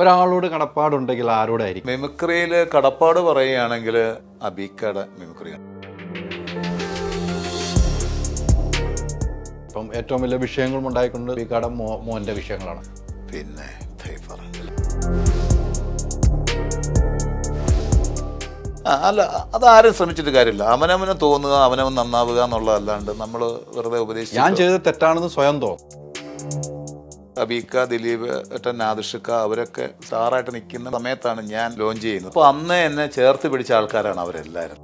ഒരാളോട് കടപ്പാടുണ്ടെങ്കിൽ ആരോടായിരിക്കും? മിമിക്രിയിൽ കടപ്പാട് പറയുകയാണെങ്കിൽ അബീക്കയുടെ മിമിക്രിയാണ് ഇപ്പം ഏറ്റവും വലിയ വിഷയങ്ങളും ഉണ്ടായിക്കൊണ്ട് ബിക്കാട മോ മോന്റെ വിഷയങ്ങളാണ്. പിന്നെ അല്ല അതാരും ശ്രമിച്ചിട്ട് കാര്യമില്ല. അവനവനെ തോന്നുക അവനവൻ നന്നാവുക എന്നുള്ളതല്ലാണ്ട് നമ്മൾ വെറുതെ ഉപദേശിച്ചു ഞാൻ ചെയ്തത് തെറ്റാണെന്ന് സ്വയം തോന്നും. അബീക്ക ദിലീപ് ഏട്ടൻ നാദിഷിക്ക അവരൊക്കെ സ്റ്റാറായിട്ട് നിൽക്കുന്ന സമയത്താണ് ഞാൻ ലോഞ്ച് ചെയ്യുന്നത്. അപ്പോൾ അന്ന് എന്നെ ചേർത്ത് പിടിച്ച ആൾക്കാരാണ് അവരെല്ലാവരും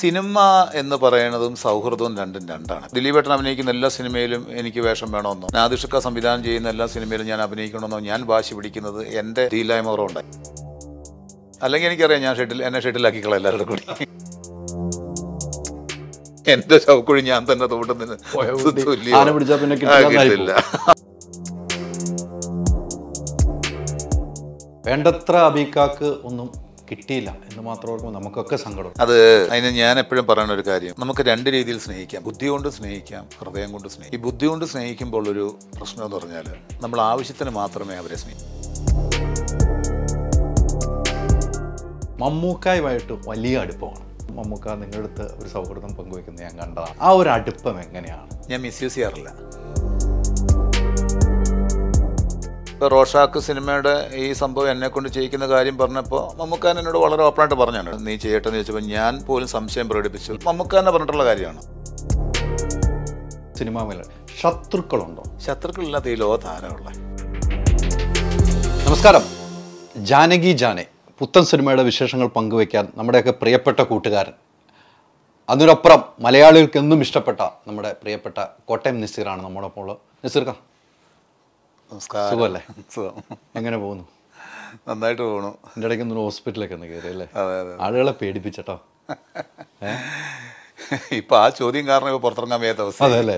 സിനിമ എന്ന് പറയുന്നതും സൗഹൃദവും രണ്ടും രണ്ടാണ്. ദിലീപ് ഏട്ടൻ അഭിനയിക്കുന്ന എല്ലാ സിനിമയിലും എനിക്ക് വേഷം വേണമെന്നോ നാദിഷിക്ക സംവിധാനം ചെയ്യുന്ന എല്ലാ സിനിമയിലും ഞാൻ അഭിനയിക്കണമെന്നോ ഞാൻ വാശി പിടിക്കുന്നത് എന്റെ ഡീലായ്മ ഉണ്ടായി അല്ലെങ്കിൽ എനിക്കറിയാം ഞാൻ ഷെട്ടിൽ എന്നെ ഷെട്ടിലാക്കിക്കളെ എല്ലാവരുടെ കൂടി. എന്റെ ചൗക്കുഴി ഞാൻ തന്നെ തോട്ടുന്നതിന് പിന്നെ കിട്ടില്ല വേണ്ടത്ര അബീക്കാക്ക് ഒന്നും കിട്ടിയില്ല എന്ന് മാത്രം നമുക്കൊക്കെ സങ്കടം. അത് അതിന് ഞാൻ എപ്പോഴും പറയുന്ന ഒരു കാര്യം. നമുക്ക് രണ്ട് രീതിയിൽ സ്നേഹിക്കാം. ബുദ്ധി കൊണ്ട് സ്നേഹിക്കാം ഹൃദയം കൊണ്ട് സ്നേഹിക്കാം. ഈ ബുദ്ധി കൊണ്ട് സ്നേഹിക്കുമ്പോൾ ഒരു പ്രശ്നം എന്ന് പറഞ്ഞാൽ നമ്മൾ ആവശ്യത്തിന് മാത്രമേ അവരെ സ്നേഹിക്കൂ മമ്മൂക്കായുമായിട്ട് വലിയ അടുപ്പമാണ്. മമ്മൂക്ക നിങ്ങളുടെ അടുത്ത് ഒരു സൗഹൃദം പങ്കുവെക്കുന്നത് ഞാൻ കണ്ടതാണ്. ആ ഒരു അടുപ്പം എങ്ങനെയാണ്? ഞാൻ മിസ്യൂസ് ചെയ്യാറില്ല. ഇപ്പോൾ റോഷാക്ക് സിനിമയുടെ ഈ സംഭവം എന്നെ കൊണ്ട് ചെയ്യിക്കുന്ന കാര്യം പറഞ്ഞപ്പോൾ മമ്മൂക്കാൻ എന്നോട് വളരെ ഓപ്പണായിട്ട് പറഞ്ഞാണ്. നീ ചെയ്യട്ടെന്ന് ചോദിച്ചപ്പോൾ ഞാൻ പോലും സംശയം പ്രകടിപ്പിച്ചു. മമ്മൂക്കാനെ പറഞ്ഞിട്ടുള്ള കാര്യമാണ്. സിനിമാ മേഖല. ശത്രുക്കളുണ്ടോ? ശത്രുക്കളില്ലാത്ത ഈ ലോകത്ത് താരമുള്ള നമസ്കാരം. ജാനകി ജാനെ പുത്തൻ സിനിമയുടെ വിശേഷങ്ങൾ പങ്കുവയ്ക്കാൻ നമ്മുടെയൊക്കെ പ്രിയപ്പെട്ട കൂട്ടുകാരൻ. അതിനപ്പുറം മലയാളികൾക്ക് എന്നും ഇഷ്ടപ്പെട്ട നമ്മുടെ പ്രിയപ്പെട്ട കോട്ടയം നസീറാണ് നമ്മോടൊപ്പം ഉള്ളത്. നസീർക്ക നമസ്കാരം. സുഖമല്ലേ? സുഖം. എങ്ങനെ പോകുന്നു? നന്നായിട്ട് പോകണു എന്റെ ഇടയ്ക്ക് ഒന്ന് ഹോസ്പിറ്റലൊക്കെ ഒന്ന് കയറി അല്ലേ? അതെ അതെ ആളുകളെ പേടിപ്പിച്ചട്ടോ? ഇപ്പൊ ആ ചോദ്യം കാരണം ഇപ്പൊ പുറത്തിറങ്ങാൻ വയ്യാത്ത അവസ്ഥ. അതെ അല്ലേ?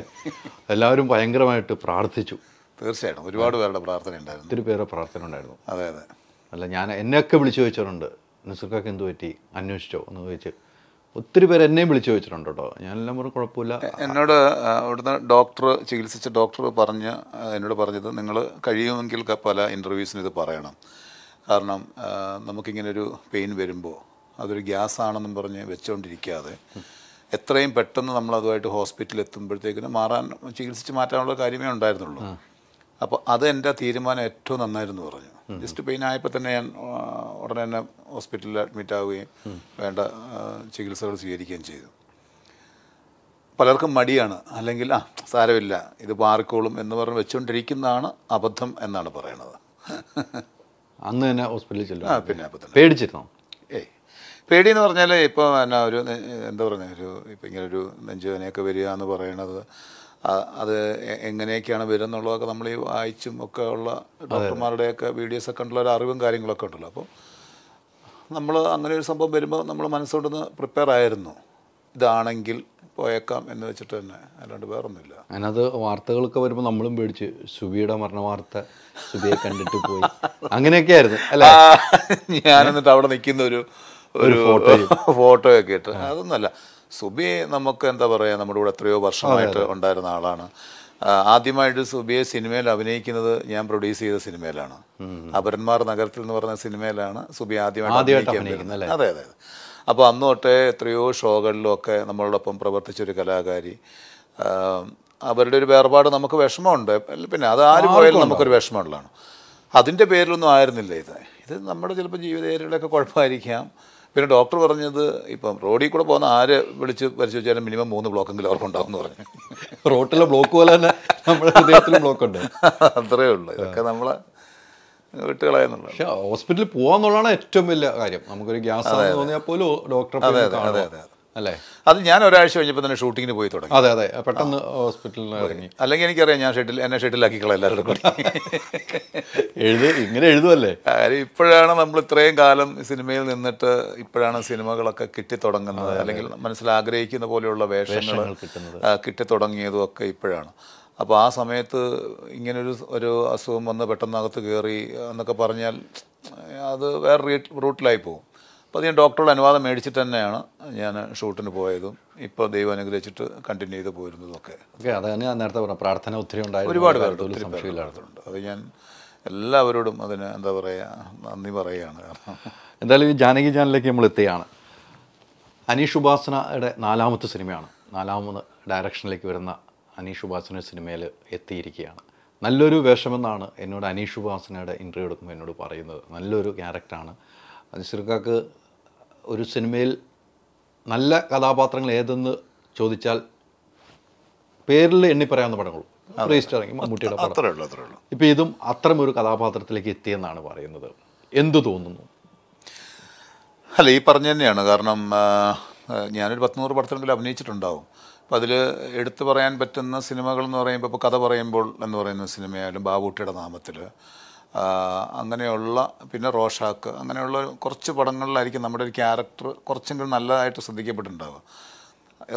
എല്ലാവരും ഭയങ്കരമായിട്ട് പ്രാർത്ഥിച്ചു. തീർച്ചയായിട്ടും. ഒരുപാട് പേരുടെ പ്രാർത്ഥന ഉണ്ടായിരുന്നു. ഒത്തിരി പേരുടെ പ്രാർത്ഥന ഉണ്ടായിരുന്നു. അതെ അതെ. അല്ല ഞാൻ എന്നെയൊക്കെ വിളിച്ചു ചോദിച്ചവരുണ്ട് നസീർക്കൊക്കെ എന്ത് പറ്റി? അന്വേഷിച്ചോ? എന്ന് ചോദിച്ച്. ഒത്തിരി പേര് എന്നെയും വിളിച്ചു ചോദിച്ചിട്ടുണ്ട് കേട്ടോ. ഞാനെല്ലാം പറഞ്ഞു കുഴപ്പമില്ല. എന്നോട് അവിടുന്ന് ഡോക്ടർ ചികിത്സിച്ച ഡോക്ടർ പറഞ്ഞ് എന്നോട് പറഞ്ഞത് നിങ്ങൾ കഴിയുമെങ്കിൽ പല ഇന്റർവ്യൂസിന് ഇത് പറയണം. കാരണം നമുക്കിങ്ങനെ ഒരു പെയിൻ വരുമ്പോൾ അതൊരു ഗ്യാസ് ആണെന്നും പറഞ്ഞ് വെച്ചുകൊണ്ടിരിക്കാതെ എത്രയും പെട്ടെന്ന് നമ്മൾ അതുമായിട്ട് ഹോസ്പിറ്റലിൽ എത്തുമ്പോഴത്തേക്കിന് മാറാൻ ചികിത്സിച്ച് മാറ്റാനുള്ള കാര്യമേ ഉണ്ടായിരുന്നുള്ളൂ. അപ്പോൾ അത് എന്റെ തീരുമാനം ഏറ്റവും നന്നായിരുന്നു പറഞ്ഞു. ജസ്റ്റ് പെയിൻ ആയപ്പോൾ തന്നെ ഞാൻ ഉടനെ തന്നെ ഹോസ്പിറ്റലിൽ അഡ്മിറ്റ് ആവുകയും വേണ്ട ചികിത്സകൾ സ്വീകരിക്കുകയും ചെയ്തു. പലർക്കും മടിയാണ്. അല്ലെങ്കിൽ ആ സാരമില്ല. ഇത് മാറിക്കോളും എന്ന് പറഞ്ഞ് വെച്ചുകൊണ്ടിരിക്കുന്നതാണ് അബദ്ധം എന്നാണ് പറയണത്. അന്ന് തന്നെ ഹോസ്പിറ്റലിൽ ചെല്ലും ആ പിന്നെ അബദ്ധം പേടിച്ചിരുന്നോ? ഏയ്. പേടി എന്ന് പറഞ്ഞാൽ ഇപ്പോൾ എന്നാ ഒരു എന്താ പറയുക ഒരു ഇപ്പം ഇങ്ങനെ ഒരു നെഞ്ചുവേനയൊക്കെ വരിക എന്ന് പറയണത്. അത് എങ്ങനെയൊക്കെയാണ് എങ്ങനെയൊക്കെയാണ് വരുന്നുള്ളതൊക്കെ നമ്മൾ ഈ വായിച്ചും ഒക്കെ ഉള്ള ഡോക്ടർമാരുടെയൊക്കെ വീഡിയോസ് ഒക്കെ ഉള്ള ഒരു അറിവും കാര്യങ്ങളൊക്കെ ഉണ്ടല്ലോ. അപ്പോൾ നമ്മൾ അങ്ങനെ ഒരു സംഭവം വരുമ്പോൾ നമ്മൾ മനസ്സുകൊണ്ടൊന്ന് പ്രിപ്പയർ ആയിരുന്നു. ഇതാണെങ്കിൽ പോയേക്കാം എന്ന് വെച്ചിട്ട് തന്നെ. അല്ലാണ്ട് വേറൊന്നുമില്ല. അതിനകത്ത് വാർത്തകളൊക്കെ വരുമ്പോൾ നമ്മളും പേടിച്ച് സുബിയുടെ മരണ വാർത്ത സുബിയെ കണ്ടിട്ട് പോയി. അങ്ങനെയൊക്കെ ആയിരുന്നു അല്ല? ഞാൻ എന്നിട്ട് അവിടെ നിൽക്കുന്ന ഒരു ഒരു ഫോട്ടോ ഫോട്ടോയൊക്കെ ഇട്ട്. അതൊന്നല്ല സുബി നമുക്ക് എന്താ പറയുക നമ്മുടെ കൂടെ എത്രയോ വർഷമായിട്ട് ഉണ്ടായിരുന്ന ആളാണ്. ആദ്യമായിട്ട് സുബിയെ സിനിമയിൽ അഭിനയിക്കുന്നത് ഞാൻ പ്രൊഡ്യൂസ് ചെയ്ത സിനിമയിലാണ്. അപരന്മാർ നഗരത്തിൽ എന്ന് പറഞ്ഞ സിനിമയിലാണ് സുബി ആദ്യമായിട്ട് അഭിനയിക്കുന്നത്. അതെ അതെ അപ്പോൾ അന്ന് തൊട്ടേ എത്രയോ ഷോകളിലൊക്കെ നമ്മളോടൊപ്പം പ്രവർത്തിച്ചൊരു കലാകാരി. അവരുടെ ഒരു വേർപാട് നമുക്ക് വിഷമമുണ്ട്. പിന്നെ അത് ആര് പോയാലും നമുക്കൊരു വിഷമമുള്ളതാണ്. അതിന്റെ പേരിലൊന്നും ആയിരുന്നില്ല ഇത്. ഇത് നമ്മുടെ ചിലപ്പോൾ ജീവിതചര്യയുടെയൊക്കെ കുഴപ്പമായിരിക്കാം. പിന്നെ ഡോക്ടർ പറഞ്ഞത് ഇപ്പം റോഡിൽ കൂടെ പോകുന്ന ആര് വിളിച്ച് പരിശോധിച്ചാലും മിനിമം മൂന്ന് ബ്ലോക്കെങ്കിലും അവർക്കുണ്ടാവും എന്ന് പറഞ്ഞു. റോട്ടിലെ ബ്ലോക്ക് പോലെ തന്നെ നമ്മുടെ ഹൃദയത്തിലും ബ്ലോക്ക് ഉണ്ട് അത്രേ ഉള്ളൂ. ഇതൊക്കെ നമ്മളെ വിട്ടുകളയെന്നുള്ളത് പക്ഷേ ഹോസ്പിറ്റലിൽ പോകാന്നുള്ളതാണ് ഏറ്റവും വലിയ കാര്യം. നമുക്കൊരു ഗ്യാസ് തോന്നിയാൽ പോലും ഡോക്ടറെ അതെ അതെ, അതെ, അതെ. അല്ലേ? അത് ഞാൻ ഒരാഴ്ച കഴിഞ്ഞപ്പോൾ തന്നെ ഷൂട്ടിങ്ങിന് പോയി തുടങ്ങി. അതെ അതെ. പെട്ടെന്ന് ഹോസ്പിറ്റലിൽ ഇറങ്ങി. അല്ലെങ്കിൽ എനിക്കറിയാം ഞാൻ ഷെഡിൽ എന്നെ ഷെഡിലാക്കിക്കളാം എല്ലാവരുടെ കൂടി. എഴുത് ഇങ്ങനെ എഴുതുമല്ലേ കാര്യം ഇപ്പോഴാണ് നമ്മൾ ഇത്രയും കാലം സിനിമയിൽ നിന്നിട്ട് ഇപ്പോഴാണ് സിനിമകളൊക്കെ കിട്ടിത്തുടങ്ങുന്നത് അല്ലെങ്കിൽ മനസ്സിൽ ആഗ്രഹിക്കുന്ന പോലെയുള്ള വേഷങ്ങൾ. കിട്ടിത്തുടങ്ങിയതും ഒക്കെ ഇപ്പോഴാണ്. അപ്പോൾ ആ സമയത്ത് ഇങ്ങനൊരു ഒരു അസുഖം വന്ന് പെട്ടെന്നകത്ത് കയറി എന്നൊക്കെ പറഞ്ഞാൽ അത് വേറെ റൂട്ടിലായി പോകും അപ്പോൾ അത് ഞാൻ ഡോക്ടറുടെ അനുവാദം മേടിച്ചിട്ട് തന്നെയാണ് ഞാൻ ഷൂട്ടിന് പോയതും. ഇപ്പോൾ ദൈവം അനുഗ്രഹിച്ചിട്ട് കണ്ടിന്യൂ ചെയ്ത് പോയിരുന്നതും ഒക്കെ ഓക്കെ അത് ഞാൻ നേരത്തെ പറഞ്ഞു പ്രാർത്ഥന ഒത്തിരി ഉണ്ടായി ഒരുപാട് പേരുണ്ട് അത് ഞാൻ എല്ലാവരോടും അതിന് എന്താ പറയുക നന്ദി പറയുകയാണ് കാരണം. എന്തായാലും ഈ ജാനകി ചാനലിലേക്ക് നമ്മൾ എത്തുകയാണ്. അനീഷ് ഉപാസനയുടെ നാലാമത്തെ സിനിമയാണ്. നാലാമത് ഡയറക്ഷനിലേക്ക് വരുന്ന അനീഷ് ഉപാസന സിനിമയിൽ എത്തിയിരിക്കുകയാണ്. നല്ലൊരു വേഷമെന്നാണ് എന്നോട് അനീഷ് ഉപാസനയുടെ ഇന്റർവ്യൂ എടുക്കുമ്പോൾ എന്നോട് പറയുന്നത്. നല്ലൊരു ക്യാരക്ടറാണ് അനിശ്ചിർക്കാക്ക് ഒരു സിനിമയിൽ നല്ല കഥാപാത്രങ്ങൾ ഏതെന്ന് ചോദിച്ചാൽ പേരിൽ എണ്ണി പറയാവുന്ന പടങ്ങളും രജിസ്റ്റർ ഇറങ്ങി മമ്മൂട്ടിയുടെ പടം. അത്രേ ഉള്ളൂ അത്രേ ഉള്ളൂ. ഇപ്പം ഇതും അത്തരം ഒരു കഥാപാത്രത്തിലേക്ക് എത്തിയെന്നാണ് പറയുന്നത്. എന്തു തോന്നുന്നു? അല്ല ഈ പറഞ്ഞു തന്നെയാണ്. കാരണം ഞാനൊരു പത്തുനൂറ് പടത്തിലെങ്കിലും അഭിനയിച്ചിട്ടുണ്ടാവും. അപ്പോൾ അതിൽ എടുത്തു പറയാൻ പറ്റുന്ന സിനിമകൾ എന്ന് പറയുമ്പോൾ ഇപ്പോൾ കഥ പറയുമ്പോൾ എന്ന് പറയുന്ന സിനിമയായാലും ബാബൂട്ടിയുടെ നാമത്തിൽ അങ്ങനെയുള്ള പിന്നെ റോഷാക്ക് അങ്ങനെയുള്ള കുറച്ച് പടങ്ങളിലായിരിക്കും നമ്മുടെ ഒരു ക്യാരക്ടർ കുറച്ചെങ്കിലും നല്ലതായിട്ട് ശ്രദ്ധിക്കപ്പെട്ടിട്ടുണ്ടാവുക.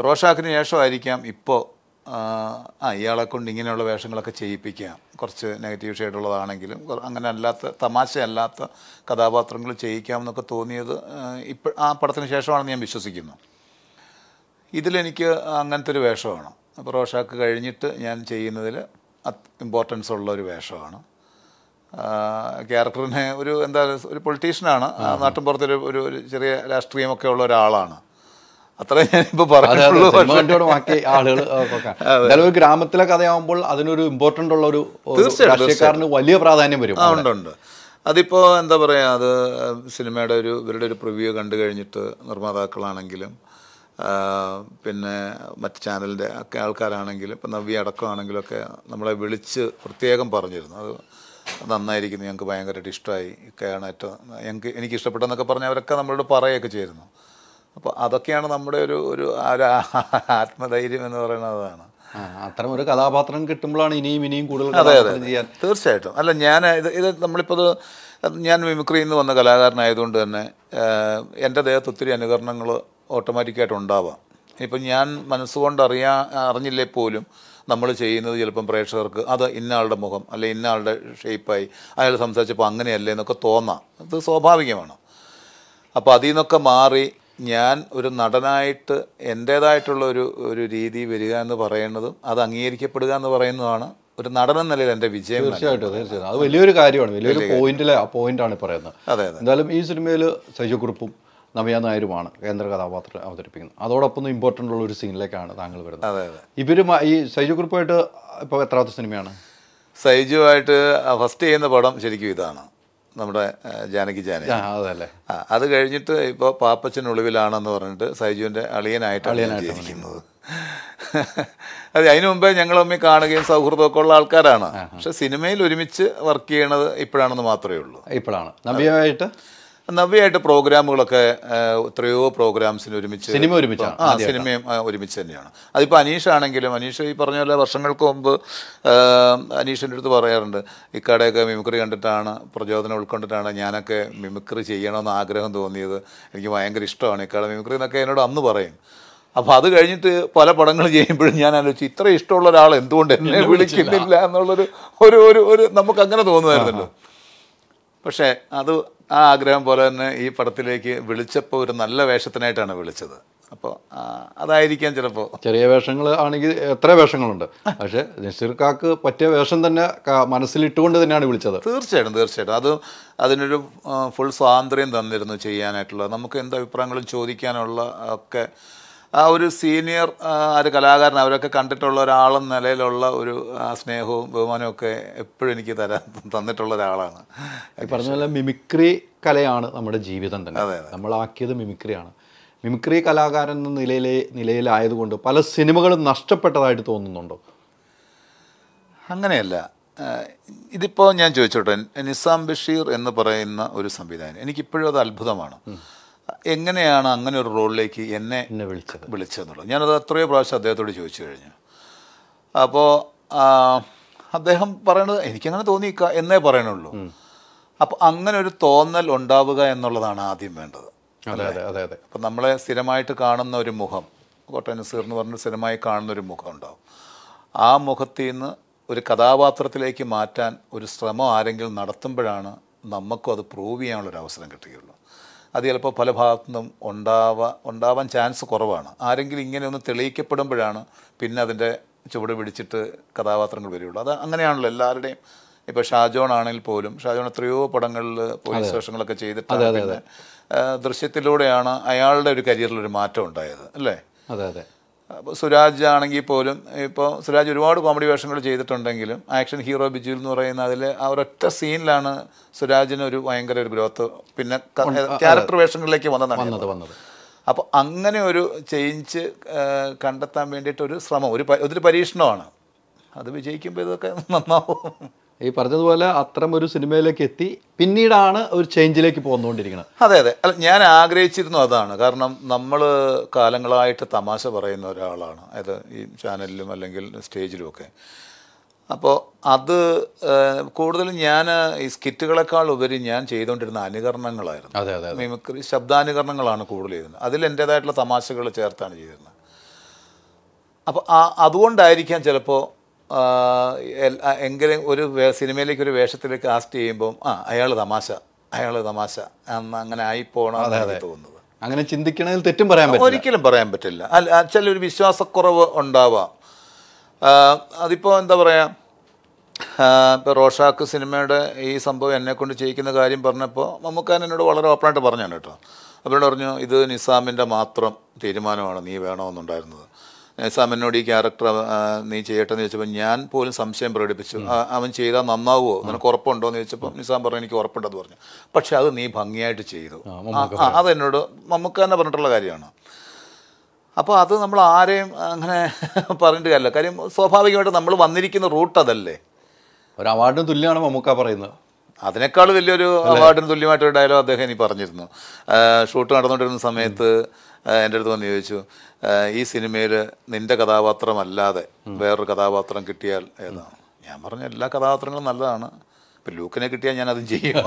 റോഷാക്കിന് ശേഷമായിരിക്കാം ഇപ്പോൾ ആ ഇയാളെ കൊണ്ട് ഇങ്ങനെയുള്ള വേഷങ്ങളൊക്കെ ചെയ്യിപ്പിക്കാം. കുറച്ച് നെഗറ്റീവ് ഷെയ്ഡുള്ളതാണെങ്കിലും അങ്ങനെ അല്ലാത്ത തമാശയല്ലാത്ത കഥാപാത്രങ്ങൾ ചെയ്യിക്കാം എന്നൊക്കെ തോന്നിയത് ഇപ്പോൾ ആ പടത്തിന് ശേഷമാണെന്ന് ഞാൻ വിശ്വസിക്കുന്നു. ഇതിലെനിക്ക് അങ്ങനത്തെ ഒരു വേഷമാണ്. അപ്പോൾ റോഷാക്ക് കഴിഞ്ഞിട്ട് ഞാൻ ചെയ്യുന്നതിൽ ഇമ്പോർട്ടൻസ് ഉള്ള ഒരു വേഷമാണ്. ക്യാരക്ടറിനെ ഒരു എന്താ ഒരു പൊളിറ്റീഷ്യനാണ്. നാട്ടിൻപുറത്തൊരു ഒരു ഒരു ചെറിയ രാഷ്ട്രീയമൊക്കെ ഉള്ള ഒരാളാണ്. അത്രേ ഞാനിപ്പോൾ ബാക്കി ആളുകൾ ഒരു ഗ്രാമത്തിലെ കഥയാകുമ്പോൾ അതിനൊരു ഇമ്പോർട്ടന്റ് ഉള്ള ഒരു തീർച്ചയായിട്ടും രാഷ്ട്രീയക്കാരന് വലിയ പ്രാധാന്യം വരും. ആ ഉണ്ട് ഉണ്ട്. അതിപ്പോൾ എന്താ പറയുക അത് സിനിമയുടെ ഒരു ഇവരുടെ ഒരു പ്രിവ്യൂ കണ്ടു കഴിഞ്ഞിട്ട് നിർമ്മാതാക്കളാണെങ്കിലും പിന്നെ മറ്റ് ചാനലിന്റെ ഒക്കെ ആൾക്കാരാണെങ്കിലും ഇപ്പം നവ്യ അടക്കമാണെങ്കിലും ഒക്കെ നമ്മളെ വിളിച്ച് പ്രത്യേകം പറഞ്ഞിരുന്നു. അത് നന്നായിരിക്കുന്നു ഞങ്ങൾക്ക് ഭയങ്കരമായിട്ട് ഇഷ്ടമായി ഒക്കെയാണ് ഏറ്റവും ഞങ്ങൾക്ക് എനിക്ക് ഇഷ്ടപ്പെട്ടെന്നൊക്കെ പറഞ്ഞ് അവരൊക്കെ നമ്മളോട് പറയുകയൊക്കെ ചെയ്യുന്നു. അപ്പോൾ അതൊക്കെയാണ് നമ്മുടെ ഒരു ഒരു ആ ആത്മധൈര്യം എന്ന് പറയുന്നത് അതാണ്. അത്തരം ഒരു കഥാപാത്രം കിട്ടുമ്പോഴാണ് ഇനിയും ഇനിയും കൂടുതൽ അതെ അതെ തീർച്ചയായിട്ടും. അല്ല ഞാൻ ഇത് ഇത് നമ്മളിപ്പോൾ ഞാൻ മിമിക്രിയിൽ നിന്ന് വന്ന കലാകാരനായതുകൊണ്ട് തന്നെ എന്റെ ദേഹത്ത് ഒത്തിരി അനുകരണങ്ങൾ ഓട്ടോമാറ്റിക്കായിട്ട് ഉണ്ടാവാം. ഇപ്പം ഞാൻ മനസ്സുകൊണ്ട് അറിയാ അറിഞ്ഞില്ലേ പോലും നമ്മൾ ചെയ്യുന്നത് ചിലപ്പം പ്രേക്ഷകർക്ക് അത് ഇന്ന ആളുടെ മുഖം അല്ലെ ഇന്ന ആളുടെ ഷേപ്പായി അയാൾ സംസാരിച്ചപ്പോൾ അങ്ങനെയല്ലേ എന്നൊക്കെ തോന്നാം. അത് സ്വാഭാവികമാണ്. അപ്പോൾ അതിൽ നിന്നൊക്കെ മാറി ഞാൻ ഒരു നടനായിട്ട് എന്റേതായിട്ടുള്ള ഒരു ഒരു രീതി വരിക എന്ന് പറയുന്നതും അത് അംഗീകരിക്കപ്പെടുക എന്ന് പറയുന്നതാണ് ഒരു നടൻ എന്ന നിലയിൽ എന്റെ വിജയം തീർച്ചയായിട്ടും തീർച്ചയായിട്ടും. അത് വലിയൊരു കാര്യമാണ്. വലിയൊരു പോയിന്റിലെ ആ പോയിന്റാണ് പറയുന്നത്. അതെ അതെ. എന്തായാലും ഈ സിനിമയിൽ സൈജക്കുറിപ്പും നവ്യ നായരുമാണ് കേന്ദ്ര കഥാപാത്രം അവതരിപ്പിക്കുന്നത്. അതോടൊപ്പം ഇമ്പോർട്ടന്റ് ഉള്ള ഒരു സീനിലേക്കാണ് താങ്കൾ വരുന്നത്. ഇവരും ഈ സൈജു കുറിപ്പായിട്ട് ഇപ്പോൾ എത്രാമത്തെ സിനിമയാണ്? സൈജു ആയിട്ട് ഫസ്റ്റ് ചെയ്യുന്ന പടം ശരിക്കും ഇതാണ്. നമ്മുടെ ജാനകി ജാന അത് കഴിഞ്ഞിട്ട് ഇപ്പോൾ പാപ്പച്ചൻ ഒളിവിലാണെന്ന് പറഞ്ഞിട്ട് സൈജുവിന്റെ അളിയനായിട്ട് ജീവിക്കുന്നത്. അതെ അതിനു മുമ്പേ ഞങ്ങൾ തമ്മിൽ കാണുകയും സൗഹൃദമൊക്കെ ഉള്ള ആൾക്കാരാണ്. പക്ഷെ സിനിമയിൽ ഒരുമിച്ച് വർക്ക് ചെയ്യണത് ഇപ്പോഴാണെന്ന് മാത്രമേ ഉള്ളൂ. ഇപ്പോഴാണ്. നവ്യമായിട്ട് നവ്യമായിട്ട് പ്രോഗ്രാമുകളൊക്കെ എത്രയോ പ്രോഗ്രാംസിന് ഒരുമിച്ച് സിനിമ ഒരുമിച്ച് ആ സിനിമയും ഒരുമിച്ച് തന്നെയാണ്. അതിപ്പോൾ അനീഷ് ആണെങ്കിലും അനീഷ് ഈ പറഞ്ഞ പോലെ വർഷങ്ങൾക്ക് മുമ്പ് അനീഷിന്റെ അടുത്ത് പറയാറുണ്ട് ഇക്കടയൊക്കെ മിമിക്രി കണ്ടിട്ടാണ് പ്രചോദനം ഉൾക്കൊണ്ടിട്ടാണ് ഞാനൊക്കെ മിമിക്രി ചെയ്യണമെന്ന് ആഗ്രഹം തോന്നിയത്. എനിക്ക് ഭയങ്കര ഇഷ്ടമാണ് ഇക്കട മിമിക്രി എന്നൊക്കെ എന്നോട് അന്ന് പറയും. അപ്പോൾ അത് കഴിഞ്ഞിട്ട് പല പടങ്ങൾ ചെയ്യുമ്പോഴും ഞാൻ ആലോചിച്ചു ഇത്ര ഇഷ്ടമുള്ള ഒരാൾ എന്തുകൊണ്ട് എന്നെ വിളിക്കുന്നില്ല? എന്നുള്ളൊരു ഒരു ഒരു ഒരു നമുക്ക് അങ്ങനെ തോന്നുമായിരുന്നല്ലോ. പക്ഷേ അത് ആ ആഗ്രഹം പോലെ തന്നെ ഈ പടത്തിലേക്ക് വിളിച്ചപ്പോൾ ഒരു നല്ല വേഷത്തിനായിട്ടാണ് വിളിച്ചത്. അപ്പോൾ അതായിരിക്കാം ചിലപ്പോൾ. ചെറിയ വേഷങ്ങൾ ആണെങ്കിൽ എത്ര വേഷങ്ങളുണ്ട്? പക്ഷേ നസീർക്കാക്ക് പറ്റിയ വേഷം തന്നെ മനസ്സിലിട്ടുകൊണ്ട് തന്നെയാണ് വിളിച്ചത്. തീർച്ചയായിട്ടും തീർച്ചയായിട്ടും. അത് അതിനൊരു ഫുൾ സ്വാതന്ത്ര്യം തന്നിരുന്നു ചെയ്യാനായിട്ടുള്ള നമുക്ക് എന്ത് അഭിപ്രായങ്ങളും ചോദിക്കാനുള്ള ഒക്കെ ഒരു സീനിയർ ആ, ഒരു കലാകാരൻ അവരൊക്കെ കണ്ടിട്ടുള്ള ഒരാളെന്ന നിലയിലുള്ള ഒരു സ്നേഹവും ബഹുമാനവും ഒക്കെ എപ്പോഴും എനിക്ക് തരാൻ തന്നിട്ടുള്ള ഒരാളാണ്. പറഞ്ഞ പോലെ മിമിക്രി കലയാണ് നമ്മുടെ ജീവിതം തന്നെ. അതെ, നമ്മളാക്കിയത് മിമിക്രിയാണ്. മിമിക്രി കലാകാരൻ എന്ന നിലയിലെ നിലയിലായതുകൊണ്ട് പല സിനിമകളും നഷ്ടപ്പെട്ടതായിട്ട് തോന്നുന്നുണ്ടോ? അങ്ങനെയല്ല. ഇതിപ്പോൾ ഞാൻ ചോദിച്ചോട്ടെ നിസാം ബഷീർ എന്ന് പറയുന്ന ഒരു സംവിധാനം എനിക്കിപ്പോഴും അത് അത്ഭുതമാണ്. എങ്ങനെയാണ് അങ്ങനെ ഒരു റോളിലേക്ക് എന്നെ എന്നെ വിളിച്ചത്? വിളിച്ചതെന്നുള്ളത്? ഞാനത് എത്രയോ പ്രാവശ്യം അദ്ദേഹത്തോട് ചോദിച്ചു കഴിഞ്ഞു. അപ്പോൾ അദ്ദേഹം പറയണത് എനിക്കങ്ങനെ തോന്നി എന്നേ പറയണുള്ളൂ. അപ്പോൾ അങ്ങനെ ഒരു തോന്നൽ ഉണ്ടാവുക എന്നുള്ളതാണ് ആദ്യം വേണ്ടത്. അപ്പം നമ്മളെ സ്ഥിരമായിട്ട് കാണുന്ന ഒരു മുഖം കോട്ടനസീർ എന്ന് പറഞ്ഞ സ്ഥിരമായി കാണുന്ന ഒരു മുഖം ഉണ്ടാവും. ആ മുഖത്തിൽ നിന്ന് ഒരു കഥാപാത്രത്തിലേക്ക് മാറ്റാൻ ഒരു ശ്രമം ആരെങ്കിലും നടത്തുമ്പോഴാണ് നമുക്കും അത് പ്രൂവ് ചെയ്യാനുള്ളൊരു അവസരം കിട്ടുകയുള്ളൂ. അത് ചിലപ്പോൾ പല ഭാഗത്തു നിന്നും ഉണ്ടാവാ ഉണ്ടാവാൻ ചാൻസ് കുറവാണ്. ആരെങ്കിലും ഇങ്ങനെ ഒന്ന് തെളിയിക്കപ്പെടുമ്പോഴാണ് പിന്നെ അതിന്റെ ചുവട് പിടിച്ചിട്ട് കഥാപാത്രങ്ങൾ വരികയുള്ളൂ അത് അങ്ങനെയാണല്ലോ എല്ലാവരുടെയും. ഇപ്പോൾ ഷാജോൺ ആണെങ്കിൽ പോലും ഷാജോൺ എത്രയോ പടങ്ങളിൽ പോലീസ് വേഷങ്ങളൊക്കെ ചെയ്തിട്ട് പിന്നെ ദൃശ്യത്തിലൂടെയാണ് അയാളുടെ ഒരു കരിയറിൽ ഒരു മാറ്റം ഉണ്ടായത് അല്ലേ? അതെ അതെ. സുരാജ് ആണെങ്കിൽ പോലും ഇപ്പോൾ സുരാജ് ഒരുപാട് കോമഡി വേഷങ്ങൾ ചെയ്തിട്ടുണ്ടെങ്കിലും ആക്ഷൻ ഹീറോ ബിജുൽ എന്ന് പറയുന്ന അതിൽ ആ ഒരൊറ്റ സീനിലാണ് സുരാജിന് ഒരു ഭയങ്കര ഒരു ഗ്രോത്ത് പിന്നെ ക്യാരക്ടർ വേഷങ്ങളിലേക്ക് വന്നതാണ് വന്നത് വന്നത്. അപ്പോൾ അങ്ങനെ ഒരു ചേഞ്ച് കണ്ടെത്താൻ വേണ്ടിയിട്ട് ഒരു ശ്രമം ഒരു ഒരു പരീക്ഷണമാണ്. അത് വിജയിക്കുമ്പോൾ ഇതൊക്കെ നന്നാവും. ഈ പറഞ്ഞതുപോലെ അത്തരം ഒരു സിനിമയിലേക്ക് എത്തി പിന്നീടാണ് ഒരു ചേഞ്ചിലേക്ക് പോന്നുകൊണ്ടിരിക്കുന്നത് അതെ അതെ. അല്ല ഞാൻ ആഗ്രഹിച്ചിരുന്നു അതാണ്. കാരണം നമ്മൾ കാലങ്ങളായിട്ട് തമാശ പറയുന്ന ഒരാളാണ്. അതായത് ഈ ചാനലിലും അല്ലെങ്കിൽ സ്റ്റേജിലും ഒക്കെ. അപ്പോൾ അത് കൂടുതലും ഞാൻ ഈ സ്കിറ്റുകളെക്കാൾ ഉപരി ഞാൻ ചെയ്തുകൊണ്ടിരുന്ന അനുകരണങ്ങളായിരുന്നു. അതെ അതെ മിമിക്രി ശബ്ദാനുകരണങ്ങളാണ് കൂടുതൽ ചെയ്തിരുന്നത്. അതിൽ എന്റേതായിട്ടുള്ള തമാശകൾ ചേർത്താണ് ചെയ്തിരുന്നത്. അപ്പോൾ ആ അതുകൊണ്ടായിരിക്കാം ചിലപ്പോൾ എങ്കിലും ഒരു സിനിമയിലേക്ക് ഒരു വേഷത്തിലേക്ക് കാസ്റ്റ് ചെയ്യുമ്പോൾ ആ അയാൾ തമാശ അയാൾ തമാശ എന്ന് അങ്ങനെ ആയി പോകണമെന്നാണ് തോന്നുന്നത്. അങ്ങനെ ചിന്തിക്കണതിൽ തെറ്റും പറയാൻ പറ്റില്ല. ഒരിക്കലും പറയാൻ പറ്റില്ല. അല്ല ചില ഒരു വിശ്വാസക്കുറവ് ഉണ്ടാവാം. അതിപ്പോൾ എന്താ പറയുക ഇപ്പോൾ റോഷാക്ക് സിനിമയുടെ ഈ സംഭവം എന്നെ കൊണ്ട് ചെയ്യിക്കുന്ന കാര്യം പറഞ്ഞപ്പോൾ മമ്മൂക്കാൻ എന്നോട് വളരെ ഓപ്പണായിട്ട് പറഞ്ഞാണ് കേട്ടോ. അവരോട് പറഞ്ഞു ഇത് നിസാമിന്റെ മാത്രം തീരുമാനമാണ്. നീ വേണമെന്നുണ്ടായിരുന്നത്. നിസാം എന്നോട് ഈ ക്യാരക്ടർ നീ ചെയ്യട്ടെന്ന് ചോദിച്ചപ്പോൾ ഞാൻ പോലും സംശയം പ്രകടിപ്പിച്ചു. അവൻ ചെയ്താൽ നന്നാവുമോ നിനക്ക് ഉറപ്പുണ്ടോ എന്ന് ചോദിച്ചപ്പോൾ നിസാം പറഞ്ഞു എനിക്ക് ഉറപ്പുണ്ടെന്ന് പറഞ്ഞു. പക്ഷെ അത് നീ ഭംഗിയായിട്ട് ചെയ്തു. അതെന്നോട് നമുക്ക് തന്നെ പറഞ്ഞിട്ടുള്ള കാര്യമാണ്. അപ്പോൾ അത് നമ്മൾ ആരെയും അങ്ങനെ പറഞ്ഞിട്ട് കാര്യമില്ല. കാര്യം സ്വാഭാവികമായിട്ട് നമ്മൾ വന്നിരിക്കുന്ന റൂട്ട് അതല്ലേ. ഒരു അവാർഡിന് തുല്യമാണ് മമ്മൂക്ക പറയുന്നത്. അതിനേക്കാൾ വലിയൊരു അവാർഡിന് തുല്യമായിട്ടൊരു ഡയലോഗ് അദ്ദേഹം ഇനി പറഞ്ഞിരുന്നു. ഷൂട്ട് നടന്നുകൊണ്ടിരുന്ന സമയത്ത് എന്റെ അടുത്ത് വന്ന് ചോദിച്ചു ഈ സിനിമയിൽ നിന്റെ കഥാപാത്രമല്ലാതെ വേറൊരു കഥാപാത്രം കിട്ടിയാൽ ഏതാണ് ഞാൻ പറഞ്ഞ എല്ലാ കഥാപാത്രങ്ങളും നല്ലതാണ്. ഇപ്പം ലൂക്കിനെ കിട്ടിയാൽ ഞാൻ അതും ചെയ്യും.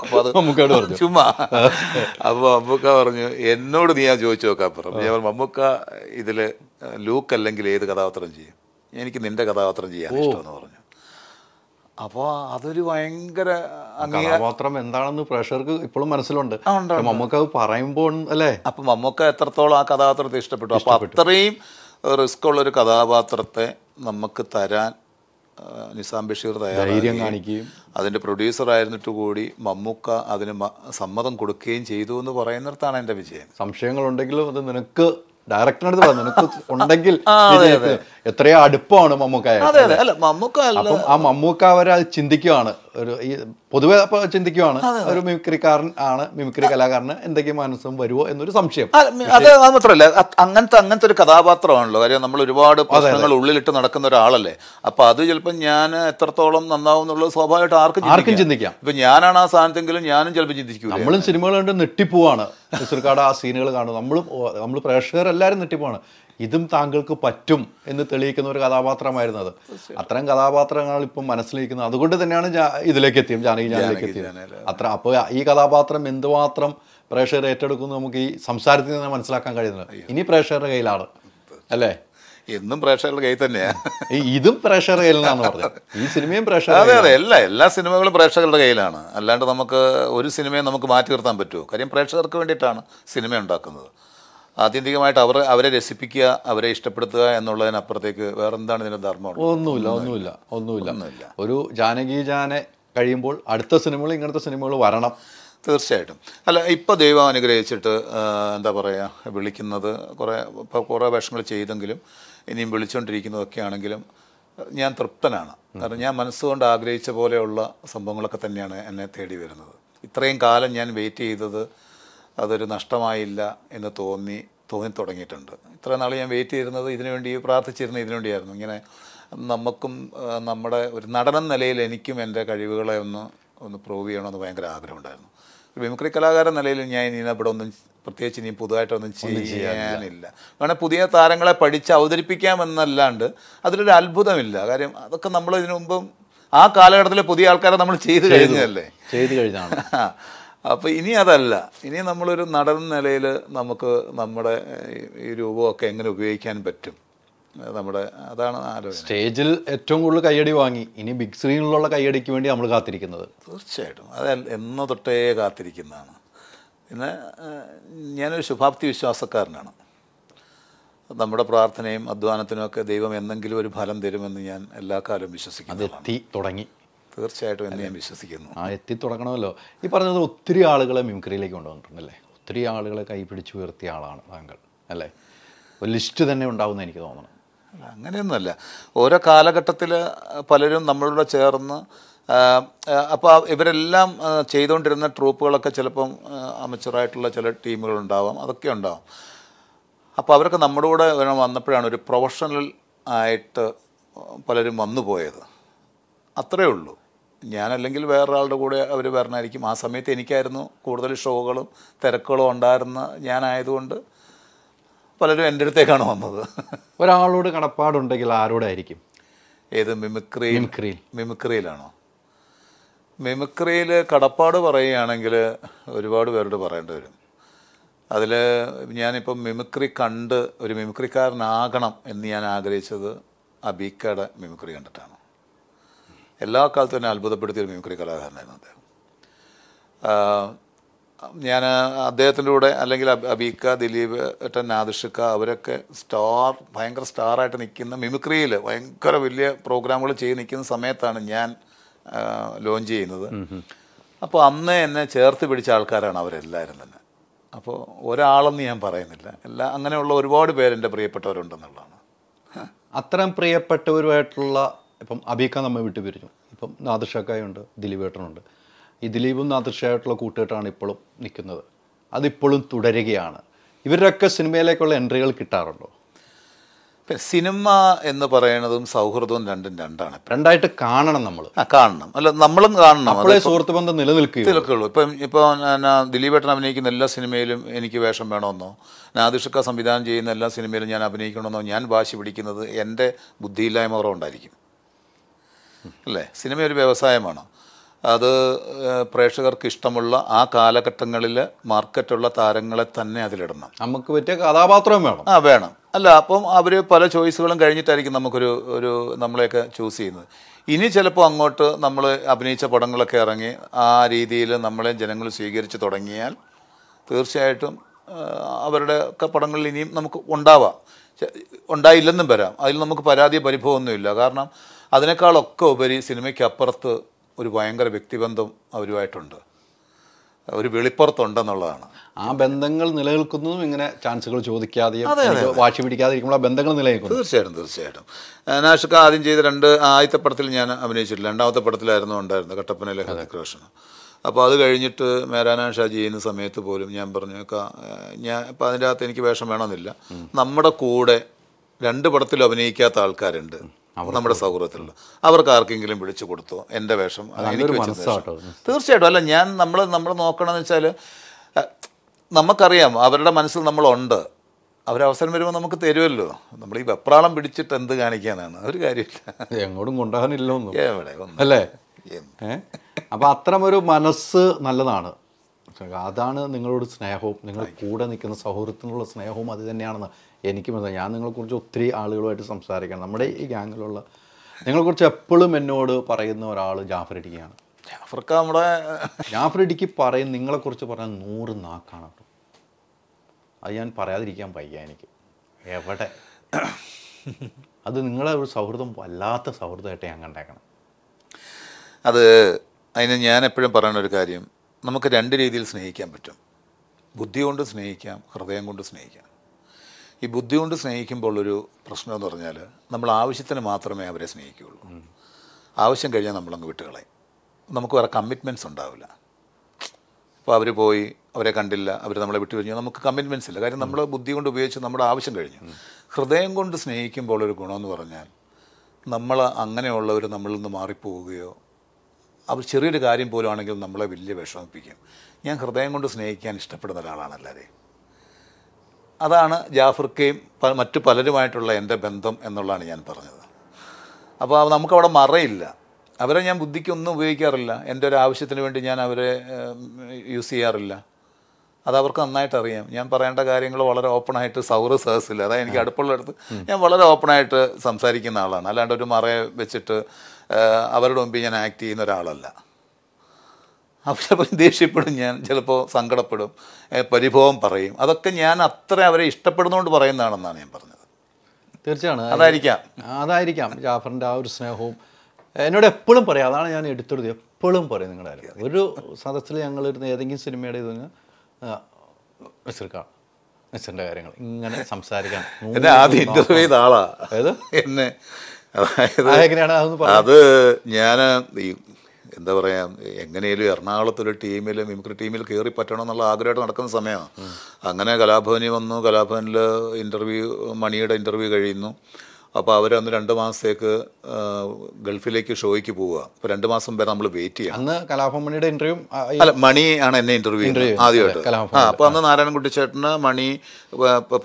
അപ്പോൾ അത് പറഞ്ഞു. ചുമ്മാ. അപ്പോൾ മമ്മൂക്ക പറഞ്ഞു എന്നോട് നീ ആ ചോദിച്ചു നോക്കാൻ പറഞ്ഞു ഞാൻ മമ്മൂക്ക ഇതിൽ ലൂക്ക് അല്ലെങ്കിൽ ഏത് കഥാപാത്രം ചെയ്യും? എനിക്ക് നിന്റെ കഥാപാത്രം ചെയ്യാൻ ഇഷ്ടമെന്ന് പറഞ്ഞു. അപ്പോൾ അതൊരു ഭയങ്കര കഥാപാത്രം എന്താണെന്ന് പ്രേക്ഷകർക്ക് ഇപ്പോഴും മനസ്സിലുണ്ട്. മമ്മൂക്ക അത് പറയുമ്പോൾ അല്ലേ? അപ്പം മമ്മൂക്ക എത്രത്തോളം ആ കഥാപാത്രത്തെ ഇഷ്ടപ്പെട്ടു? അപ്പോൾ അത്രയും റിസ്ക് ഉള്ള ഒരു കഥാപാത്രത്തെ നമുക്ക് തരാൻ നിസാം ബഷീർ ധൈര്യം കാണിക്കുകയും. അതിന്റെ പ്രൊഡ്യൂസർ ആയിരുന്നിട്ട് കൂടി മമ്മൂക്ക അതിന് സമ്മതം കൊടുക്കുകയും ചെയ്തു എന്ന് പറയുന്നിടത്താണ് എന്റെ വിജയം. സംശയങ്ങളുണ്ടെങ്കിലും അത് നിനക്ക് ഡയറക്ടറിനടുത്ത് പറഞ്ഞു നിനക്ക് ഉണ്ടെങ്കിൽ എത്രയോ അടുപ്പമാണ് മമ്മൂക്കായ. അതെ അതെ. അല്ല മമ്മൂക്ക ആ മമ്മൂക്ക അവരെ അത് ചിന്തിക്കുവാണ്. ഒരു ഈ പൊതുവെ അപ്പൊ ചിന്തിക്കുവാണ് ഒരു മിമിക്രിക്കാരൻ ആണ് മിമിക്രി കലാകാരന് എന്തെങ്കിലും മനസ്സും വരുമോ എന്നൊരു സംശയം. അത് അത് മാത്രമല്ല അങ്ങനത്തെ അങ്ങനത്തെ ഒരു കഥാപാത്രമാണല്ലോ. കാര്യം നമ്മൾ ഒരുപാട് പ്രശ്നങ്ങൾ ഉള്ളിലിട്ട് നടക്കുന്ന ഒരാളല്ലേ. അപ്പൊ അത് ചിലപ്പോൾ ഞാൻ എത്രത്തോളം നന്നാവും എന്നുള്ളത് സ്വാഭാവികമായിട്ട് ആർക്കും ആർക്കും ചിന്തിക്കാം. ചിന്തിക്കാം. ഇപ്പൊ ഞാനാണ് ആ സ്ഥാനത്തെങ്കിലും ഞാനും ചിലപ്പോൾ ചിന്തിക്കും നമ്മളും സിനിമകൾ കണ്ട് നെട്ടിപ്പോവാണ്. തൃശ്ശൂർക്കാട് ആ സീനുകൾ കാണും. നമ്മളും നമ്മൾ പ്രേക്ഷകരെല്ലാവരും നെട്ടിപ്പോവാണ്. ഇതും താങ്കൾക്ക് പറ്റും എന്ന് തെളിയിക്കുന്ന ഒരു കഥാപാത്രമായിരുന്നു അത്. അത്തരം കഥാപാത്രങ്ങൾ ഇപ്പം മനസ്സിലിരിക്കുന്നത് അതുകൊണ്ട് തന്നെയാണ് ഇതിലേക്ക് എത്തിയും ജാനകി ജാനിലേക്ക് എത്തിയത് അത്ര അപ്പോൾ ഈ കഥാപാത്രം എന്തുമാത്രം പ്രേക്ഷകർ ഏറ്റെടുക്കുന്നു നമുക്ക് ഈ സംസാരത്തിൽ നിന്ന് മനസ്സിലാക്കാൻ കഴിയുന്നത്. ഇനി പ്രേക്ഷകരുടെ കയ്യിലാണ്. അല്ലേ? എന്നും പ്രേക്ഷകരുടെ കയ്യിൽ തന്നെയാണ് ഇതും പ്രേക്ഷകരുടെ കയ്യിലാണ് പറഞ്ഞത്. ഈ സിനിമയും പ്രേക്ഷകർ അതെ അതെ. അല്ല എല്ലാ സിനിമകളും പ്രേക്ഷകരുടെ കയ്യിലാണ്. അല്ലാണ്ട് നമുക്ക് ഒരു സിനിമയും നമുക്ക് മാറ്റി നിർത്താൻ പറ്റുമോ? കാര്യം പ്രേക്ഷകർക്ക് വേണ്ടിയിട്ടാണ് സിനിമ ഉണ്ടാക്കുന്നത്. ആത്യന്തികമായിട്ട് അവർ അവരെ രസിപ്പിക്കുക അവരെ ഇഷ്ടപ്പെടുത്തുക എന്നുള്ളതിനപ്പുറത്തേക്ക് വേറെ എന്താണ് ഇതിന്റെ ധർമ്മം ഒന്നുമില്ല ഒന്നുമില്ല. ഒന്നുമില്ല ഒന്നുമില്ല. ഒരു ജാനകി ജാനെ കഴിയുമ്പോൾ അടുത്ത സിനിമകൾ ഇങ്ങനത്തെ സിനിമകൾ വരണം. തീർച്ചയായിട്ടും. അല്ല ഇപ്പോൾ ദൈവം അനുഗ്രഹിച്ചിട്ട് എന്താ പറയുക വിളിക്കുന്നത് കുറേ ഇപ്പോൾ കുറേ വേഷങ്ങൾ ചെയ്തെങ്കിലും ഇനിയും വിളിച്ചുകൊണ്ടിരിക്കുന്നതൊക്കെ ആണെങ്കിലും ഞാൻ തൃപ്തനാണ്. കാരണം ഞാൻ മനസ്സുകൊണ്ട് ആഗ്രഹിച്ച പോലെയുള്ള സംഭവങ്ങളൊക്കെ തന്നെയാണ് എന്നെ തേടി വരുന്നത്. ഇത്രയും കാലം ഞാൻ വെയിറ്റ് ചെയ്തത് അതൊരു നഷ്ടമായില്ല എന്ന് തോന്നി തോന്നി തുടങ്ങിയിട്ടുണ്ട്. ഇത്ര നാൾ ഞാൻ വെയിറ്റ് ചെയ്തിരുന്നത് ഇതിനുവേണ്ടി പ്രാർത്ഥിച്ചിരുന്നത് ഇതിനുവേണ്ടിയായിരുന്നു ഇങ്ങനെ നമുക്കും നമ്മുടെ ഒരു നടനം നിലയിൽ എനിക്കും എന്റെ കഴിവുകളെ ഒന്ന് ഒന്ന് പ്രൂവ് ചെയ്യണമെന്ന് ഭയങ്കര ആഗ്രഹമുണ്ടായിരുന്നു. ഒരു മിമിക്രി കലാകാരൻ നിലയിൽ ഞാൻ ഇനി ഇവിടെ ഒന്നും പ്രത്യേകിച്ച് ഇനി പുതുതായിട്ടൊന്നും ചെയ്യാനില്ല. വേണേൽ പുതിയ താരങ്ങളെ പഠിച്ച് അവതരിപ്പിക്കാമെന്നല്ലാണ്ട് അതിലൊരു അത്ഭുതമില്ല. കാര്യം അതൊക്കെ നമ്മൾ ഇതിനു മുമ്പും ആ കാലഘട്ടത്തിലെ പുതിയ ആൾക്കാരെ നമ്മൾ ചെയ്തു കഴിഞ്ഞതല്ലേ? ചെയ്തു കഴിഞ്ഞാണ് അപ്പോൾ ഇനി അതല്ല. ഇനി നമ്മളൊരു നടൻ നിലയിൽ നമുക്ക് നമ്മുടെ ഈ- രൂപമൊക്കെ എങ്ങനെ ഉപയോഗിക്കാൻ പറ്റും? നമ്മുടെ അതാണ് ആലോചന. സ്റ്റേജിൽ ഏറ്റവും കൂടുതൽ കയ്യടി വാങ്ങി ഇനി ബിഗ് സ്ക്രീനിലുള്ള കയ്യടിക്ക് വേണ്ടി നമ്മൾ കാത്തിരിക്കുന്നത്. തീർച്ചയായിട്ടും. അത് എന്ന തൊട്ടേ കാത്തിരിക്കുന്നതാണ്. പിന്നെ ഞാനൊരു ശുഭാപ്തി വിശ്വാസക്കാരനാണ്. നമ്മുടെ പ്രാർത്ഥനയും അധ്വാനത്തിനും ഒക്കെ ദൈവം എന്തെങ്കിലും ഒരു ഫലം തരുമെന്ന് ഞാൻ എല്ലാ കാലവും വിശ്വസിക്കുന്നു തുടങ്ങി. തീർച്ചയായിട്ടും എന്നെ ഞാൻ വിശ്വസിക്കുന്നു. ആ എത്തിത്തുടങ്ങണമല്ലോ ഈ പറഞ്ഞത് ഒത്തിരി ആളുകളെ മിമിക്രിയിലേക്ക് കൊണ്ടുവന്നിട്ടുണ്ടല്ലേ? ഒത്തിരി ആളുകളെ കൈ പിടിച്ച് ഉയർത്തിയ ആളാണ് താങ്കൾ അല്ലേ? ഒരു ലിസ്റ്റ് തന്നെ ഉണ്ടാവുമെന്ന് എനിക്ക് തോന്നണം. അല്ല, അങ്ങനെയൊന്നുമല്ല. ഓരോ കാലഘട്ടത്തിൽ പലരും നമ്മളോട് ചേർന്ന് അപ്പോൾ ഇവരെല്ലാം ചെയ്തുകൊണ്ടിരുന്ന ട്രൂപ്പുകളൊക്കെ ചിലപ്പം അമച്ചറായിട്ടുള്ള ചില ടീമുകളുണ്ടാവാം അതൊക്കെ ഉണ്ടാവാം. അപ്പോൾ അവരൊക്കെ നമ്മുടെ കൂടെ വന്നപ്പോഴാണ് ഒരു പ്രൊഫഷണൽ ആയിട്ട് പലരും വന്നു പോയത് അത്രേ ഉള്ളൂ. ഞാനല്ലെങ്കിൽ വേറൊരാളുടെ കൂടെ അവർ വരണമായിരിക്കും ആ സമയത്ത് എനിക്കായിരുന്നു കൂടുതൽ ഷോകളും തിരക്കുകളും ഉണ്ടായിരുന്ന ഞാനായതുകൊണ്ട് പലരും എന്റെ അടുത്തേക്കാണ് വന്നത്. ഒരാളോട് കടപ്പാടുണ്ടെങ്കിൽ ആരോടായിരിക്കും? ഏത് മിമിക്രി മിമിക്രിയിൽ. മിമിക്രിയിലാണോ? മിമിക്രിയിൽ കടപ്പാട് പറയുകയാണെങ്കിൽ ഒരുപാട് പേരോട് പറയേണ്ടി വരും. അതിൽ ഞാനിപ്പം മിമിക്രി കണ്ട് ഒരു മിമിക്രിക്കാരനാകണം എന്ന് ഞാൻ ആഗ്രഹിച്ചത് അബീക്കയുടെ മിമിക്രി കണ്ടിട്ടാണ്. എല്ലാ കാലത്തും എന്നെ അത്ഭുതപ്പെടുത്തിയ ഒരു മിമിക്രി കലാകാരനായിരുന്നു അദ്ദേഹം. ഞാൻ അദ്ദേഹത്തിന്റെ കൂടെ അല്ലെങ്കിൽ അബ് അബീക്ക ദിലീപ് ഏട്ടൻ നാദിഷിക്ക അവരൊക്കെ സ്റ്റാർ ഭയങ്കര സ്റ്റാറായിട്ട് നിൽക്കുന്ന മിമിക്രിയിൽ ഭയങ്കര വലിയ പ്രോഗ്രാമുകൾ ചെയ്ത് നിൽക്കുന്ന സമയത്താണ് ഞാൻ ലോഞ്ച് ചെയ്യുന്നത്. അപ്പോൾ അന്ന് എന്നെ ചേർത്ത് പിടിച്ച ആൾക്കാരാണ് അവരെല്ലാവരും തന്നെ. അപ്പോൾ ഒരാളെന്ന് ഞാൻ പറയുന്നില്ല. എല്ലാ അങ്ങനെയുള്ള ഒരുപാട് പേര് എന്റെ പ്രിയപ്പെട്ടവരുണ്ടെന്നുള്ളതാണ്. അത്തരം പ്രിയപ്പെട്ടവരുമായിട്ടുള്ള ഇപ്പം അബീക്ക നമ്മെ വിട്ടു പിരിഞ്ഞു ഇപ്പം നാദർഷക്കായുണ്ട് ദിലീപേട്ടനുണ്ട്. ഈ ദിലീപും നാദർഷയായിട്ടുള്ള കൂട്ടുകെട്ടാണ് ഇപ്പോഴും നിൽക്കുന്നത്. അതിപ്പോഴും തുടരുകയാണ്. ഇവരുടെയൊക്കെ സിനിമയിലേക്കുള്ള എൻട്രികൾ കിട്ടാറുണ്ടോ? സിനിമ എന്ന് പറയുന്നതും സൗഹൃദവും രണ്ടും രണ്ടാണ്. രണ്ടായിട്ട് കാണണം നമ്മൾ ആ കാണണം. അല്ല നമ്മളും കാണണം. സുഹൃത്ത് ബന്ധം നിലനിൽക്കുകയുള്ളൂ. ഇപ്പം ഇപ്പോൾ ഞാൻ ദിലീപേട്ടൻ അഭിനയിക്കുന്ന എല്ലാ സിനിമയിലും എനിക്ക് വേഷം വേണമെന്നോ നാദിഷക്ക സംവിധാനം ചെയ്യുന്ന എല്ലാ സിനിമയിലും ഞാൻ അഭിനയിക്കണമെന്നോ ഞാൻ വാശി പിടിക്കുന്നത് എന്റെ ബുദ്ധിയില്ലായ്മ കുറവ് ഉണ്ടായിരിക്കും അല്ലേ? സിനിമ ഒരു വ്യവസായമാണ്? അത് പ്രേക്ഷകർക്ക് ഇഷ്ടമുള്ള ആ കാലഘട്ടങ്ങളിൽ മാർക്കറ്റുള്ള താരങ്ങളെ തന്നെ അതിലിടണം. നമുക്ക് പറ്റിയ കഥാപാത്രം വേണം. ആ വേണം. അല്ല അപ്പം അവർ പല ചോയ്സുകളും കഴിഞ്ഞിട്ടായിരിക്കും നമുക്കൊരു ഒരു നമ്മളെയൊക്കെ ചൂസ് ചെയ്യുന്നത്. ഇനി ചിലപ്പോൾ അങ്ങോട്ട് നമ്മൾ അഭിനയിച്ച പടങ്ങളൊക്കെ ഇറങ്ങി ആ രീതിയിൽ നമ്മളെ ജനങ്ങൾ സ്വീകരിച്ച് തുടങ്ങിയാൽ തീർച്ചയായിട്ടും അവരുടെ ഒക്കെ പടങ്ങളിൽ ഇനിയും നമുക്ക് ഉണ്ടാവാം. ഉണ്ടായില്ലെന്നും വരാം. അതിൽ നമുക്ക് പരാതി പരിഭവമൊന്നുമില്ല. കാരണം അതിനേക്കാളൊക്കെ ഉപരി സിനിമയ്ക്കപ്പുറത്ത് ഒരു ഭയങ്കര വ്യക്തിബന്ധം അവരുമായിട്ടുണ്ട്. ഒരു വെളിപ്പുറത്തുണ്ടെന്നുള്ളതാണ്. ആ ബന്ധങ്ങൾ നിലനിൽക്കുന്നതും ഇങ്ങനെ ചാൻസുകൾ ചോദിക്കാതെ വാശി പിടിക്കാതെ ഇരിക്കുമ്പോൾ ആ ബന്ധങ്ങൾ നിലനിൽക്കും തീർച്ചയായിട്ടും തീർച്ചയായിട്ടും. നാഷിക്ക ആദ്യം ചെയ്ത രണ്ട് ആദ്യത്തെ പടത്തിൽ ഞാൻ അഭിനയിച്ചിട്ടില്ല. രണ്ടാമത്തെ പടത്തിലായിരുന്നു ഉണ്ടായിരുന്നത് കട്ടപ്പനയിലെ ഹൃതികൃഷ്ണൻ അപ്പോൾ അത് കഴിഞ്ഞിട്ട് മേരാന ഷാജി ചെയ്യുന്ന സമയത്ത് പോലും ഞാൻ പറഞ്ഞു ഞാൻ ഇപ്പം അതിന്റെ അകത്ത് എനിക്ക് വേഷം വേണമെന്നില്ല. നമ്മുടെ കൂടെ രണ്ട് പടത്തിൽ അഭിനയിക്കാത്ത ആൾക്കാരുണ്ട്. നമ്മുടെ സൗഹൃദത്തിലുള്ള അവർക്ക് ആർക്കെങ്കിലും വിളിച്ചു കൊടുത്തോ എന്റെ വേഷം എനിക്ക് വെച്ച വേഷം. തീർച്ചയായിട്ടും. അല്ല ഞാൻ നമ്മൾ നമ്മൾ നോക്കണമെന്ന് വെച്ചാൽ നമുക്കറിയാം അവരുടെ മനസ്സിൽ നമ്മളുണ്ട്. അവരവസരം വരുമ്പോൾ നമുക്ക് തരുമല്ലോ. നമ്മൾ ഈ വെപ്രാളം പിടിച്ചിട്ട് എന്ത് കാണിക്കാനാണ്? ഒരു കാര്യമില്ല. എങ്ങോട്ടും കൊണ്ടുപോകാനില്ല ഒന്നും അല്ലേ? അപ്പോൾ അത്തരമൊരു മനസ്സ് നല്ലതാണ്. അതാണ് നിങ്ങളോട് സ്നേഹവും നിങ്ങൾ കൂടെ നിൽക്കുന്ന സൗഹൃദത്തിനുള്ള സ്നേഹവും അത് തന്നെയാണെന്ന് എനിക്ക് മനസ്സിലായി ഞാൻ നിങ്ങളെക്കുറിച്ച് ഒത്തിരി ആളുകളുമായിട്ട് സംസാരിക്കണം. നമ്മുടെ ഈ ഗ്യാങ്ങിലുള്ള നിങ്ങളെക്കുറിച്ച് എപ്പോഴും എന്നോട് പറയുന്ന ഒരാൾ ജാഫർ ഇടിക്കുകയാണ് ജാഫർക്ക് നമ്മുടെ ജാഫർ ഇടിക്ക് പറയും നിങ്ങളെക്കുറിച്ച് പറയാൻ നൂറ് നാക്കാണ് കേട്ടോ. അത് ഞാൻ പറയാതിരിക്കാൻ വയ്യ എനിക്ക്. എവിടെ? അത് നിങ്ങളെ ഒരു സൗഹൃദം വല്ലാത്ത സൗഹൃദമായിട്ട് ഞാൻ കണ്ടേക്കണം. അത് അതിന് ഞാൻ എപ്പോഴും പറയുന്ന ഒരു കാര്യം നമുക്ക് രണ്ട് രീതിയിൽ സ്നേഹിക്കാൻ പറ്റും. ബുദ്ധി കൊണ്ട് സ്നേഹിക്കാം ഹൃദയം കൊണ്ട് സ്നേഹിക്കാം. ഈ ബുദ്ധി കൊണ്ട് സ്നേഹിക്കുമ്പോൾ ഒരു പ്രശ്നം എന്ന് പറഞ്ഞാൽ നമ്മൾ ആവശ്യത്തിന് മാത്രമേ അവരെ സ്നേഹിക്കുകയുള്ളൂ. ആവശ്യം കഴിഞ്ഞാൽ നമ്മളങ്ങ് വിട്ടുകളയും. നമുക്ക് വേറെ കമ്മിറ്റ്മെന്റ്സ് ഉണ്ടാവില്ല. അപ്പോൾ അവർ പോയി അവരെ കണ്ടില്ല അവർ നമ്മളെ വിട്ടു കഴിഞ്ഞാൽ നമുക്ക് കമ്മിറ്റ്മെന്റ്സ് ഇല്ല. കാര്യം നമ്മൾ ബുദ്ധി കൊണ്ട് ഉപയോഗിച്ച് നമ്മുടെ ആവശ്യം കഴിഞ്ഞു. ഹൃദയം കൊണ്ട് സ്നേഹിക്കുമ്പോൾ ഒരു ഗുണമെന്ന് പറഞ്ഞാൽ നമ്മൾ അങ്ങനെയുള്ളവർ നമ്മളിൽ നിന്ന് മാറിപ്പോവുകയോ അവർ ചെറിയൊരു കാര്യം പോലും ആണെങ്കിൽ നമ്മളെ വലിയ വിഷമിപ്പിക്കും. ഞാൻ ഹൃദയം കൊണ്ട് സ്നേഹിക്കാൻ ഇഷ്ടപ്പെടുന്ന ഒരാളാണ് എല്ലാവരെയും. അതാണ് ജാഫർക്കയും മറ്റു പലരുമായിട്ടുള്ള എന്റെ ബന്ധം എന്നുള്ളതാണ് ഞാൻ പറഞ്ഞത്. അപ്പോൾ നമുക്കവിടെ മറയില്ല. അവരെ ഞാൻ ബുദ്ധിക്കൊന്നും ഉപയോഗിക്കാറില്ല. എന്റെ ഒരു ആവശ്യത്തിന് വേണ്ടി ഞാൻ അവരെ യൂസ് ചെയ്യാറില്ല. അത് അവർക്ക് നന്നായിട്ട് അറിയാം. ഞാൻ പറയേണ്ട കാര്യങ്ങൾ വളരെ ഓപ്പണായിട്ട് സൗറ് സഹസില്ല അതായത് എനിക്ക് അടുപ്പുള്ള അടുത്ത് ഞാൻ വളരെ ഓപ്പണായിട്ട് സംസാരിക്കുന്ന ആളാണ്. അല്ലാണ്ട് ഒരു മറയെ വെച്ചിട്ട് അവരുടെ മുമ്പിൽ ഞാൻ ആക്ട് ചെയ്യുന്ന ഒരാളല്ല. അപ്പോൾ ചിലപ്പോൾ ദേഷ്യപ്പെടും ഞാൻ ചിലപ്പോൾ സങ്കടപ്പെടും പരിഭവം പറയും. അതൊക്കെ ഞാൻ അത്ര അവരെ ഇഷ്ടപ്പെടുന്നതുകൊണ്ട് പറയുന്നതാണെന്നാണ് ഞാൻ പറഞ്ഞത്. തീർച്ചയാണ്. അതായിരിക്കാം. അതായിരിക്കാം ജാഫറിന്റെ ആ ഒരു സ്നേഹവും. എന്നോട് എപ്പോഴും പറയാം അതാണ് ഞാൻ എടുത്തെടുത്ത് എപ്പോഴും പറയും നിങ്ങളുടെ കാര്യം. ഒരു സദസ്സിൽ ഞങ്ങൾ ഇരുന്ന് ഏതെങ്കിലും സിനിമയുടെ ഇത് നസീർക്കാണ് മിസ്റ്ററിന്റെ കാര്യങ്ങൾ ഇങ്ങനെ സംസാരിക്കാൻ എന്നെ ആദ്യം ഇന്റർവ്യൂ ചെയ്ത ആളാ. അതായത് എന്നെ. അതായത് അത് ഞാൻ ഈ എന്താ പറയാ എങ്ങനെയും എറണാകുളത്തൊരു ടീമിൽ മിമിക്രി ടീമിൽ കയറി പറ്റണം എന്നുള്ള ആഗ്രഹമായിട്ട് നടക്കുന്ന സമയമാണ് അങ്ങനെ കലാഭവനിൽ വന്നു കലാഭവനിൽ ഇന്റർവ്യൂ മണിയുടെ ഇന്റർവ്യൂ കഴിയുന്നു. അപ്പോൾ അവരന്ന് രണ്ട് മാസത്തേക്ക് ഗൾഫിലേക്ക് ഷോയ്ക്ക് പോവുക. അപ്പോൾ രണ്ട് മാസം വരെ നമ്മൾ വെയിറ്റ് ചെയ്യാം. അന്ന് കലാഭവമണിയുടെ ഇന്റർവ്യൂ അല്ല മണി ആണ് എന്നെ ഇന്റർവ്യൂ ആദ്യമായിട്ട്. ആ അപ്പോൾ അന്ന് നാരായണൻകുട്ടി ചേട്ടന് മണി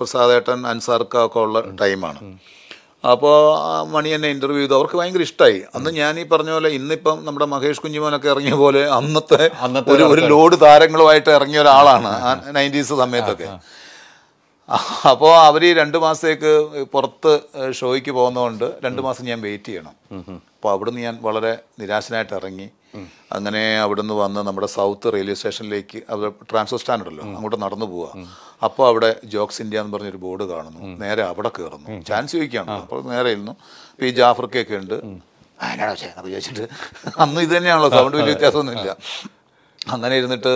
പ്രസാദേട്ടൻ അൻസാർക്കൊക്കെ ഉള്ള ടൈമാണ് അപ്പോൾ മണി എന്നെ ഇന്റർവ്യൂ ചെയ്തു. അവർക്ക് ഭയങ്കര ഇഷ്ടമായി അന്ന് ഞാൻ ഈ പറഞ്ഞ പോലെ ഇന്നിപ്പം നമ്മുടെ മഹേഷ് കുഞ്ഞിമോനൊക്കെ ഇറങ്ങിയ പോലെ അന്നത്തെ ഒരു ഒരു ലോഡ് താരങ്ങളുമായിട്ട് ഇറങ്ങിയ ഒരാളാണ് നയന്റീസ് സമയത്തൊക്കെ. അപ്പോൾ അവർ ഈ രണ്ട് മാസത്തേക്ക് പുറത്ത് ഷോയ്ക്ക് പോകുന്നതുകൊണ്ട് രണ്ട് മാസം ഞാൻ വെയിറ്റ് ചെയ്യണം. അപ്പോൾ അവിടുന്ന് ഞാൻ വളരെ നിരാശനായിട്ട് ഇറങ്ങി. അങ്ങനെ അവിടുന്ന് വന്ന് നമ്മുടെ സൗത്ത് റെയിൽവേ സ്റ്റേഷനിലേക്ക് അവിടെ ട്രാൻസ്ഫർ സ്റ്റാൻഡ് ഉണ്ടല്ലോ അങ്ങോട്ട് നടന്നു പോവുക. അപ്പോൾ അവിടെ ജോക്സ് ഇന്ത്യ എന്ന് പറഞ്ഞൊരു ബോർഡ് കാണുന്നു. നേരെ അവിടെ കയറുന്നു ചാൻസ് ചോദിക്കുകയാണ് അപ്പോൾ നേരെ ഇരുന്നു. ഇപ്പോൾ ഈ ജാഫർക്കൊക്കെ ഉണ്ട്. "ആ, എന്നാടാ പക്ഷേ എന്നൊക്കെ ചോദിച്ചിട്ട് അന്ന് ഇത് തന്നെയാണല്ലോ സൗണ്ട് വലിയ വ്യത്യാസമൊന്നുമില്ല. അങ്ങനെ ഇരുന്നിട്ട്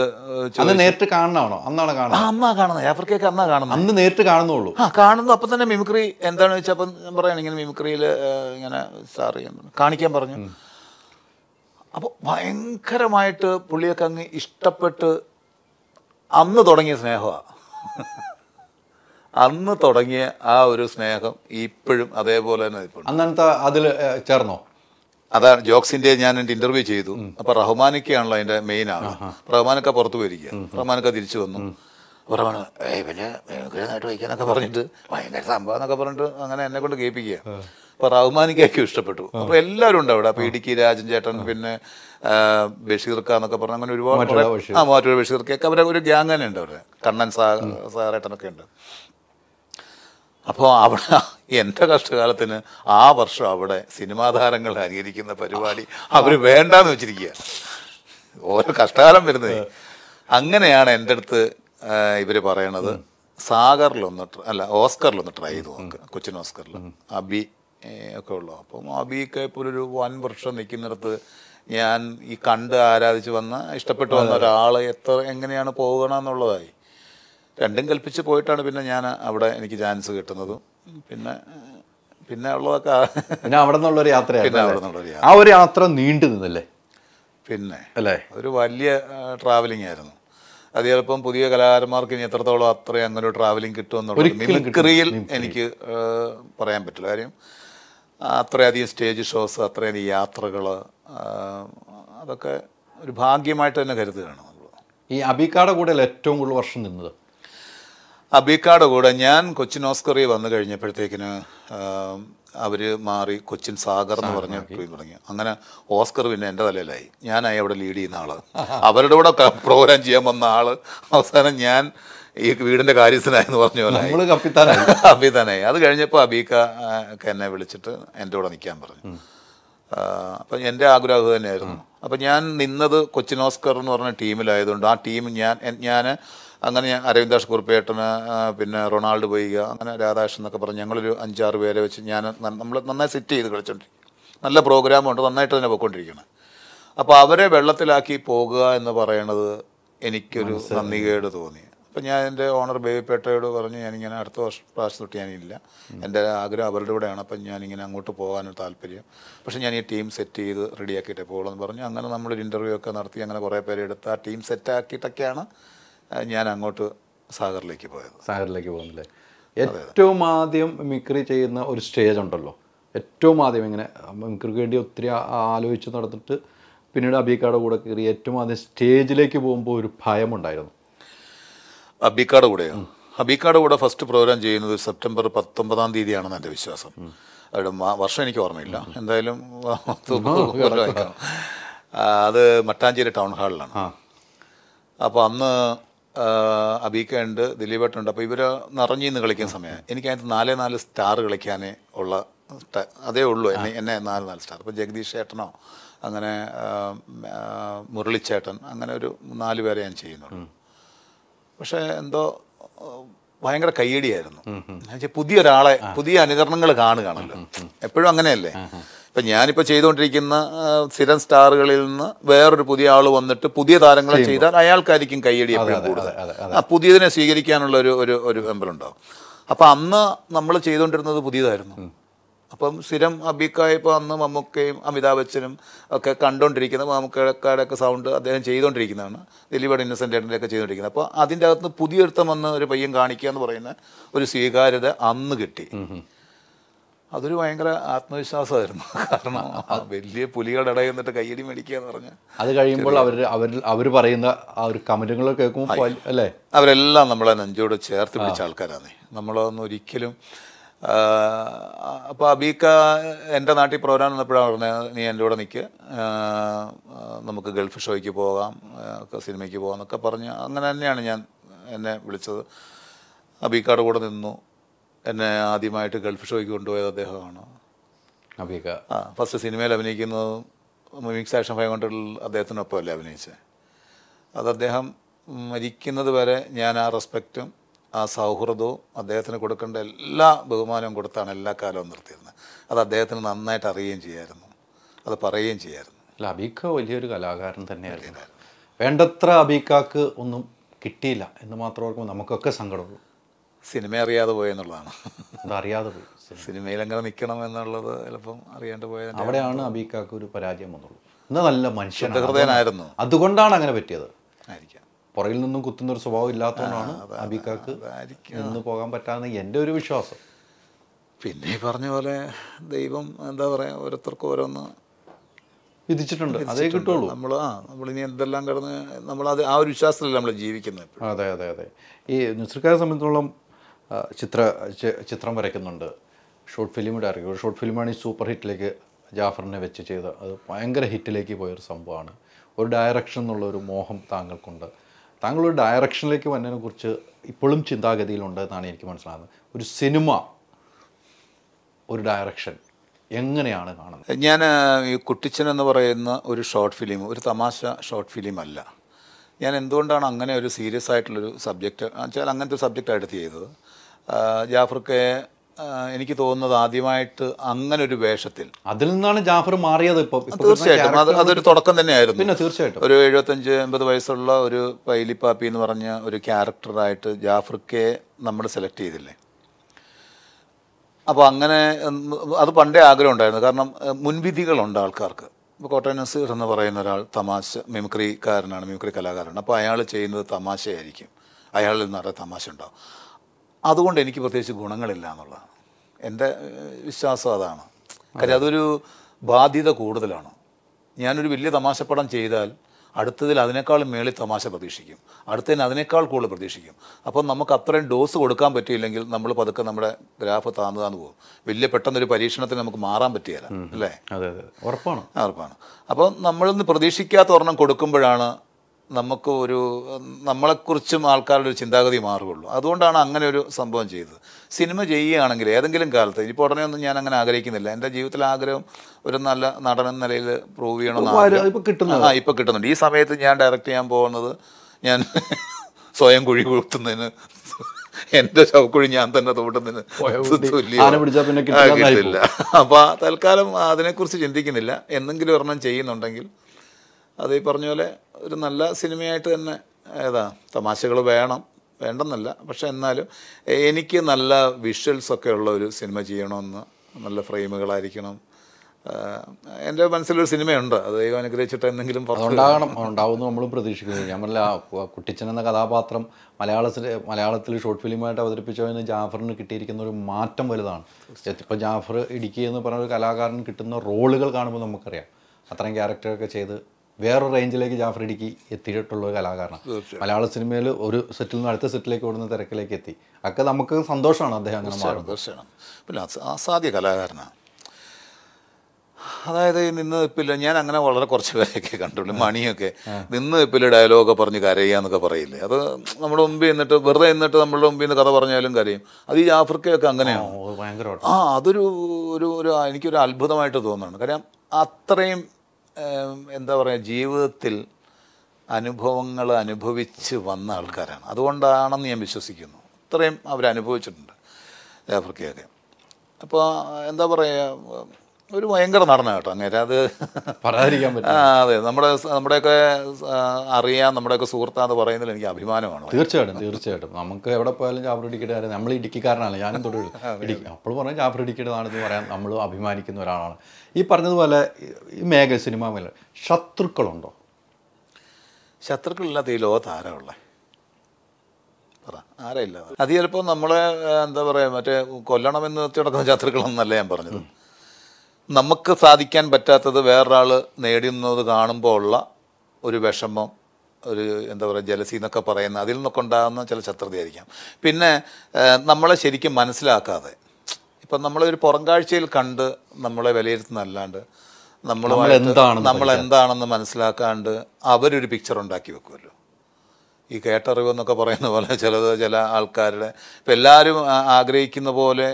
അന്ന്. നേരിട്ട് കാണണമാണോ? അന്നാണ് കാണുന്നത്. അന്നാ കാണുന്നത്. ആഫ്രിക്കയൊക്കെ അന്നാ കാണുന്നത്. അന്ന് നേരിട്ട് കാണുന്നുള്ളൂ. ആ കാണുന്നു. അപ്പം തന്നെ മിമിക്രി എന്താണെന്ന് വെച്ചാൽ അപ്പം പറയാണ് ഇങ്ങനെ മിമിക്രിയിൽ ഇങ്ങനെ സാർ കാണിക്കാൻ പറഞ്ഞു. അപ്പോൾ ഭയങ്കരമായിട്ട് പുള്ളിയൊക്കെ അങ്ങ് ഇഷ്ടപ്പെട്ട് അന്ന് തുടങ്ങിയ സ്നേഹമാണ് അന്ന് തുടങ്ങിയ ആ ഒരു സ്നേഹം ഇപ്പോഴും അതേപോലെ തന്നെ ഇപ്പോൾ അന്നത്തെ അതിൽ ചേർന്നോ? അതാണ് ജോക്സിന്റെ ഞാൻ എന്റെ ഇന്റർവ്യൂ ചെയ്തു. അപ്പൊ റഹ്മാനൊക്കെയാണല്ലോ അതിന്റെ മെയിൻ ആണ് റഹ്മാനൊക്കെ പുറത്തു പോയിരിക്കുക. റഹ്മാനൊക്കെ തിരിച്ചു വന്നു. റഹ്മാന് റഹ്മാൻ ഏയ് പിന്നെ വയ്ക്കാന്നൊക്കെ പറഞ്ഞിട്ട് ഭയങ്കര സംഭവം എന്നൊക്കെ പറഞ്ഞിട്ട് അങ്ങനെ എന്നെ കൊണ്ട് കേൾപ്പിക്കുക. അപ്പൊ റഹ്മാനിക്കൊക്കെ ഇഷ്ടപ്പെട്ടു. അപ്പൊ എല്ലാവരും ഉണ്ട് അവിടെ. അപ്പൊ ഇടുക്കി രാജൻ ചേട്ടൻ പിന്നെ ബഷീർ ബഷീർക്ക എന്നൊക്കെ പറഞ്ഞ അങ്ങനെ ഒരുപാട് ആ മാറ്റൊരു ബഷീർ. ആ മാറ്റൂർ ബഷീർക്കൊക്കെ അവരെ ഒരു ഗ്യാങ് തന്നെ ഉണ്ട് അവരെ. കണ്ണൻ സാ സാറേട്ടനൊക്കെ ഉണ്ട്. അപ്പോൾ അവിടെ എന്റെ കഷ്ടകാലത്തിന് ആ വർഷം അവിടെ സിനിമാ താരങ്ങൾ അനുകരിക്കുന്ന പരിപാടി അവർ വേണ്ടാന്ന് വെച്ചിരിക്കുക ഓരോ കഷ്ടകാലം വരുന്നത്. അങ്ങനെയാണ് എന്റെ അടുത്ത് ഇവർ പറയണത്. സാഗറിലൊന്ന് അല്ല ഓസ്കറിലൊന്ന് ട്രൈ ചെയ്തു നോക്ക്. കൊച്ചിൻ ഓസ്കറിൽ അബി ഒക്കെ ഉള്ളു. അപ്പം അബിയൊക്കെ ഇപ്പോൾ ഒരു വൻ വർഷം നിൽക്കുന്നിടത്ത് ഞാൻ ഈ കണ്ട് ആരാധിച്ച് വന്ന ഇഷ്ടപ്പെട്ടു വന്ന ഒരാൾ എത്ര എങ്ങനെയാണ് പോകണമെന്നുള്ളതായി. രണ്ടും കൽപ്പിച്ച് പോയിട്ടാണ് പിന്നെ ഞാൻ അവിടെ എനിക്ക് ചാൻസ് കിട്ടുന്നതും. പിന്നെ പിന്നെ ഉള്ളതൊക്കെ പിന്നെ അവിടെ നിന്നുള്ള യാത്ര പിന്നെ അവിടെ? നിന്നുള്ളൊരു യാത്ര. ആ ഒരു യാത്ര നീണ്ടു നിന്നല്ലേ? പിന്നെ അല്ലേ? ഒരു വലിയ ട്രാവലിംഗ് ആയിരുന്നു. അത് ചിലപ്പം പുതിയ കലാകാരന്മാർക്ക് ഇനി എത്രത്തോളം അത്രയും അങ്ങനെ ഒരു ട്രാവലിംഗ് കിട്ടുമെന്നുള്ളത് മിമിക്രിയിൽ എനിക്ക് പറയാൻ പറ്റില്ല. കാര്യം അത്രയധികം സ്റ്റേജ് ഷോസ് അത്രയധികം യാത്രകൾ അതൊക്കെ ഒരു ഭാഗ്യമായിട്ട് തന്നെ കരുതുകയാണ് നമ്മൾ. ഈ അബിക്കാട കൂടെ ഏറ്റവും കൂടുതൽ വർഷം നിന്നത്? അബിക്കാട കൂടെ ഞാൻ കൊച്ചിൻ ഓസ്കറി വന്നു കഴിഞ്ഞപ്പോഴത്തേക്കിന് അവർ മാറി കൊച്ചിൻ സാഗർ എന്ന് പറഞ്ഞ ടീം തുടങ്ങി. അങ്ങനെ ഓസ്കർ പിന്നെ എന്റെ തലയിലായി. ഞാനായി അവിടെ ലീഡ് ചെയ്യുന്ന ആൾ. അവരുടെ കൂടെ പ്രോഗ്രാം ചെയ്യാൻ വന്ന ആൾ. അവസാനം ഞാൻ ഈ വീടിന്റെ കാര്യസ്ഥനായെന്ന് പറഞ്ഞ പോലെ കപ്പിത്താനായി. അത് കഴിഞ്ഞപ്പോൾ അബീക്ക ഒക്കെ എന്നെ വിളിച്ചിട്ട് എന്റെ കൂടെ നിൽക്കാൻ പറഞ്ഞു. അപ്പൊ അപ്പം എന്റെ ആഗ്രഹം തന്നെയായിരുന്നു. അപ്പം ഞാൻ നിന്നത് കൊച്ചിൻ ഓസ്കർ എന്ന് പറഞ്ഞ ടീമിലായതുകൊണ്ട് ആ ടീം ഞാൻ ഞാൻ അങ്ങനെ ഞാൻ അരവിന്ദാഷ് കുറുപ്പേട്ടന് പിന്നെ റൊണാൾഡ് പൊയ്ക അങ്ങനെ രാധാകൃഷ്ണൻ എന്നൊക്കെ പറഞ്ഞ് ഞങ്ങളൊരു അഞ്ചാറ് പേരെ വെച്ച് ഞാൻ നമ്മൾ നന്നായി സെറ്റ് ചെയ്ത് കളിച്ചോണ്ടിരിക്കും. നല്ല പ്രോഗ്രാമുണ്ട് നന്നായിട്ട് തന്നെ പോയിക്കൊണ്ടിരിക്കണം. അപ്പോൾ അവരെ വെള്ളത്തിലാക്കി പോകുക എന്ന് പറയണത് എനിക്കൊരു നന്ദികേട് തോന്നി. അപ്പം ഞാൻ എന്റെ ഓണർ ബേബിപ്പേട്ടയോട് പറഞ്ഞു ഞാനിങ്ങനെ അടുത്ത വർഷം പ്രാവശ്യം തൊട്ട് ഞാനില്ല. എന്റെ ആഗ്രഹം അവരുടെ കൂടെയാണ്. അപ്പം ഞാനിങ്ങനെ അങ്ങോട്ട് പോകാനൊരു താല്പര്യം. പക്ഷേ ഞാൻ ഈ ടീം സെറ്റ് ചെയ്ത് റെഡിയാക്കിയിട്ടേ പോകുള്ളൂ പറഞ്ഞു. അങ്ങനെ നമ്മളൊരു ഇന്റർവ്യൂ ഒക്കെ നടത്തി അങ്ങനെ കുറേ പേരെ എടുത്ത് ആ ടീം സെറ്റാക്കിയിട്ടൊക്കെയാണ് ഞാൻ അങ്ങോട്ട് സാഗറിലേക്ക് പോയത്. സാഗറിലേക്ക് പോകുന്നില്ലേ? ഏറ്റവും ആദ്യം മിക്രി ചെയ്യുന്ന ഒരു സ്റ്റേജ് ഉണ്ടല്ലോ. ഏറ്റവും ആദ്യം ഇങ്ങനെ മിക്രിക്ക് വേണ്ടി ഒത്തിരി ആലോചിച്ച് നടന്നിട്ട് പിന്നീട് അബിക്കാടെ കൂടെ കയറി ഏറ്റവും ആദ്യം സ്റ്റേജിലേക്ക് പോകുമ്പോൾ ഒരു ഭയമുണ്ടായിരുന്നു. അബീക്കാട് കൂടെയാണ് അബീക്കാട് കൂടെ ഫസ്റ്റ് പ്രോഗ്രാം ചെയ്യുന്നത് സെപ്റ്റംബർ പത്തൊമ്പതാം തീയതിയാണെന്ന് എന്റെ വിശ്വാസം. അവിടെ വർഷം എനിക്ക് ഓർമ്മയില്ല. എന്തായാലും അത് മട്ടാഞ്ചേരി ടൗൺ ഹാളിലാണ് അപ്പോൾ അന്ന് അബീക്ക ഉണ്ട് ദിലീപേട്ടുണ്ട് അപ്പോൾ ഇവർ നിറഞ്ഞിന്ന് കളിക്കുന്ന സമയം എനിക്ക് അതിനകത്ത് നാലേ നാല് സ്റ്റാർ കളിക്കാനേ ഉള്ള അതേ ഉള്ളൂ. എന്നെ എന്നെ നാല് നാല് സ്റ്റാർ അപ്പോൾ ജഗദീഷ് ചേട്ടനോ അങ്ങനെ മുരളിച്ചേട്ടൻ അങ്ങനെ ഒരു നാല് പേരെ ഞാൻ ചെയ്യുന്നുള്ളൂ. പക്ഷേ എന്തോ ഭയങ്കര കയ്യടിയായിരുന്നു. എന്നുവെച്ചാൽ പുതിയ ഒരാളെ പുതിയ അനുകരണങ്ങൾ കാണുകയാണല്ലോ. എപ്പോഴും അങ്ങനെയല്ലേ? ഇപ്പം ഞാനിപ്പോൾ ചെയ്തുകൊണ്ടിരിക്കുന്ന സ്ഥിരം സ്റ്റാറുകളിൽ നിന്ന് വേറൊരു പുതിയ ആൾ വന്നിട്ട് പുതിയ താരങ്ങളെ ചെയ്താൽ അയാൾക്കായിരിക്കും കയ്യടി എപ്പോഴും കൂടുതൽ. ആ പുതിയതിനെ സ്വീകരിക്കാനുള്ള ഒരു ഒരു ഒരു വെമ്പലുണ്ടാവും അപ്പം അന്ന് നമ്മൾ ചെയ്തുകൊണ്ടിരുന്നത് പുതിയതായിരുന്നു. അപ്പം സ്ഥിരം അബിക്കായപ്പോൾ അന്ന് മമ്മൂക്കയും അമിതാഭ് ബച്ചനും ഒക്കെ കണ്ടുകൊണ്ടിരിക്കുന്ന മമ്മൂക്കയുടെ ഒക്കെ സൗണ്ട് അദ്ദേഹം ചെയ്തുകൊണ്ടിരിക്കുന്നതാണ് ദിലീപ് ഇന്നസെന്റ് ഏട്ടന്റെ ചെയ്തുകൊണ്ടിരിക്കുന്നത് അപ്പോൾ അതിന്റെ അകത്ത് പുതിയൊരുത്തം വന്ന് ഒരു പയ്യൻ കാണിക്കുക എന്ന് പറയുന്ന ഒരു സ്വീകാര്യത അന്ന് കിട്ടി. അതൊരു ഭയങ്കര ആത്മവിശ്വാസമായിരുന്നു. കാരണം വലിയ പുലികളുടെ ഇടയിൽ നിന്നിട്ട് കയ്യടി മേടിക്കുക എന്ന് പറഞ്ഞാൽ അത് കഴിയുമ്പോൾ അവർ അവർ അവർ പറയുന്ന ആ ഒരു കമന്റുകൾ കേൾക്കുമ്പോൾ അല്ലേ? അവരെല്ലാം നമ്മളെ നെഞ്ചോട് ചേർത്ത് പിടിച്ച ആൾക്കാരാണ് നമ്മളൊന്നും ഒരിക്കലും അപ്പോൾ അബീക്ക എന്റെ നാട്ടിൽ പ്രോഗ്രാം വന്നപ്പോഴാണ് പറഞ്ഞത് നീ എന്റെ കൂടെ നിൽക്ക് നമുക്ക് ഗൾഫ് ഷോയ്ക്ക് പോകാം. ഒക്കെ സിനിമയ്ക്ക് പോകാം എന്നൊക്കെ പറഞ്ഞ് അങ്ങനെ തന്നെയാണ് ഞാൻ എന്നെ വിളിച്ചത്. അബീക്കയുടെ കൂടെ നിന്നു. എന്നെ ആദ്യമായിട്ട് ഗൾഫ് ഷോയ്ക്ക് കൊണ്ടുപോയത് അദ്ദേഹമാണ്. അബീക്ക. ആ ഫസ്റ്റ് സിനിമയിൽ അഭിനയിക്കുന്നത് മിക്സ് ആക്ഷൻ ഫൈവ് ഹൺഡ്രഡിൽ അദ്ദേഹത്തിനൊപ്പമല്ലേ അഭിനയിച്ചത്. അത് അദ്ദേഹം മരിക്കുന്നത് വരെ ഞാൻ ആ റെസ്പെക്റ്റും ആ സൗഹൃദവും അദ്ദേഹത്തിന് കൊടുക്കേണ്ട എല്ലാ ബഹുമാനവും കൊടുത്താണ് എല്ലാ കാലവും നിർത്തിയിരുന്നത്. അത് അദ്ദേഹത്തിന് നന്നായിട്ട് അറിയുകയും ചെയ്യായിരുന്നു. അത് പറയുകയും ചെയ്യായിരുന്നു. അല്ല അബീക്ക വലിയൊരു കലാകാരൻ തന്നെയായിരുന്നു. വേണ്ടത്ര അബീക്കാക്ക് ഒന്നും കിട്ടിയില്ല എന്ന് മാത്രം ഓർക്കുമ്പോൾ നമുക്കൊക്കെ സങ്കടമുള്ളൂ. സിനിമ അറിയാതെ പോയെന്നുള്ളതാണ് അതറിയാതെ പോയി സിനിമയിൽ എങ്ങനെ നിൽക്കണം എന്നുള്ളത് ചിലപ്പം അറിയാണ്ട് പോയത് അവിടെയാണ് അബീക്കാക്ക് ഒരു പരാജയം വന്നുള്ളൂ. ഇന്ന് നല്ല മനുഷ്യനാണ്. ഹൃദയനായിരുന്നു അതുകൊണ്ടാണ് അങ്ങനെ പറ്റിയത്. ആയിരിക്കാം. പുറകിൽ നിന്നും കുത്തുന്ന ഒരു സ്വഭാവം ഇല്ലാത്തതുകൊണ്ടാണ് അബിക്കാക്ക് നിന്ന് പോകാൻ പറ്റാന്ന് എന്റെ ഒരു വിശ്വാസം. പിന്നെ ഈ പറഞ്ഞ പോലെ ദൈവം എന്താ പറയുക ഓരോരുത്തർക്കും ഓരോന്ന് വിധിച്ചിട്ടുണ്ട്. അതേ കിട്ടുള്ളൂ. നമ്മൾ ആ നമ്മളിനി എന്തെല്ലാം കിടന്ന് അത് ആ ഒരു വിശ്വാസത്തിലല്ല നമ്മൾ ജീവിക്കുന്നത് അതെ അതെ അതെ. ഈ നുസ്രിക്കാരെ സംബന്ധിച്ചോളം ചിത്ര ചിത്രം വരയ്ക്കുന്നുണ്ട്. ഷോർട്ട് ഫിലിം ഡയറക്ടർ ഷോർട്ട് ഫിലിമാണ് ഈ സൂപ്പർ ഹിറ്റിലേക്ക് ജാഫറിനെ വെച്ച് ചെയ്ത്. അത് ഭയങ്കര ഹിറ്റിലേക്ക് പോയൊരു സംഭവമാണ്. ഒരു ഡയറക്ഷൻ എന്നുള്ള ഒരു മോഹം താങ്കൾക്കുണ്ട്. താങ്കൾ ഒരു ഡയറക്ഷനിലേക്ക് വന്നതിനെ കുറിച്ച് ഇപ്പോഴും ചിന്താഗതിയിലുണ്ട് എന്നാണ് എനിക്ക് മനസ്സിലാകുന്നത്. ഒരു സിനിമ ഒരു ഡയറക്ഷൻ എങ്ങനെയാണ് കാണുന്നത്? ഞാൻ ഈ കുട്ടിച്ചൻ എന്ന് പറയുന്ന ഒരു ഷോർട്ട് ഫിലിം ഒരു തമാശ ഷോർട്ട് ഫിലിം അല്ല. ഞാൻ എന്തുകൊണ്ടാണ് അങ്ങനെ ഒരു സീരിയസ് ആയിട്ടുള്ളൊരു സബ്ജക്റ്റ് വെച്ചാൽ അങ്ങനത്തെ ഒരു സബ്ജക്റ്റ് എടുത്ത് ചെയ്തത്? ആ, ജാഫർക്ക് ആ, എനിക്ക് തോന്നുന്നത് ആദ്യമായിട്ട് അങ്ങനെ ഒരു വേഷത്തിൽ. അതിൽ നിന്നാണ് ജാഫർ മാറിയത് ഇപ്പോൾ തീർച്ചയായിട്ടും. അത് അതൊരു തുടക്കം തന്നെയായിരുന്നു. പിന്നെ തീർച്ചയായിട്ടും. ഒരു എഴുപത്തഞ്ച് എൺപത് വയസ്സുള്ള ഒരു പൈലിപ്പാപ്പി എന്ന് പറഞ്ഞ ഒരു ക്യാരക്ടറായിട്ട് ജാഫർക്കെ നമ്മൾ സെലക്ട് ചെയ്തില്ലേ? അപ്പോൾ അങ്ങനെ അത് പണ്ടേ ആഗ്രഹം ഉണ്ടായിരുന്നു. കാരണം മുൻവിധികളുണ്ട് ആൾക്കാർക്ക്. ഇപ്പോൾ കോട്ടയം നസീർ എന്ന് പറയുന്ന ഒരാൾ തമാശ മിമിക്രിക്കാരനാണ് മിമിക്രി കലാകാരനാണ്. അപ്പോൾ അയാൾ ചെയ്യുന്നത് തമാശയായിരിക്കും. അയാളിൽ നിറയെ തമാശ ഉണ്ടാവും അതുകൊണ്ട് എനിക്ക് പ്രത്യേകിച്ച് ഗുണങ്ങളില്ല എന്നുള്ളതാണ്. എന്റെ വിശ്വാസം അതാണ്. കാര്യം അതൊരു ബാധ്യത കൂടുതലാണ്. ഞാനൊരു വലിയ തമാശപ്പടം ചെയ്താൽ അടുത്തതിൽ അതിനേക്കാൾ മേളിൽ തമാശ പ്രതീക്ഷിക്കും. അടുത്തതിന് അതിനേക്കാൾ കൂടുതൽ പ്രതീക്ഷിക്കും. അപ്പം നമുക്ക് അത്രയും ഡോസ് കൊടുക്കാൻ പറ്റിയില്ലെങ്കിൽ നമ്മൾ പതുക്കെ നമ്മുടെ ഗ്രാഫ് താന്നതാന്ന് താന്നു പോകും. വലിയ പെട്ടെന്നൊരു പരീക്ഷണത്തിന് നമുക്ക് മാറാൻ പറ്റിയല്ല അല്ലേ? ഉറപ്പാണ്. ഉറപ്പാണ്. അപ്പം നമ്മളിന്ന് പ്രതീക്ഷിക്കാത്ത ഒരെണ്ണം കൊടുക്കുമ്പോഴാണ് നമുക്ക് ഒരു നമ്മളെക്കുറിച്ചും ആൾക്കാരുടെ ഒരു ചിന്താഗതി മാറുകയുള്ളൂ. അതുകൊണ്ടാണ് അങ്ങനെ ഒരു സംഭവം ചെയ്തത്. സിനിമ ചെയ്യുകയാണെങ്കിൽ ഏതെങ്കിലും കാലത്ത് ഇപ്പോൾ ഉടനെ ഒന്നും ഞാൻ അങ്ങനെ ആഗ്രഹിക്കുന്നില്ല. എന്റെ ജീവിതത്തിൽ ആഗ്രഹം ഒരു നല്ല നടൻ എന്ന നിലയിൽ പ്രൂവ് ചെയ്യണമെന്ന്. ആ ഇപ്പോൾ കിട്ടുന്നുണ്ട്. ഈ സമയത്ത് ഞാൻ ഡയറക്റ്റ് ചെയ്യാൻ പോകുന്നത് ഞാൻ സ്വയം കുഴി കുത്തുന്നതിന് എന്റെ ശവക്കുഴി ഞാൻ തന്നെ തോട്ടുന്നതിന് കിട്ടില്ല അപ്പോൾ തൽക്കാലം അതിനെക്കുറിച്ച് ചിന്തിക്കുന്നില്ല. എന്തെങ്കിലും ഒരെണ്ണം ചെയ്യുന്നുണ്ടെങ്കിൽ അത് ഈ പറഞ്ഞ പോലെ ഒരു നല്ല സിനിമയായിട്ട് തന്നെ ഏതാ തമാശകൾ വേണം വേണ്ടെന്നല്ല. പക്ഷെ എന്നാലും എനിക്ക് നല്ല വിഷ്വൽസ് ഒക്കെ ഉള്ള ഒരു സിനിമ ചെയ്യണമെന്ന് നല്ല ഫ്രെയിമുകളായിരിക്കണം. എന്റെ മനസ്സിലൊരു സിനിമയുണ്ട്. അത് ദൈവം അനുഗ്രഹിച്ചിട്ട് എന്തെങ്കിലും ഉണ്ടാകണം ഉണ്ടാവുമെന്ന് നമ്മൾ പ്രതീക്ഷിക്കുന്നു. ഞാൻ പറഞ്ഞ കുട്ടിച്ചൻ എന്ന കഥാപാത്രം മലയാളത്തിൽ മലയാളത്തിൽ ഷോർട്ട് ഫിലിമായിട്ട് അവതരിപ്പിച്ചതിന് ജാഫറിന് കിട്ടിയിരിക്കുന്ന ഒരു മാറ്റം വലുതാണ്. ഇപ്പോൾ ജാഫർ ഇടുക്കി എന്ന് പറഞ്ഞ ഒരു കലാകാരൻ കിട്ടുന്ന റോളുകൾ കാണുമ്പോൾ നമുക്കറിയാം. അത്രയും ക്യാരക്ടറൊക്കെ ചെയ്ത് വേറെ റേഞ്ചിലേക്ക് ജാഫർ ഇടുക്കി എത്തിയിട്ടുള്ള ഒരു കലാകാരനാണ്. മലയാള സിനിമയിൽ ഒരു സെറ്റിൽ നിന്ന് അടുത്ത സെറ്റിലേക്ക് ഓടുന്ന തിരക്കിലേക്ക് എത്തി. ഒക്കെ നമുക്ക് സന്തോഷമാണ് അദ്ദേഹം അങ്ങനെ മാറുന്നത്. തീർച്ചയായും. പിന്നെ അസ- അസാധ്യ കലാകാരനാണ് അതായത് ഈ നിന്ന് ഇപ്പില്ല ഞാൻ അങ്ങനെ വളരെ കുറച്ച് പേരെയൊക്കെ കണ്ടുള്ളൂ മണിയൊക്കെ നിന്ന് ഇപ്പില്ല ഡയലോഗൊക്കെ പറഞ്ഞ് കരയുക പറയില്ലേ? അത് നമ്മുടെ മുമ്പിൽ നിന്നിട്ട് വെറുതെ നിന്നിട്ട് നമ്മളുടെ മുമ്പിൽ നിന്ന് കഥ പറഞ്ഞാലും കരയും. അത് ഈ ആഫ്രിക്കയൊക്കെ അങ്ങനെയാണ്. ആ അതൊരു ഒരു ഒരു എനിക്കൊരു അത്ഭുതമായിട്ട് തോന്നുന്നുണ്ട്. കാര്യം അത്രയും എന്താ പറയുക ജീവിതത്തിൽ അനുഭവങ്ങൾ അനുഭവിച്ച് വന്ന ആൾക്കാരാണ്. അതുകൊണ്ടാണെന്ന് ഞാൻ വിശ്വസിക്കുന്നു. ഇത്രയും അവരനുഭവിച്ചിട്ടുണ്ട് ആഫ്രിക്കയൊക്കെ അപ്പോൾ എന്താ പറയുക ഒരു ഭയങ്കര നടന കേട്ടോ അങ്ങനെ. അത് പറയാതിരിക്കാൻ പറ്റും ആ അതെ. നമ്മുടെ നമ്മുടെയൊക്കെ അറിയാം നമ്മുടെയൊക്കെ സുഹൃത്താന്ന് പറയുന്നതിൽ എനിക്ക് അഭിമാനമാണ്. തീർച്ചയായിട്ടും തീർച്ചയായിട്ടും. നമുക്ക് എവിടെ പോയാലും ഇടിക്കയുടെ നമ്മൾ ഇടുക്കിക്കാരനാണ് ഞാനും തൊഴിൽ ഇടുക്കി അപ്പോൾ പറഞ്ഞാൽ ജാഫർ ഇടിക്കയുടേതാണെന്ന് പറയാൻ നമ്മൾ അഭിമാനിക്കുന്ന ഒരാളാണ്. ഈ പറഞ്ഞതുപോലെ ഈ മേഖല സിനിമ മേഖല ശത്രുക്കളുണ്ടോ? ശത്രുക്കളില്ലാത്ത ഈ ലോകത്ത് ആരാ ഉള്ളേ? പറ ആരാ ഇല്ലാതെ? അത് ചിലപ്പോൾ നമ്മളെ എന്താ പറയുക മറ്റേ കൊല്ലണമെന്ന് നിർത്തി ശത്രുക്കളൊന്നല്ല ഞാൻ പറഞ്ഞത്. നമുക്ക് സാധിക്കാൻ പറ്റാത്തത് വേറൊരാൾ നേടുന്നത് കാണുമ്പോൾ ഉള്ള ഒരു വിഷമം ഒരു എന്താ പറയുക ജലസി എന്നൊക്കെ പറയുന്ന അതിൽ നിന്നൊക്കെ ഉണ്ടാകുന്ന ചില ശത്രുതയായിരിക്കാം. പിന്നെ നമ്മളെ ശരിക്കും മനസ്സിലാക്കാതെ ഇപ്പം നമ്മളൊരു പുറം കാഴ്ചയിൽ കണ്ട് നമ്മളെ വിലയിരുത്തുന്നല്ലാണ്ട് നമ്മൾ എന്താണ് നമ്മൾ എന്താണെന്ന് മനസ്സിലാക്കാണ്ട് അവരൊരു പിക്ചർ ഉണ്ടാക്കി വെക്കുമല്ലോ. ഈ കേട്ടറിവ് എന്നൊക്കെ പറയുന്ന പോലെ ചിലത് ചില ആൾക്കാരുടെ ഇപ്പം എല്ലാവരും ആഗ്രഹിക്കുന്ന പോലെ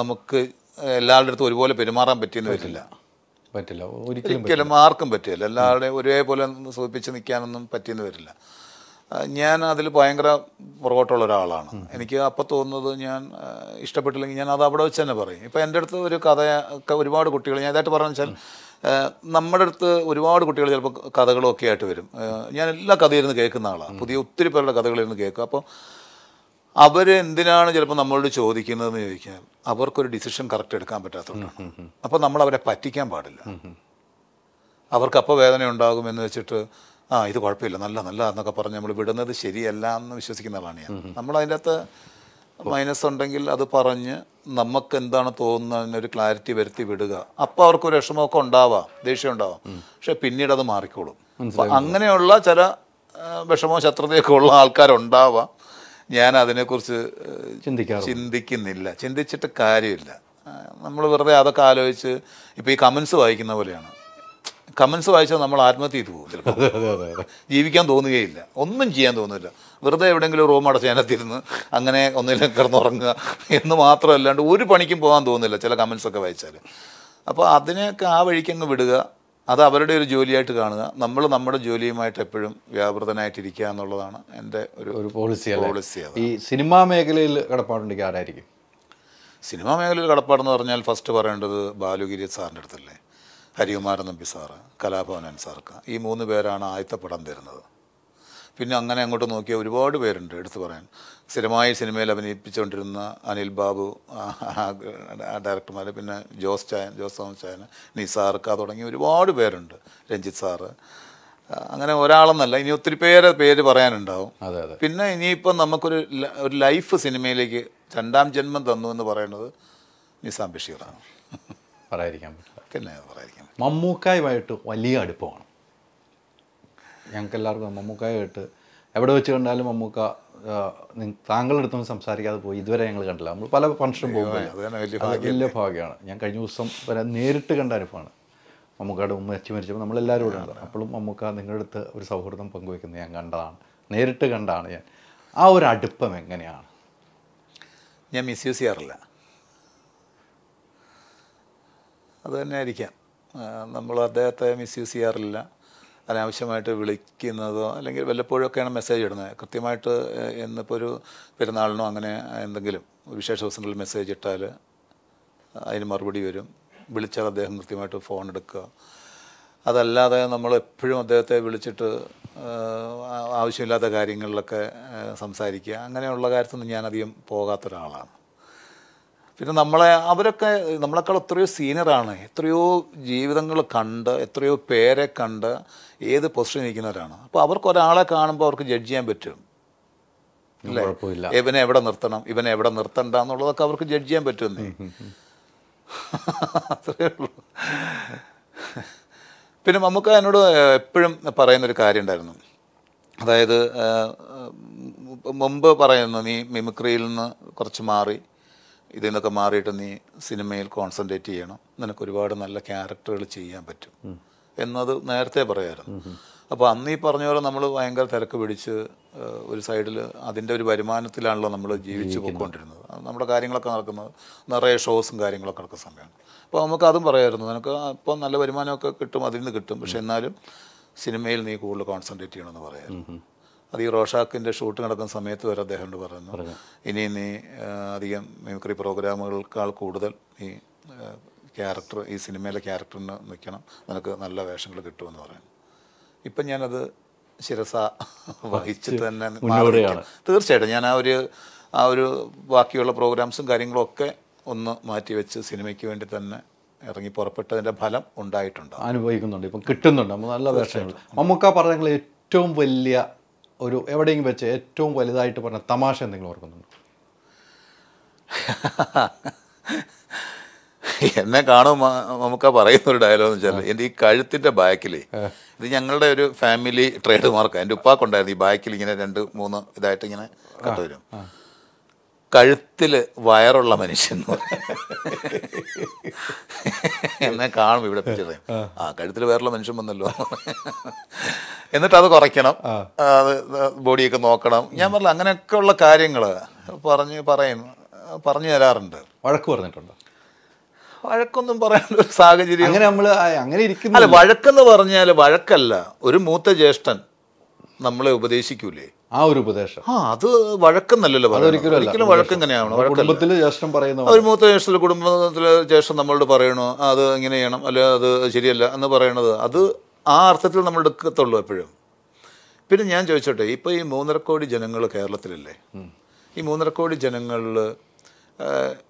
നമുക്ക് എല്ലാവരുടെ അടുത്തും ഒരുപോലെ പെരുമാറാൻ പറ്റിയെന്ന് വരില്ല. പറ്റില്ല. ഒരിക്കലും ആർക്കും പറ്റില്ല. എല്ലാവരുടെയും ഒരേപോലെ സൂചിപ്പിച്ച് നിൽക്കാനൊന്നും പറ്റിയെന്ന് വരില്ല. ഞാൻ അതിൽ ഭയങ്കര പുറകോട്ടുള്ള ഒരാളാണ്. എനിക്ക് അപ്പം തോന്നുന്നത് ഞാൻ ഇഷ്ടപ്പെട്ടില്ലെങ്കിൽ ഞാൻ അത് അവിടെ വെച്ച് തന്നെ പറയും. ഇപ്പം എന്റെ അടുത്ത് ഒരു കഥ ഒക്കെ ഒരുപാട് കുട്ടികൾ ഞാൻ ഇതായിട്ട് പറഞ്ഞു വെച്ചാൽ നമ്മുടെ അടുത്ത് ഒരുപാട് കുട്ടികൾ ചിലപ്പോൾ കഥകളൊക്കെ ആയിട്ട് വരും ഞാൻ എല്ലാ കഥയിരുന്ന് കേൾക്കുന്ന ആളാണ് പുതിയ ഒത്തിരി പേരുടെ കഥകളിരുന്ന് കേൾക്കും. അപ്പോൾ അവർ എന്തിനാണ് ചിലപ്പോൾ നമ്മളോട് ചോദിക്കുന്നതെന്ന് ചോദിക്കാൻ അവർക്കൊരു ഡിസിഷൻ കറക്റ്റ് എടുക്കാൻ പറ്റാത്തതുകൊണ്ടാണ് അപ്പോൾ നമ്മൾ അവരെ പറ്റിക്കാൻ പാടില്ല. അവർക്ക് അപ്പോൾ വേദന ഉണ്ടാകുമെന്ന് വെച്ചിട്ട് ആ ഇത് കുഴപ്പമില്ല. നല്ല നല്ല എന്നൊക്കെ പറഞ്ഞ് നമ്മൾ വിടുന്നത് ശരിയല്ല എന്ന് വിശ്വസിക്കുന്ന ആളാണ് ഞാൻ. നമ്മൾ അതിന്റെ അകത്ത് മൈനസ് ഉണ്ടെങ്കിൽ അത് പറഞ്ഞ് നമുക്ക് എന്താണ് തോന്നുന്നത് ഒരു ക്ലാരിറ്റി വരുത്തി വിടുക. അപ്പോൾ അവർക്ക് ഒരു വിഷമമൊക്കെ ഉണ്ടാവാം ദേഷ്യം ഉണ്ടാവാം. പക്ഷെ പിന്നീട് അത് മാറിക്കോളും അങ്ങനെയുള്ള ചില വിഷമോ ശത്രുതയൊക്കെ ഉള്ള ആൾക്കാരുണ്ടാവാം. ഞാൻ അതിനെക്കുറിച്ച് ചിന്തിക്കുന്നില്ല. ചിന്തിച്ചിട്ട് കാര്യമില്ല. നമ്മൾ വെറുതെ അതൊക്കെ ആലോചിച്ച് ഇപ്പോൾ ഈ കമൻസ് വായിക്കുന്ന പോലെയാണ്. കമൻസ് വായിച്ചാൽ നമ്മൾ ആത്മഹത്യ ചെയ്തു പോകും ചിലപ്പോൾ ജീവിക്കാൻ തോന്നുകയില്ല. ഒന്നും ചെയ്യാൻ തോന്നില്ല വെറുതെ എവിടെയെങ്കിലും റൂം അടച്ച് അതിനകത്തിരുന്ന് അങ്ങനെ ഒന്നിലും കിടന്നുറങ്ങുക എന്ന് മാത്രമല്ലാണ്ട് ഒരു പണിക്കും പോകാൻ തോന്നില്ല ചില കമൻസൊക്കെ വായിച്ചാൽ അപ്പോൾ അതിനെയൊക്കെ ആ വഴിക്കങ്ങ് വിടുക. അത് അവരുടെ ഒരു ജോലിയായിട്ട് കാണുക. നമ്മൾ നമ്മുടെ ജോലിയുമായിട്ട് എപ്പോഴും വ്യാപൃതനായിട്ടിരിക്കുക എന്നുള്ളതാണ് എന്റെ ഒരു ഒരു പോളിസി പോളിസി ഈ സിനിമാ മേഖലയിൽ കടപ്പാടുണ്ടെങ്കിൽ ആരായിരിക്കും? സിനിമാ മേഖലയിൽ കടപ്പാടെന്ന് പറഞ്ഞാൽ ഫസ്റ്റ് പറയേണ്ടത് ബാലുഗിരി സാറിന്റെ അടുത്തല്ലേ? ഹരികുമാരൻ നമ്പി സാറ് കലാഭവനൻ സാർക്ക്. ഈ മൂന്ന് പേരാണ് ആദ്യത്തെ പടം തരുന്നത്. പിന്നെ അങ്ങനെ അങ്ങോട്ട് നോക്കിയ ഒരുപാട് പേരുണ്ട് എടുത്തു പറയാൻ. സ്ഥിരമായി സിനിമയിൽ അഭിനയിപ്പിച്ചുകൊണ്ടിരുന്ന അനിൽ ബാബു ഡയറക്ടർമാർ പിന്നെ ജോസ് ചായൻ ജോസ് തോമസ് ചായൻ നിസാർ ക തുടങ്ങി ഒരുപാട് പേരുണ്ട് രഞ്ജിത്ത് സാറ്. അങ്ങനെ ഒരാളെന്നല്ല ഇനി ഒത്തിരി പേര് പേര് പറയാനുണ്ടാവും. അതെ അതെ. പിന്നെ ഇനിയിപ്പം നമുക്കൊരു ഒരു ലൈഫ് സിനിമയിലേക്ക് രണ്ടാം ജന്മം തന്നു എന്ന് പറയുന്നത് നിസാം ബഷീറാണ്. പറയാതിരിക്കാൻ പറ്റില്ല. പിന്നെ പറയാതിരിക്കാം പറയാതിരിക്കാൻ മമ്മൂക്കായുമായിട്ട് വലിയ അടുപ്പമാണ്. ഞങ്ങൾക്ക് എല്ലാവർക്കും മമ്മൂക്കായ കേട്ട്. എവിടെ വെച്ച് കണ്ടാലും മമ്മൂക്ക ആ, നി- താങ്കളുടെ അടുത്തൊന്നും സംസാരിക്കാതെ പോയി. ഇതുവരെ ഞങ്ങൾ കണ്ടില്ല. നമ്മൾ പല ഫംഗ്ഷനും പോകുമ്പോൾ വലിയ ഭാഗ്യമാണ്. ഞാൻ കഴിഞ്ഞ ദിവസം വരെ നേരിട്ട് കണ്ട അനുഭവമാണ്. മമ്മൂക്കയുടെ ഉമ്മ അച്ഛൻ മരിച്ചപ്പോൾ നമ്മളെല്ലാവരും ഇവിടെ ഉണ്ട്. അപ്പോഴും മമ്മൂക്ക നിങ്ങളുടെ അടുത്ത് ഒരു സൗഹൃദം പങ്കുവെക്കുന്നത് ഞാൻ കണ്ടതാണ്. നേരിട്ട് കണ്ടാണ് ഞാൻ. ആ ഒരു അടുപ്പം എങ്ങനെയാണ്? ഞാൻ മിസ്യൂസ് ചെയ്യാറില്ല. അത് തന്നെ ആയിരിക്കാം. നമ്മൾ അദ്ദേഹത്തെ മിസ്യൂസ് ചെയ്യാറില്ല. അനാവശ്യമായിട്ട് വിളിക്കുന്നതോ അല്ലെങ്കിൽ വല്ലപ്പോഴൊക്കെയാണ് മെസ്സേജ് ഇടുന്നത്. കൃത്യമായിട്ട് ഇന്നിപ്പോൾ ഒരു പെരുന്നാളിനോ അങ്ങനെ എന്തെങ്കിലും വിശേഷ ദിവസങ്ങളിൽ മെസ്സേജ് ഇട്ടാൽ അതിന് മറുപടി വരും. വിളിച്ചാൽ അദ്ദേഹം കൃത്യമായിട്ട് ഫോൺ എടുക്കുക. അതല്ലാതെ നമ്മൾ എപ്പോഴും അദ്ദേഹത്തെ വിളിച്ചിട്ട് ആവശ്യമില്ലാത്ത കാര്യങ്ങളിലൊക്കെ സംസാരിക്കുക. അങ്ങനെയുള്ള കാര്യത്തൊന്നും ഞാനധികം പോകാത്ത ഒരാളാണ്. പിന്നെ നമ്മളെ അവരൊക്കെ നമ്മളെക്കാൾ എത്രയോ സീനിയറാണ് എത്രയോ ജീവിതങ്ങൾ കണ്ട് എത്രയോ പേരെ കണ്ട് ഏത് പൊസിഷനിൽ ഇരിക്കുന്നവരാണ്. അപ്പോൾ അവർക്ക് ഒരാളെ കാണുമ്പോൾ അവർക്ക് ജഡ്ജ് ചെയ്യാൻ പറ്റും. ഇവനെ എവിടെ നിർത്തണം? ഇവനെ എവിടെ നിർത്തണ്ട എന്നുള്ളതൊക്കെ അവർക്ക് ജഡ്ജ് ചെയ്യാൻ പറ്റുമെന്നേ അത്രേ ഉള്ളൂ. പിന്നെ നമുക്ക് എന്നോട് എപ്പോഴും പറയുന്നൊരു കാര്യം ഉണ്ടായിരുന്നു അതായത് മുമ്പ് പറയുന്നു നീ മിമിക്രിയിൽ നിന്ന് കുറച്ച് മാറി ഇതിൽ നിന്നൊക്കെ മാറിയിട്ട് നീ സിനിമയിൽ കോൺസെൻട്രേറ്റ് ചെയ്യണം. നിനക്ക് ഒരുപാട് നല്ല ക്യാരക്ടറുകൾ ചെയ്യാൻ പറ്റും. എന്നത് നേരത്തെ പറയായിരുന്നു. അപ്പോൾ അന്ന് ഈ പറഞ്ഞ പോലെ നമ്മൾ ഭയങ്കര തിരക്ക് പിടിച്ച് ഒരു സൈഡിൽ അതിന്റെ ഒരു വരുമാനത്തിലാണല്ലോ നമ്മൾ ജീവിച്ചു പോയിക്കൊണ്ടിരുന്നത്. നമ്മുടെ കാര്യങ്ങളൊക്കെ നടക്കുന്നത് നിറയെ ഷോസും കാര്യങ്ങളൊക്കെ നടക്കുന്ന സമയമാണ്. അപ്പോൾ നമുക്ക് അതും പറയായിരുന്നു നിനക്ക് ഇപ്പം നല്ല വരുമാനമൊക്കെ കിട്ടും അതിൽ നിന്ന് കിട്ടും. പക്ഷെ എന്നാലും സിനിമയിൽ നീ കൂടുതൽ കോൺസെൻട്രേറ്റ് ചെയ്യണമെന്ന് പറയായിരുന്നു. അത് ഈ റോഷാക്കിന്റെ ഷൂട്ട് നടക്കുന്ന സമയത്ത് വരെ അദ്ദേഹം പറയുന്നു ഇനി നീ അധികം മിമിക്രി പ്രോഗ്രാമുകൾക്കാൾ കൂടുതൽ നീ ക്യാരക്ടർ ഈ സിനിമയിലെ ക്യാരക്ടറിന് നിൽക്കണം. നിനക്ക് നല്ല വേഷങ്ങൾ കിട്ടുമെന്ന് പറയും. ഇപ്പം ഞാനത് ശിരസ വഹിച്ച് തന്നെ. തീർച്ചയായിട്ടും ഞാൻ ആ ഒരു ആ ഒരു ബാക്കിയുള്ള പ്രോഗ്രാംസും കാര്യങ്ങളും ഒക്കെ ഒന്ന് മാറ്റി വെച്ച് സിനിമയ്ക്ക് വേണ്ടി തന്നെ ഇറങ്ങി പുറപ്പെട്ടതിന്റെ ഫലം ഉണ്ടായിട്ടുണ്ട്. അനുഭവിക്കുന്നുണ്ട്. ഇപ്പം കിട്ടുന്നുണ്ട്. നല്ല വേഷങ്ങൾ. മമ്മൂക്ക പറഞ്ഞ ഏറ്റവും വലിയ ഒരു എവിടെയെങ്കിലും വെച്ച് ഏറ്റവും വലുതായിട്ട് പറഞ്ഞ തമാശ എന്തെങ്കിലും ഓർക്കുന്നുണ്ടോ? എന്നെ കാണും നമുക്ക് പറയുന്ന ഒരു ഡയലോഗ് എന്ന് വെച്ചാൽ എന്റെ ഈ കഴുത്തിന്റെ ബാക്കിൽ ഇത് ഞങ്ങളുടെ ഒരു ഫാമിലി ട്രേഡ് മാർക്ക് എന്റെ ഉപ്പാക്കുണ്ടായിരുന്നു ഈ ബാക്കിൽ ഇങ്ങനെ രണ്ട് മൂന്ന് ഇതായിട്ട് ഇങ്ങനെ കട്ട് വരും. കഴുത്തിൽ വയറുള്ള മനുഷ്യൻ എന്നെ കാണും ഇവിടെ പിടിച്ചത് ആ. കഴുത്തിൽ വയറുള്ള മനുഷ്യൻ വന്നല്ലോ. എന്നിട്ട് അത് കുറയ്ക്കണം. അത് ബോഡിയൊക്കെ നോക്കണം. ഞാൻ പറഞ്ഞില്ല അങ്ങനെയൊക്കെ ഉള്ള കാര്യങ്ങൾ പറഞ്ഞ് പറയും പറഞ്ഞു തരാറുണ്ട്. വഴക്ക് പറഞ്ഞിട്ടുണ്ടോ? വഴക്കൊന്നും പറയാനുള്ള ഒരു സാഹചര്യം അങ്ങനെ നമ്മൾ അങ്ങനെ ഇരിക്കുന്നു അല്ല വഴക്കെന്ന് പറഞ്ഞാൽ വഴക്കല്ല. ഒരു മൂത്ത ജ്യേഷ്ഠൻ നമ്മളെ ഉപദേശിക്കൂലേ? ആ ഒരു ഉപദേശം. ആ അത് വഴക്കെന്നല്ലല്ലോ പറയുന്നത്. ഒരിക്കലും വഴക്കം തന്നെയാണ് കുടുംബത്തിൽ ജ്യേഷ്ഠം പറയുന്ന ഒരു മൂത്ത ജ്യേഷ്ഠത്തിൽ കുടുംബത്തിലെ ജ്യേഷ്ഠൻ നമ്മളോട് പറയണോ അത് ഇങ്ങനെ ചെയ്യണം അല്ല അത് ശരിയല്ല എന്ന് പറയണത് അത് ആ അർത്ഥത്തിൽ നമ്മൾ എടുക്കത്തുള്ളൂ എപ്പോഴും. പിന്നെ ഞാൻ ചോദിച്ചോട്ടെ ഇപ്പോൾ ഈ മൂന്നര കോടി ജനങ്ങൾ കേരളത്തിലല്ലേ? ഈ മൂന്നര കോടി ജനങ്ങളിൽ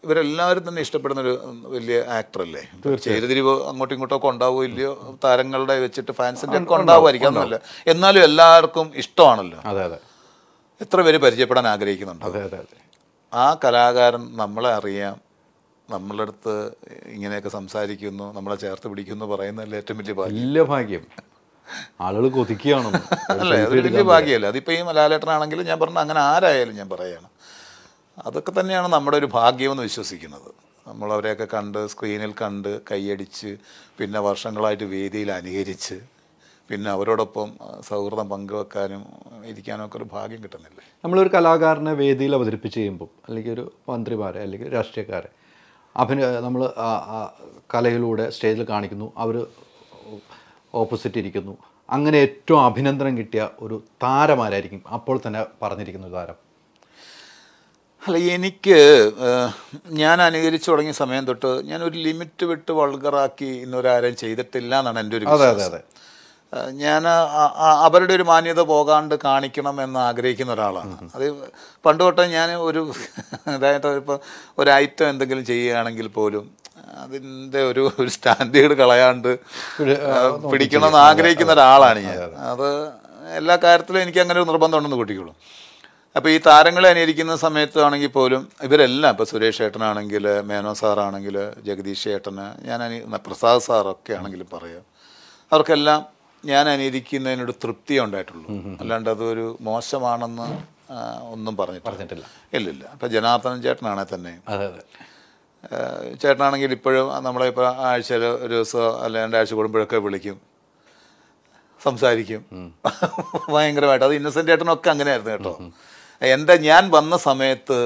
ഇവരെല്ലാവരും തന്നെ ഇഷ്ടപ്പെടുന്ന ഒരു വലിയ ആക്ടറല്ലേ? ചേരുതിരിവ് അങ്ങോട്ടും ഇങ്ങോട്ടും ഒക്കെ ഉണ്ടാവോ ഇല്ലയോ? താരങ്ങളുടെ വെച്ചിട്ട് ഫാൻസിന്റെ ഒക്കെ ഉണ്ടാവുമായിരിക്കും എന്നല്ല. എന്നാലും എല്ലാവർക്കും ഇഷ്ടമാണല്ലോ. അതെ അതെ. എത്ര പേര് പരിചയപ്പെടാൻ ആഗ്രഹിക്കുന്നുണ്ട്? അതെ അതെ അതെ. ആ കലാകാരൻ നമ്മളെ അറിയാം. നമ്മളുടെ അടുത്ത് ഇങ്ങനെയൊക്കെ സംസാരിക്കുന്നു നമ്മളെ ചേർത്ത് പിടിക്കുന്നു പറയുന്നതല്ലേ ഏറ്റവും വലിയ ഭാഗ്യം. വലിയ ഭാഗ്യം. ആളുകൾ കൊതിക്കുകയാണ് അല്ലേ അതൊരു വലിയ ഭാഗ്യമല്ലേ? അതിപ്പോൾ ഈ മലയാളേട്ടനാണെങ്കിലും ഞാൻ പറഞ്ഞ അങ്ങനെ ആരായാലും ഞാൻ പറയാണ് അതൊക്കെ തന്നെയാണ് നമ്മുടെ ഒരു ഭാഗ്യമെന്ന് വിശ്വസിക്കുന്നത്. നമ്മളവരെയൊക്കെ കണ്ട് സ്ക്രീനിൽ കണ്ട് കൈയടിച്ച് പിന്നെ വർഷങ്ങളായിട്ട് വേദിയിൽ അനുകരിച്ച് പിന്നെ അവരോടൊപ്പം സൗഹൃദം പങ്കുവെക്കാനും ഇരിക്കാനും ഒക്കെ ഒരു ഭാഗ്യം കിട്ടുന്നില്ലേ? നമ്മളൊരു കലാകാരനെ വേദിയിൽ അവതരിപ്പിച്ച് ചെയ്യുമ്പോൾ അല്ലെങ്കിൽ ഒരു മന്ത്രിമാരെ അല്ലെങ്കിൽ രാഷ്ട്രീയക്കാരെ അഭിനയ നമ്മൾ കലയിലൂടെ സ്റ്റേജിൽ കാണിക്കുന്നു അവർ ഓപ്പോസിറ്റ് ഇരിക്കുന്നു. അങ്ങനെ ഏറ്റവും അഭിനന്ദനം കിട്ടിയ ഒരു താരമാരായിരിക്കും അപ്പോൾ തന്നെ പറഞ്ഞിരിക്കുന്ന താരം. അല്ല എനിക്ക് ഞാൻ അനുകരിച്ചു തുടങ്ങിയ സമയം തൊട്ട് ഞാൻ ഒരു ലിമിറ്റ് വിട്ട് വൾഗറാക്കി ഇന്നൊരാരും ചെയ്തിട്ടില്ല എന്നാണ് എന്റെ ഒരു അതെ അതെ അതെ. ഞാൻ അവരുടെ ഒരു മാന്യത പോകാണ്ട് കാണിക്കണം എന്ന് ആഗ്രഹിക്കുന്ന ഒരാളാണ്. അത് പണ്ട് തൊട്ടേ ഞാൻ ഒരു അതായത് ഇപ്പോൾ ഒരു ഐറ്റം എന്തെങ്കിലും ചെയ്യുകയാണെങ്കിൽ പോലും അതിന്റെ ഒരു ഒരു സ്റ്റാൻഡേർഡ് കളയാണ്ട് പിടിക്കണം എന്ന് ആഗ്രഹിക്കുന്ന ഒരാളാണ് ഞാൻ. അത്. എല്ലാ കാര്യത്തിലും എനിക്ക് അങ്ങനെ ഒരു നിർബന്ധമുണ്ടെന്ന് കൂട്ടിക്കോളും. അപ്പോൾ ഈ താരങ്ങളെ അനുകരിക്കുന്ന സമയത്താണെങ്കിൽ പോലും ഇവരെല്ലാം ഇപ്പോൾ സുരേഷ് ഏട്ടനാണെങ്കിൽ മേനോ സാറാണെങ്കിൽ ജഗദീഷ് ഏട്ടന് ഞാൻ അനി പ്രസാദ് സാറൊക്കെ ആണെങ്കിലും പറയാം. അവർക്കെല്ലാം ഞാൻ അനുകരിക്കുന്നതിനൊരു തൃപ്തിയേ ഉണ്ടായിട്ടുള്ളൂ. അല്ലാണ്ട് അതൊരു മോശമാണെന്ന് ഒന്നും പറഞ്ഞിട്ടില്ല. ഇല്ല ഇല്ല അപ്പോൾ ജനാർദ്ദനൻ ചേട്ടനാണെ തന്നെ. ചേട്ടനാണെങ്കിൽ ഇപ്പോഴും നമ്മളെ ഇപ്പോൾ ആഴ്ചയിൽ ഒരു ദിവസം അല്ല രണ്ടാഴ്ച കൂടുമ്പോഴൊക്കെ വിളിക്കും. സംസാരിക്കും. ഭയങ്കരമായിട്ട്. അത് ഇന്നസെന്റ് ഏട്ടനൊക്കെ അങ്ങനെയായിരുന്നു കേട്ടോ. എന്റെ ഞാൻ വന്ന സമയത്ത്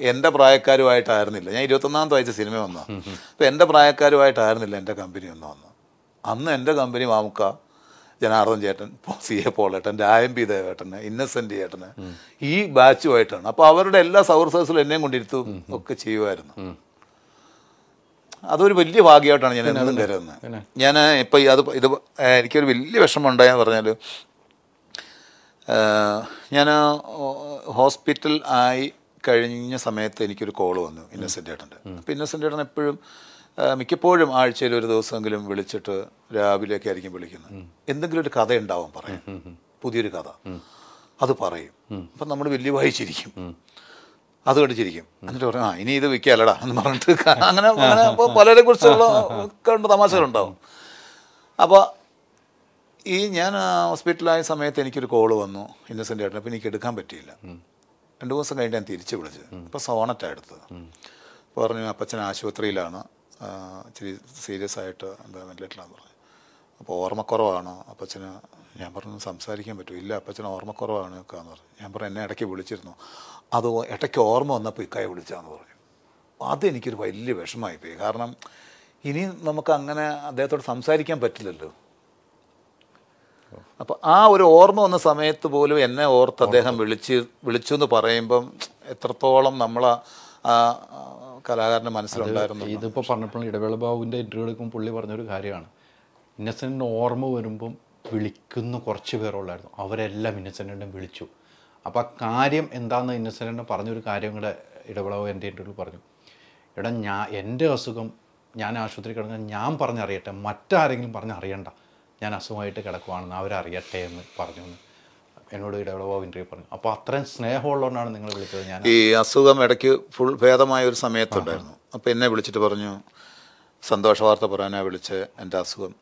എന്റെ പ്രായക്കാരുമായിട്ടായിരുന്നില്ല. ഞാൻ ഇരുപത്തൊന്നാമത്തെ വയസ്സ് സിനിമ വന്ന. അപ്പോൾ എന്റെ പ്രായക്കാരുമായിട്ടായിരുന്നില്ല എന്റെ കമ്പനി ഒന്ന് വന്നു. അന്ന് എന്റെ കമ്പനി മാമുക്ക ജനാർദ്ദൻ ചേട്ടൻ സി എ പോളേട്ടൻ രായം പി ദേവേട്ടന് ഇന്നസെന്റ് ചേട്ടന് ഈ ബാച്ചുമായിട്ടാണ്. അപ്പോൾ അവരുടെ എല്ലാ സൗഹൃദസും എന്നെയും കൊണ്ടിരുത്തും ഒക്കെ ചെയ്യുമായിരുന്നു. അതൊരു വലിയ ഭാഗ്യമായിട്ടാണ് ഞാൻ എന്നും കരുതുന്നത്. ഞാൻ ഇപ്പം അത് ഇത് എനിക്കൊരു വലിയ വിഷമം ഉണ്ടായെന്ന് പറഞ്ഞാൽ ഞാൻ ഹോസ്പിറ്റൽ ആയി കഴിഞ്ഞ സമയത്ത് എനിക്കൊരു കോൾ വന്നു ഇന്നസെന്റ് ഏട്ടന്റെ. അപ്പോൾ ഇന്നസെന്റ് ഏട്ടൻ എപ്പോഴും മിക്കപ്പോഴും ആഴ്ചയിൽ ഒരു ദിവസമെങ്കിലും വിളിച്ചിട്ട് രാവിലെയൊക്കെ ആയിരിക്കും വിളിക്കുന്നത്. എന്തെങ്കിലും ഒരു കഥ ഉണ്ടാവും പറയും പുതിയൊരു കഥ. അത് പറയും. അപ്പം നമ്മൾ വലിയ വായിച്ചിരിക്കും. അത് കണ്ടിച്ചിരിക്കും. എന്നിട്ട് പറയും ആ ഇനി ഇത് വിൽക്കാലടാ എന്ന് പറഞ്ഞിട്ട് അങ്ങനെ അങ്ങനെ അപ്പോൾ പലരെ കുറിച്ചുള്ള തമാശകളുണ്ടാവും. അപ്പോൾ ഈ ഞാൻ ഹോസ്പിറ്റലായ സമയത്ത് എനിക്കൊരു കോൾ വന്നു ഇന്നസെന്റ് ആയിട്ട് അപ്പോൾ എനിക്ക് എടുക്കാൻ പറ്റിയില്ല. രണ്ട് ദിവസം കഴിഞ്ഞ് ഞാൻ തിരിച്ച് വിളിച്ചത്. അപ്പോൾ സോണറ്റാണ് എടുത്തത്. പറഞ്ഞു അപ്പച്ചൻ ആശുപത്രിയിലാണ്. ഇച്ചിരി സീരിയസ് ആയിട്ട് എന്താ വെന്റിലേറ്ററിലാന്ന് പറഞ്ഞു. അപ്പോൾ ഓർമ്മക്കുറവാണ്. അപ്പച്ചന് ഞാൻ പറഞ്ഞു സംസാരിക്കാൻ പറ്റും. ഇല്ല അപ്പച്ചന് ഓർമ്മക്കുറവാണ് ഒക്കെ എന്ന് പറഞ്ഞു. ഞാൻ പറഞ്ഞു എന്നെ ഇടയ്ക്ക് വിളിച്ചിരുന്നു. അത് ഇടയ്ക്ക് ഓർമ്മ വന്നപ്പോൾ ഇക്കായ വിളിച്ചാന്ന് പറഞ്ഞു. അതെനിക്കൊരു വലിയ വിഷമമായി പോയി. കാരണം ഇനി നമുക്ക് അങ്ങനെ അദ്ദേഹത്തോട് സംസാരിക്കാൻ പറ്റില്ലല്ലോ. അപ്പോൾ ആ ഒരു ഓർമ്മ വന്ന സമയത്ത് പോലും എന്നെ ഓർത്ത് അദ്ദേഹം വിളിച്ച് വിളിച്ചു എന്ന് പറയുമ്പം എത്രത്തോളം നമ്മൾ കലാകാരന്റെ മനസ്സിലുണ്ടായിരുന്നു. ഇതിപ്പോൾ പറഞ്ഞപ്പോൾ ഇടവേള ബാബുവിന്റെ ഇന്റർവ്യൂ എടുക്കുമ്പോൾ പുള്ളി പറഞ്ഞൊരു കാര്യമാണ്. ഇന്നസെന്റിന് ഓർമ്മ വരുമ്പം വിളിക്കുന്ന കുറച്ച് പേരുള്ളായിരുന്നു. അവരെല്ലാം ഇന്നസെന്റിനെ വിളിച്ചു. അപ്പോൾ ആ കാര്യം എന്താണെന്ന് ഇന്നസെന്റിനെ പറഞ്ഞൊരു കാര്യം കൂടെ ഇടവേളവ് എന്റെ ഇന്റർവ്യൂ പറഞ്ഞു. എടാ ഞാൻ എന്റെ അസുഖം ഞാൻ ആശുപത്രി കിടന്നാൽ ഞാൻ പറഞ്ഞറിയട്ടെ മറ്റാരെങ്കിലും പറഞ്ഞറിയണ്ട ഞാൻ അസുഖമായിട്ട് കിടക്കുവാണെന്ന് അവരറിയട്ടെ എന്ന് പറഞ്ഞു എന്ന് എന്നോട് ഇടവളവോ ഇന്റർവ്യൂ പറഞ്ഞു. അപ്പോൾ അത്രയും സ്നേഹമുള്ളതുകൊണ്ടാണ് നിങ്ങൾ വിളിച്ചത് ഞാൻ ഈ അസുഖം ഇടയ്ക്ക് ഫുൾ ഭേദമായ ഒരു സമയത്തുണ്ടായിരുന്നു. അപ്പോൾ എന്നെ വിളിച്ചിട്ട് പറഞ്ഞു സന്തോഷ വാർത്ത പറയാനാണ് വിളിച്ച് എന്റെ അസുഖം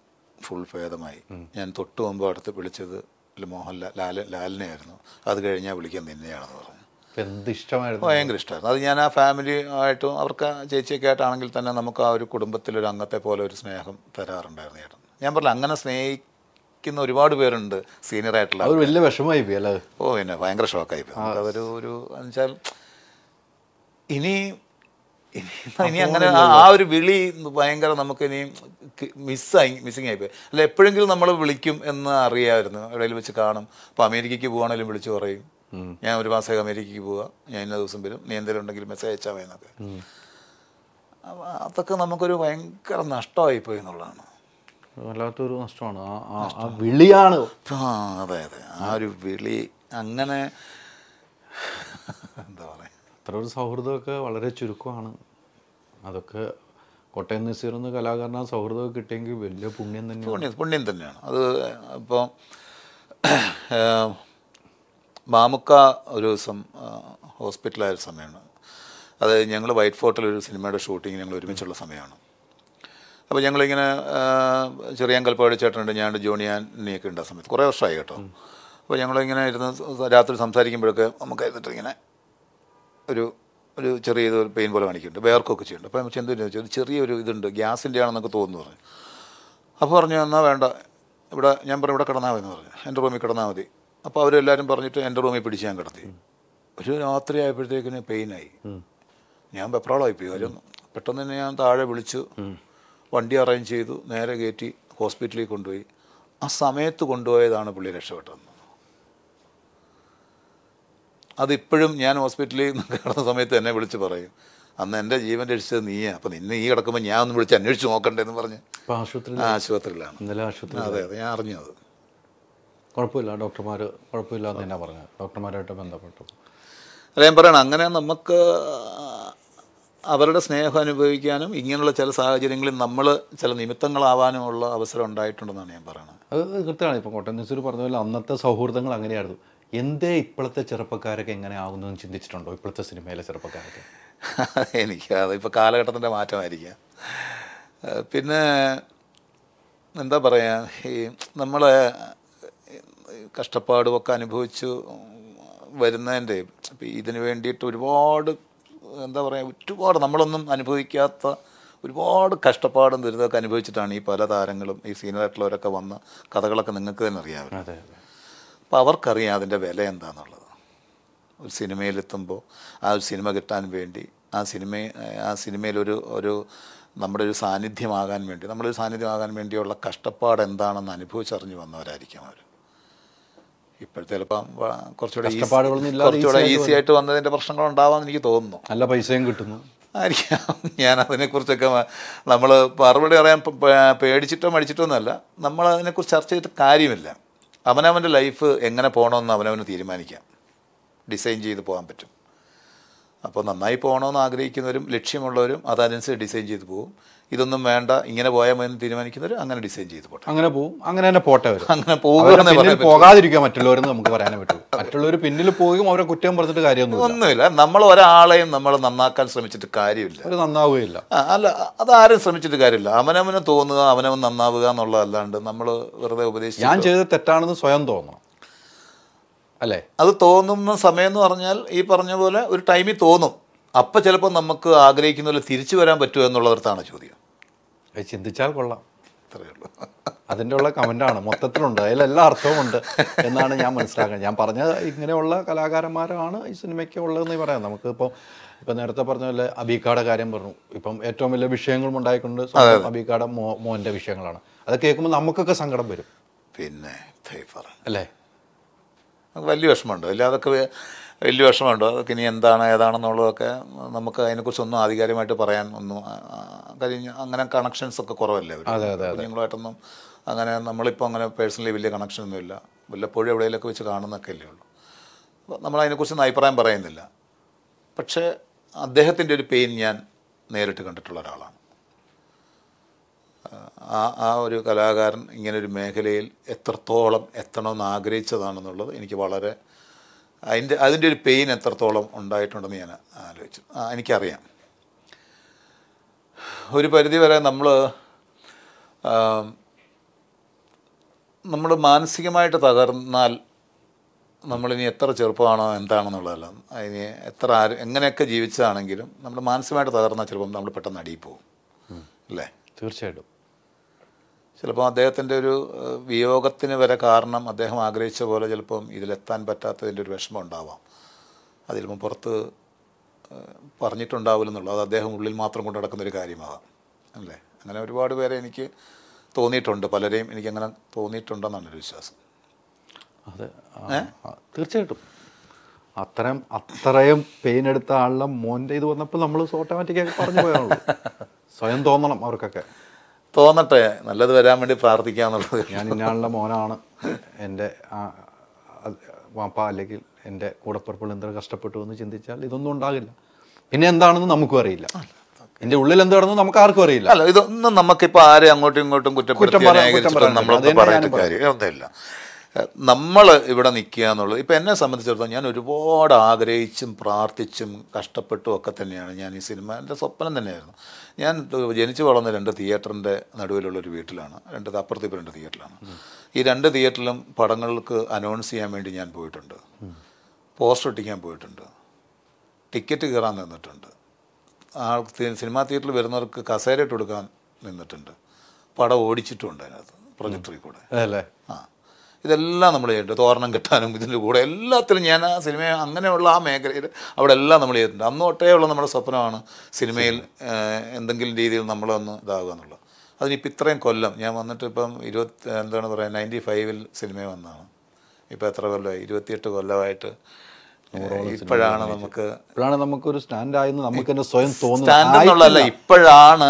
ഫുൾ ഭേദമായി. ഞാൻ തൊട്ട് മുമ്പ് അടുത്ത് വിളിച്ചത് മോഹൻലാൽ ലാൽ ലാലിനെയായിരുന്നു. അത് കഴിഞ്ഞാൽ വിളിക്കാൻ നിന്നെയാണെന്ന് പറഞ്ഞു. എന്ത് ഇഷ്ടമായിരുന്നു? ഭയങ്കര ഇഷ്ടമായിരുന്നു. അത് ഞാൻ ആ ഫാമിലി ആയിട്ടും അവർക്ക് ചേച്ചിയൊക്കെ ആയിട്ടാണെങ്കിൽ തന്നെ നമുക്ക് ആ ഒരു കുടുംബത്തിലൊരു അംഗത്തെ പോലെ ഒരു സ്നേഹം തരാറുണ്ടായിരുന്നു ചേട്ടൻ. ഞാൻ പറഞ്ഞില്ല അങ്ങനെ സ്നേഹിക്കുന്ന ഒരുപാട് പേരുണ്ട് സീനിയർ ആയിട്ടുള്ള വലിയ വിഷമമായി പോയി അല്ലേ? ഓ പിന്നെ ഭയങ്കര ഷോക്കായി പോയി. അതൊരു ഒരു എന്നുവെച്ചാൽ ഇനി ഇനി അങ്ങനെ ആ ആ ഒരു വിളി ഭയങ്കര നമുക്ക് ഇനി മിസ്സായി മിസ്സിങ് ആയിപ്പോയി അല്ല എപ്പോഴെങ്കിലും നമ്മൾ വിളിക്കും എന്ന് അറിയാമായിരുന്നു. ഇടയിൽ വെച്ച് കാണും. അപ്പോൾ അമേരിക്കയ്ക്ക് പോവാണെങ്കിലും വിളിച്ചു പറയും. ഞാൻ ഒരു മാസമൊക്കെ അമേരിക്കയ്ക്ക് പോവുക ഞാൻ ഇന്ന ദിവസം വരും. നീ എന്തെങ്കിലും ഉണ്ടെങ്കിൽ മെസ്സേജ് അയച്ചാൽ മതി എന്നൊക്കെ അതൊക്കെ നമുക്കൊരു ഭയങ്കര നഷ്ടമായിപ്പോയി എന്നുള്ളതാണ്. വല്ലാത്തൊരു നഷ്ടമാണ്. ആ വിളിയാണ്. അതെ അതെ. ആ ഒരു വിളി അങ്ങനെ എന്താ പറയുക അത്ര ഒരു സൗഹൃദമൊക്കെ വളരെ ചുരുക്കമാണ്. അതൊക്കെ കോട്ടയം നസീർ എന്ന കലാകാരൻ സൗഹൃദമൊക്കെ കിട്ടിയെങ്കിൽ വലിയ പുണ്യം തന്നെ പുണ്യം പുണ്യം തന്നെയാണ്. അത് ഇപ്പോൾ മാമുക്ക ഒരു ദിവസം ഹോസ്പിറ്റലായ സമയമാണ്. അത് ഞങ്ങൾ വൈറ്റ് ഫോർട്ടിൽ ഒരു സിനിമയുടെ ഷൂട്ടിങ് ഞങ്ങൾ ഒരുമിച്ചുള്ള സമയമാണ്. അപ്പോൾ ഞങ്ങളിങ്ങനെ ചെറിയ ചെറിയാൻ കൽപ്പാടി ചേട്ടനുണ്ട് ഞാൻ ജോണി ആന്റണിയൊക്കെ ഉണ്ട് ആ സമയത്ത്. കുറേ വർഷമായി കേട്ടോ. അപ്പോൾ ഞങ്ങളിങ്ങനെ ഇരുന്ന് രാത്രി സംസാരിക്കുമ്പോഴൊക്കെ നമുക്ക് ഇരുന്നിട്ട് ഇങ്ങനെ ഒരു ഒരു ചെറിയ ഇത് പെയിൻ പോലെ കാണിക്കുന്നുണ്ട്. വേർക്കൊക്കെ ചെയ്യുന്നുണ്ട്. അപ്പോൾ നമുക്ക് എന്തെങ്കിലും വെച്ചാൽ ഒരു ചെറിയൊരു ഇതുണ്ട്. ഗ്യാസിന്റെ ആണെന്നൊക്കെ തോന്നുന്നു പറഞ്ഞു. അപ്പോൾ പറഞ്ഞു എന്നാൽ വേണ്ട. ഇവിടെ ഞാൻ പറഞ്ഞു ഇവിടെ കിടന്നാൽ മതി എന്ന് പറഞ്ഞു. എന്റെ റൂമിൽ കിടന്നാൽ മതി. അപ്പോൾ അവരെല്ലാവരും പറഞ്ഞിട്ട് എന്റെ റൂമിൽ പിടിച്ച് ഞാൻ കിടത്തി. ഒരു രാത്രി ആയപ്പോഴത്തേക്കിന് പെയിനായി. ഞാൻ വെപ്രാളമായിപ്പോയി കാര്യം പെട്ടെന്ന് തന്നെ ഞാൻ താഴെ വിളിച്ചു. വണ്ടി അറേഞ്ച് ചെയ്തു നേരെ കയറ്റി ഹോസ്പിറ്റലിൽ കൊണ്ടുപോയി. ആ സമയത്ത് കൊണ്ടുപോയതാണ് പുള്ളി രക്ഷപ്പെട്ടത്. അതിപ്പോഴും ഞാൻ ഹോസ്പിറ്റലിൽ കിടന്ന സമയത്ത് എന്നെ വിളിച്ച് പറയും അന്ന് എന്റെ ജീവൻ രക്ഷിച്ചത് നീയാണ് അപ്പം നിന്നെ ഈ കിടക്കുമ്പോൾ ഞാൻ ഒന്ന് വിളിച്ച് അന്വേഷിച്ച് നോക്കണ്ടേ എന്ന് പറഞ്ഞ് ആശുപത്രി ആശുപത്രിയിലാണ്. ഇന്നലെ ആശുപത്രി അതെ അതെ ഞാൻ അറിഞ്ഞു അത് കുഴപ്പമില്ല ഡോക്ടർമാർ കുഴപ്പമില്ല എന്ന് തന്നെ പറഞ്ഞു ഡോക്ടർമാരായിട്ട് ബന്ധപ്പെട്ടു. അല്ല ഞാൻ പറയണം അങ്ങനെ നമുക്ക് അവരുടെ സ്നേഹം അനുഭവിക്കാനും ഇങ്ങനെയുള്ള ചില സാഹചര്യങ്ങളിൽ നമ്മൾ ചില നിമിത്തങ്ങളാവാനുമുള്ള അവസരം ഉണ്ടായിട്ടുണ്ടെന്നാണ് ഞാൻ പറയുന്നത്. അത് കൃത്യമാണ് ഇപ്പം കോട്ടയം നസീർ പറഞ്ഞ പോലെ അന്നത്തെ സൗഹൃദങ്ങൾ അങ്ങനെയായിരുന്നു. എന്തേ ഇപ്പോഴത്തെ ചെറുപ്പക്കാരൊക്കെ എങ്ങനെ ആകുന്നു എന്ന് ചിന്തിച്ചിട്ടുണ്ടോ? ഇപ്പോഴത്തെ സിനിമയിലെ ചെറുപ്പക്കാരൊക്കെ? എനിക്ക് അത് ഇപ്പോൾ കാലഘട്ടത്തിന്റെ മാറ്റമായിരിക്കാം. പിന്നെ എന്താ പറയുക ഈ നമ്മളെ കഷ്ടപ്പാടുമൊക്കെ അനുഭവിച്ചു വരുന്നതിന്റെ ഇപ്പം ഇതിന് വേണ്ടിയിട്ട് ഒരുപാട് എന്താ പറയുക ഒരുപാട് നമ്മളൊന്നും അനുഭവിക്കാത്ത ഒരുപാട് കഷ്ടപ്പാടും ദുരിതമൊക്കെ അനുഭവിച്ചിട്ടാണ് ഈ പല താരങ്ങളും ഈ സീനിയർ സീനിയറായിട്ടുള്ളവരൊക്കെ വന്ന കഥകളൊക്കെ നിങ്ങൾക്ക് തന്നെ അറിയാമല്ലോ അപ്പോൾ അവർക്കറിയാം അതിന്റെ വില എന്താണെന്നുള്ളത് ഒരു സിനിമയിലെത്തുമ്പോൾ ആ ഒരു സിനിമ കിട്ടാൻ വേണ്ടി ആ സിനിമ ആ സിനിമയിലൊരു ഒരു നമ്മുടെ ഒരു സാന്നിധ്യമാകാൻ വേണ്ടി നമ്മളൊരു സാന്നിധ്യമാകാൻ വേണ്ടിയുള്ള കഷ്ടപ്പാട് എന്താണെന്ന് അനുഭവിച്ചറിഞ്ഞ് വന്നവരായിരിക്കും അവർ ഇപ്പോഴത്തെ ചിലപ്പം കുറച്ചുകൂടെ കുറച്ചുകൂടെ ഈസി ആയിട്ട് വന്നതിന്റെ പ്രശ്നങ്ങൾ ഉണ്ടാവാമെന്ന് എനിക്ക് തോന്നുന്നു. നല്ല പൈസയും കിട്ടുന്നു. ആയിരിക്കാം. ഞാൻ അതിനെക്കുറിച്ചൊക്കെ നമ്മൾ മറുപടി പറയാൻ പേടിച്ചിട്ടോ മടിച്ചിട്ടോ നമ്മൾ അതിനെക്കുറിച്ച് ചർച്ച ചെയ്തിട്ട് കാര്യമില്ല. അവനവന്റെ ലൈഫ് എങ്ങനെ പോകണമെന്ന് അവനവന് തീരുമാനിക്കാം. ഡിസൈൻ ചെയ്ത് പോകാൻ പറ്റും. അപ്പോൾ നന്നായി പോകണമെന്ന് ആഗ്രഹിക്കുന്നവരും ലക്ഷ്യമുള്ളവരും അതനുസരിച്ച് ഡിസൈൻ ചെയ്ത് പോകും. ഇതൊന്നും വേണ്ട ഇങ്ങനെ പോയാൽ മതി തീരുമാനിക്കുന്നവർ അങ്ങനെ ഡിസൈൻ ചെയ്ത് പോട്ടെ. അങ്ങനെ പോകും അങ്ങനെ തന്നെ പോട്ടെ വരും അങ്ങനെ പോകുക പറ്റൂ. പോകാതിരിക്കുക മറ്റുള്ളവരെന്ന് നമുക്ക് പറയാനേ പറ്റൂ. മറ്റുള്ളവർ പിന്നിൽ പോകും അവരെ കുറ്റം പറഞ്ഞിട്ട് കാര്യമൊന്നും ഒന്നുമില്ല. നമ്മൾ ഒരാളെയും നമ്മൾ നന്നാക്കാൻ ശ്രമിച്ചിട്ട് കാര്യമില്ല. അവർ നന്നാവുകയില്ല. അല്ല അതാരും ശ്രമിച്ചിട്ട് കാര്യമില്ല. അവനവന് തോന്നുക അവനവൻ നന്നാവുക എന്നുള്ളതല്ലാണ്ട് നമ്മൾ വെറുതെ ഉപദേശിച്ചു ഞാൻ ചെയ്തത് തെറ്റാണെന്ന് സ്വയം തോന്നണം. അല്ലേ? അത് തോന്നുന്ന സമയം എന്ന് പറഞ്ഞാൽ ഈ പറഞ്ഞ പോലെ ഒരു ടൈമിൽ തോന്നും. അപ്പം ചിലപ്പോൾ നമുക്ക് ആഗ്രഹിക്കുന്ന പോലെ തിരിച്ചു വരാൻ പറ്റുമോ എന്നുള്ളവർത്താണ് ചോദ്യം. അത് ചിന്തിച്ചാൽ കൊള്ളാം. അത്രയേ ഉള്ളൂ. അതിന്റെ ഉള്ള കമന്റാണ് മൊത്തത്തിലുണ്ട്. അതിലെല്ലാ അർത്ഥവുമുണ്ട് എന്നാണ് ഞാൻ മനസ്സിലാക്കുന്നത്. ഞാൻ പറഞ്ഞ ഇങ്ങനെയുള്ള കലാകാരന്മാരാണ് ഈ സിനിമയ്ക്ക് ഉള്ളതെന്ന് പറയാം. നമുക്കിപ്പോൾ ഇപ്പം നേരത്തെ പറഞ്ഞ പോലെ അബീക്കാടെ കാര്യം പറഞ്ഞു. ഇപ്പം ഏറ്റവും വലിയ വിഷയങ്ങളും ഉണ്ടായിക്കൊണ്ട് അബീക്കാടെ മോ മോന്റെ വിഷയങ്ങളാണ്. അത് കേൾക്കുമ്പോൾ നമുക്കൊക്കെ സങ്കടം വരും. പിന്നെ. അല്ലേ? വലിയ വിഷമമുണ്ട്. അല്ല അതൊക്കെ വേ- വലിയ വിഷമമുണ്ട്. അതൊക്കെ ഇനി എന്താണ് ഏതാണെന്നുള്ളതൊക്കെ നമുക്ക് അതിനെക്കുറിച്ചൊന്നും ആധികാരികമായിട്ട് പറയാൻ ഒന്നും കഴിഞ്ഞ അങ്ങനെ കണക്ഷൻസ് ഒക്കെ കുറവല്ലേ കുഞ്ഞുങ്ങളായിട്ടൊന്നും അങ്ങനെ നമ്മളിപ്പോൾ അങ്ങനെ പേഴ്സണലി വലിയ കണക്ഷനൊന്നുമില്ല വല്ലപ്പോഴും എവിടെയെങ്കിലൊക്കെ വെച്ച് കാണുന്നൊക്കെ അല്ലേ ഉള്ളൂ. അപ്പോൾ നമ്മൾ അതിനെക്കുറിച്ചൊന്നും അഭിപ്രായം പറയുന്നില്ല. പക്ഷേ അദ്ദേഹത്തിന്റെ ഒരു പെയിൻ ഞാൻ നേരിട്ട് കണ്ടിട്ടുള്ള ഒരാളാണ്. ആ ആ ഒരു കലാകാരൻ ഇങ്ങനെ ഒരു മേഖലയിൽ എത്രത്തോളം എത്തണമെന്ന് ആഗ്രഹിച്ചതാണെന്നുള്ളത് എനിക്ക് വളരെ അതിന്റെ അതിന്റെ ഒരു പെയിൻ എത്രത്തോളം ഉണ്ടായിട്ടുണ്ടെന്ന് ഞാൻ ആലോചിച്ചു. എനിക്കറിയാം. ഒരു പരിധി വരെ നമ്മൾ നമ്മൾ മാനസികമായിട്ട് തകർന്നാൽ നമ്മളിനി എത്ര ചെറുപ്പമാണോ എന്താണെന്നുള്ളതല്ല അതിന് എത്ര ആര് എങ്ങനെയൊക്കെ ജീവിച്ചതാണെങ്കിലും നമ്മൾ മാനസികമായിട്ട് തകർന്നാൽ ചിലപ്പം നമ്മൾ പെട്ടെന്ന് അടിയിൽ പോകും. അല്ലേ? തീർച്ചയായിട്ടും. ചിലപ്പോൾ അദ്ദേഹത്തിന്റെ ഒരു വിയോഗത്തിന് വരെ കാരണം അദ്ദേഹം ആഗ്രഹിച്ച പോലെ ചിലപ്പം ഇതിലെത്താൻ പറ്റാത്തതിന്റെ ഒരു വിഷമം ഉണ്ടാവാം. അത് ചിലപ്പം പുറത്ത് പറഞ്ഞിട്ടുണ്ടാവില്ലെന്നുള്ളത് അത് അദ്ദേഹം ഉള്ളിൽ മാത്രം കൊണ്ട് നടക്കുന്നൊരു കാര്യമാകാം. അല്ലേ? അങ്ങനെ ഒരുപാട് പേരെ എനിക്ക് തോന്നിയിട്ടുണ്ട്. പലരെയും എനിക്കങ്ങനെ തോന്നിയിട്ടുണ്ടെന്നാണ് ഒരു വിശ്വാസം. അതെ. തീർച്ചയായിട്ടും. അത്രയും അത്രയും പെയിൻ എടുത്ത ആളുടെ മോന്റെ ഇത് വന്നപ്പോൾ നമ്മൾ ഓട്ടോമാറ്റിക്കായി പറഞ്ഞു പോയാണല്ലോ സ്വയം തോന്നണം അവർക്കൊക്കെ. തോന്നട്ടെ നല്ലത് വരാൻ വേണ്ടി പ്രാർത്ഥിക്കാന്നുള്ളത് ഞാൻ ഇന്നാളുടെ മോനാണ്. എന്റെ വാപ്പ അല്ലെങ്കിൽ എന്റെ കൂടപ്പിറപ്പുകൾ എന്തൊക്കെ കഷ്ടപ്പെട്ടു എന്ന് ചിന്തിച്ചാൽ ഇതൊന്നും ഉണ്ടാകില്ല. പിന്നെ എന്താണെന്ന് നമുക്കും അറിയില്ല. എന്റെ ഉള്ളിൽ എന്താണെന്ന് നമുക്ക് ആർക്കും അറിയില്ല. അല്ല ഇതൊന്നും നമുക്കിപ്പോൾ ആരെ അങ്ങോട്ടും ഇങ്ങോട്ടും കുറ്റപ്പെടുത്തി നമ്മളൊന്നും പറ്റില്ല. കാര്യം ഒന്നുമില്ല നമ്മൾ ഇവിടെ നിൽക്കുക എന്നുള്ളത് ഇപ്പം എന്നെ സംബന്ധിച്ചിടത്തോളം ഞാൻ ഒരുപാട് ആഗ്രഹിച്ചും പ്രാർത്ഥിച്ചും കഷ്ടപ്പെട്ടും ഒക്കെ തന്നെയാണ് ഞാൻ ഈ സിനിമ. എന്റെ സ്വപ്നം തന്നെയായിരുന്നു. ഞാൻ ജനിച്ചു വളർന്ന രണ്ട് തിയേറ്ററിന്റെ നടുവിലുള്ളൊരു വീട്ടിലാണ്. രണ്ട് അപ്പുറത്തെ ഇപ്പം രണ്ട് തിയേറ്ററിലാണ്. ഈ രണ്ട് തിയേറ്ററിലും പടങ്ങൾക്ക് അനൗൺസ് ചെയ്യാൻ വേണ്ടി ഞാൻ പോയിട്ടുണ്ട്. പോസ്റ്റർ ഒട്ടിക്കാൻ പോയിട്ടുണ്ട്. ടിക്കറ്റ് കയറാൻ നിന്നിട്ടുണ്ട്. ആ സിനിമാ തിയേറ്ററിൽ വരുന്നവർക്ക് കസേരയിട്ട് ഇട്ട് കൊടുക്കാൻ നിന്നിട്ടുണ്ട്. പടം ഓടിച്ചിട്ടുണ്ട് അതിനകത്ത് പ്രൊജക്ടറിൽ കൂടെ. അല്ലേ? ആ. ഇതെല്ലാം നമ്മൾ ചെയ്തിട്ടുണ്ട്. തോരണം കെട്ടാനും ഇതിന്റെ കൂടെ എല്ലാത്തിലും ഞാൻ ആ സിനിമ അങ്ങനെയുള്ള ആ മേഖലയിൽ അവിടെ എല്ലാം നമ്മൾ ചെയ്തിട്ടുണ്ട്. അന്ന് തൊട്ടേ ഉള്ള നമ്മുടെ സ്വപ്നമാണ് സിനിമയിൽ എന്തെങ്കിലും രീതിയിൽ നമ്മളൊന്ന് ഇതാകുക എന്നുള്ളത്. അതിനിപ്പോൾ ഇത്രയും കൊല്ലം ഞാൻ വന്നിട്ട് ഇപ്പം ഇരുപത്തി എന്താണ് പറയുക നയന്റി ഫൈവിൽ സിനിമ വന്നതാണ്. ഇപ്പോൾ എത്ര കൊല്ലമായി? ഇരുപത്തിയെട്ട് കൊല്ലമായിട്ട്. ഇപ്പോഴാണ് നമുക്ക് ഇപ്പോഴാണ് നമുക്കൊരു സ്റ്റാൻഡായെന്ന് നമുക്ക് തന്നെ സ്വയം സ്റ്റാൻഡ് എന്നുള്ളതല്ല തോന്നുന്നു ഇപ്പോഴാണ്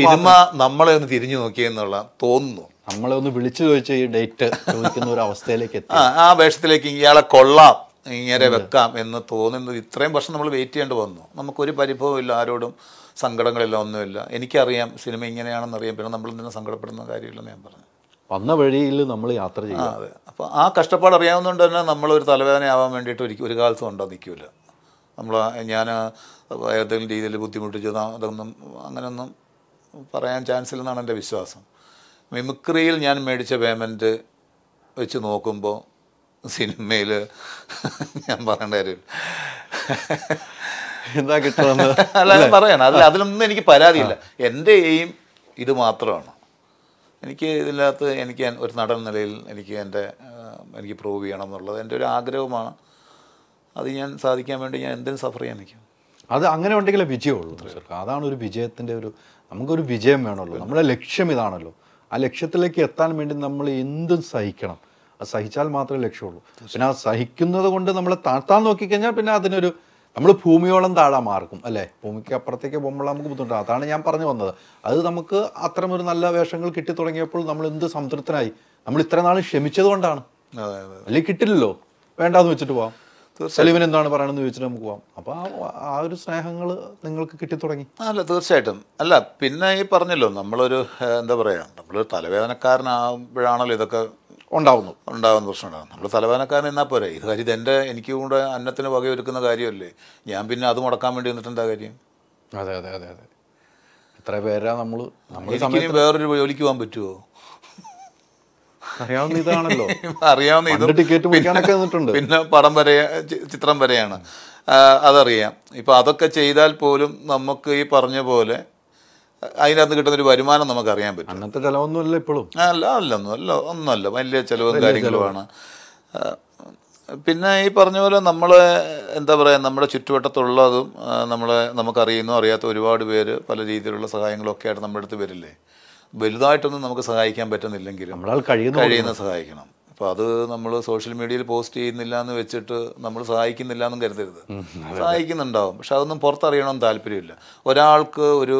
സിനിമ നമ്മളെ ഒന്ന് തിരിഞ്ഞു നോക്കിയെന്നുള്ള തോന്നുന്നു. നമ്മളെ ഒന്ന് വിളിച്ചു ചോദിച്ച ഈ ഡേറ്റ് ചോദിക്കുന്ന ഒരു അവസ്ഥയിലേക്ക് എത്തി. ആ വേഷത്തിലേക്ക് ഇയാളെ കൊള്ളാം ഇങ്ങനെ വെക്കാം എന്ന് തോന്നുന്നത് ഇത്രയും വർഷം നമ്മൾ വെയിറ്റ് ചെയ്യേണ്ടി വന്നു. നമുക്കൊരു പരിഭവം ഇല്ല ആരോടും സങ്കടങ്ങളില്ല ഒന്നുമില്ല. എനിക്കറിയാം സിനിമ ഇങ്ങനെയാണെന്ന് അറിയാം പിന്നെ നമ്മൾ തന്നെ സങ്കടപ്പെടുന്ന കാര്യമില്ലെന്ന് ഞാൻ പറഞ്ഞു. വന്ന വഴിയിൽ നമ്മൾ യാത്ര ചെയ്യുക അതെ. അപ്പോൾ ആ കഷ്ടപ്പാട് അറിയാവുന്നതുകൊണ്ട് തന്നെ നമ്മളൊരു തലവേദന ആവാൻ വേണ്ടിയിട്ട് ഒരിക്കലും ഒരു കാലത്തും ഉണ്ടോ നിൽക്കില്ല നമ്മൾ ഞാൻ ഏതെങ്കിലും രീതിയിൽ ബുദ്ധിമുട്ടിച്ചു അതൊന്നും അങ്ങനെയൊന്നും പറയാൻ ചാൻസ് ഇല്ലെന്നാണ് എന്റെ വിശ്വാസം. മിമിക്രിയിൽ ഞാൻ മേടിച്ച പേയ്മെന്റ് വെച്ച് നോക്കുമ്പോൾ സിനിമയിൽ ഞാൻ പറയേണ്ട കാര്യമില്ല. എന്താ കിട്ടുന്നത്? അല്ല പറയണം അതിൽ അതിലൊന്നും എനിക്ക് പരാതിയില്ല. എന്റെ എയിം ഇത് മാത്രമാണ്. എനിക്ക് ഇതിനകത്ത് എനിക്ക് ഒരു നടൻ നിലയിൽ എനിക്ക് എന്റെ എനിക്ക് പ്രൂവ് ചെയ്യണം എന്നുള്ളത് എന്റെ ഒരു ആഗ്രഹമാണ്. അത് ഞാൻ സാധിക്കാൻ വേണ്ടി ഞാൻ എന്തിനും സഫർ ചെയ്യാൻ നിൽക്കും. അത് അങ്ങനെ ഉണ്ടെങ്കിലേ വിജയമുള്ളൂ അതാണ് ഒരു വിജയത്തിന്റെ ഒരു നമുക്കൊരു വിജയം വേണമല്ലോ. നമ്മുടെ ലക്ഷ്യം ഇതാണല്ലോ. ആ ലക്ഷ്യത്തിലേക്ക് എത്താൻ വേണ്ടി നമ്മൾ എന്തും സഹിക്കണം. അത് സഹിച്ചാൽ മാത്രമേ ലക്ഷ്യമുള്ളൂ. പിന്നെ ആ സഹിക്കുന്നത് കൊണ്ട് നമ്മൾ താഴ്ത്താൻ നോക്കിക്കഴിഞ്ഞാൽ പിന്നെ അതിനൊരു നമ്മൾ ഭൂമിയോളം താഴാൻ മാർക്കും അല്ലേ? ഭൂമിക്ക് അപ്പുറത്തേക്ക് പോകുമ്പോൾ നമുക്ക് ബുദ്ധിമുട്ടാണ്. അതാണ് ഞാൻ പറഞ്ഞു വന്നത്. അത് നമുക്ക് അത്തരമൊരു നല്ല വേഷങ്ങൾ കിട്ടി തുടങ്ങിയപ്പോൾ നമ്മൾ എന്ത് സംതൃപ്തനായി. നമ്മൾ ഇത്ര നാൾ ക്ഷമിച്ചത് കൊണ്ടാണ്. അല്ലെങ്കിൽ കിട്ടില്ലല്ലോ. വേണ്ടാന്ന് വെച്ചിട്ട് പോവാം. സലീമൻ എന്താണ് പറയണമെന്ന് ചോദിച്ചിട്ട് നമുക്ക് പോവാം. അപ്പോൾ ആ ഒരു സ്നേഹങ്ങൾ നിങ്ങൾക്ക് കിട്ടി തുടങ്ങി. അല്ല തീർച്ചയായിട്ടും. അല്ല പിന്നെ ഈ പറഞ്ഞല്ലോ നമ്മളൊരു എന്താ പറയുക നമ്മളൊരു തലവേദനക്കാരനാകുമ്പോഴാണല്ലോ ഇതൊക്കെ ഉണ്ടാവുന്നു ഉണ്ടാകുന്ന പ്രശ്നം ഉണ്ടാകും നമ്മൾ തലവേദനക്കാരൻ എന്നാൽ പോരെ. ഇത് കാര്യം ഇതെന്റെ എനിക്ക് കൂടെ അന്നത്തിന് വകയൊരുക്കുന്ന കാര്യമല്ലേ? ഞാൻ പിന്നെ അത് മുടക്കാൻ വേണ്ടി വന്നിട്ട് എന്താ കാര്യം? അതെ അതെ അതെ അതെ. എത്ര പേരാ നമ്മൾ നമ്മൾ വേറൊരു ജോലിക്ക് പോകാൻ പറ്റുമോ അറിയാവുന്ന ഇതാണല്ലോ. അറിയാവുന്ന ടിക്കറ്റ് നിന്നിട്ടുണ്ട്. പിന്നെ പടം വരെ ചിത്രം വരെയാണ്. അതറിയാം. ഇപ്പം അതൊക്കെ ചെയ്താൽ പോലും നമുക്ക് ഈ പറഞ്ഞ പോലെ അതിനകത്ത് കിട്ടുന്ന ഒരു വരുമാനം നമുക്ക് അറിയാൻ പറ്റും. അന്നത്തെ ചിലവൊന്നുമല്ല ഇപ്പോഴും. അല്ല അല്ല ഒന്നും അല്ല ഒന്നുമല്ല. വലിയ ചിലവും കാര്യങ്ങളുമാണ്. പിന്നെ ഈ പറഞ്ഞ പോലെ നമ്മൾ എന്താ പറയുക നമ്മുടെ ചുറ്റുവട്ടത്തുള്ളതും നമ്മളെ നമുക്കറിയുന്നോ അറിയാത്ത ഒരുപാട് പേര് പല രീതിയിലുള്ള സഹായങ്ങളൊക്കെ ആയിട്ട് നമ്മുടെ അടുത്ത് വരില്ലേ? വലുതായിട്ടൊന്നും നമുക്ക് സഹായിക്കാൻ പറ്റുന്നില്ലെങ്കിലും നമ്മളാൽ കഴിയുന്ന കഴിയുന്ന സഹായിക്കണം. അപ്പോൾ അത് നമ്മൾ സോഷ്യൽ മീഡിയയിൽ പോസ്റ്റ് ചെയ്യുന്നില്ല എന്ന് വെച്ചിട്ട് നമ്മൾ സഹായിക്കുന്നില്ല എന്നും കരുതരുത് സഹായിക്കുന്നുണ്ടാവും. പക്ഷെ അതൊന്നും പുറത്തറിയണമെന്ന് താല്പര്യമില്ല. ഒരാൾക്ക് ഒരു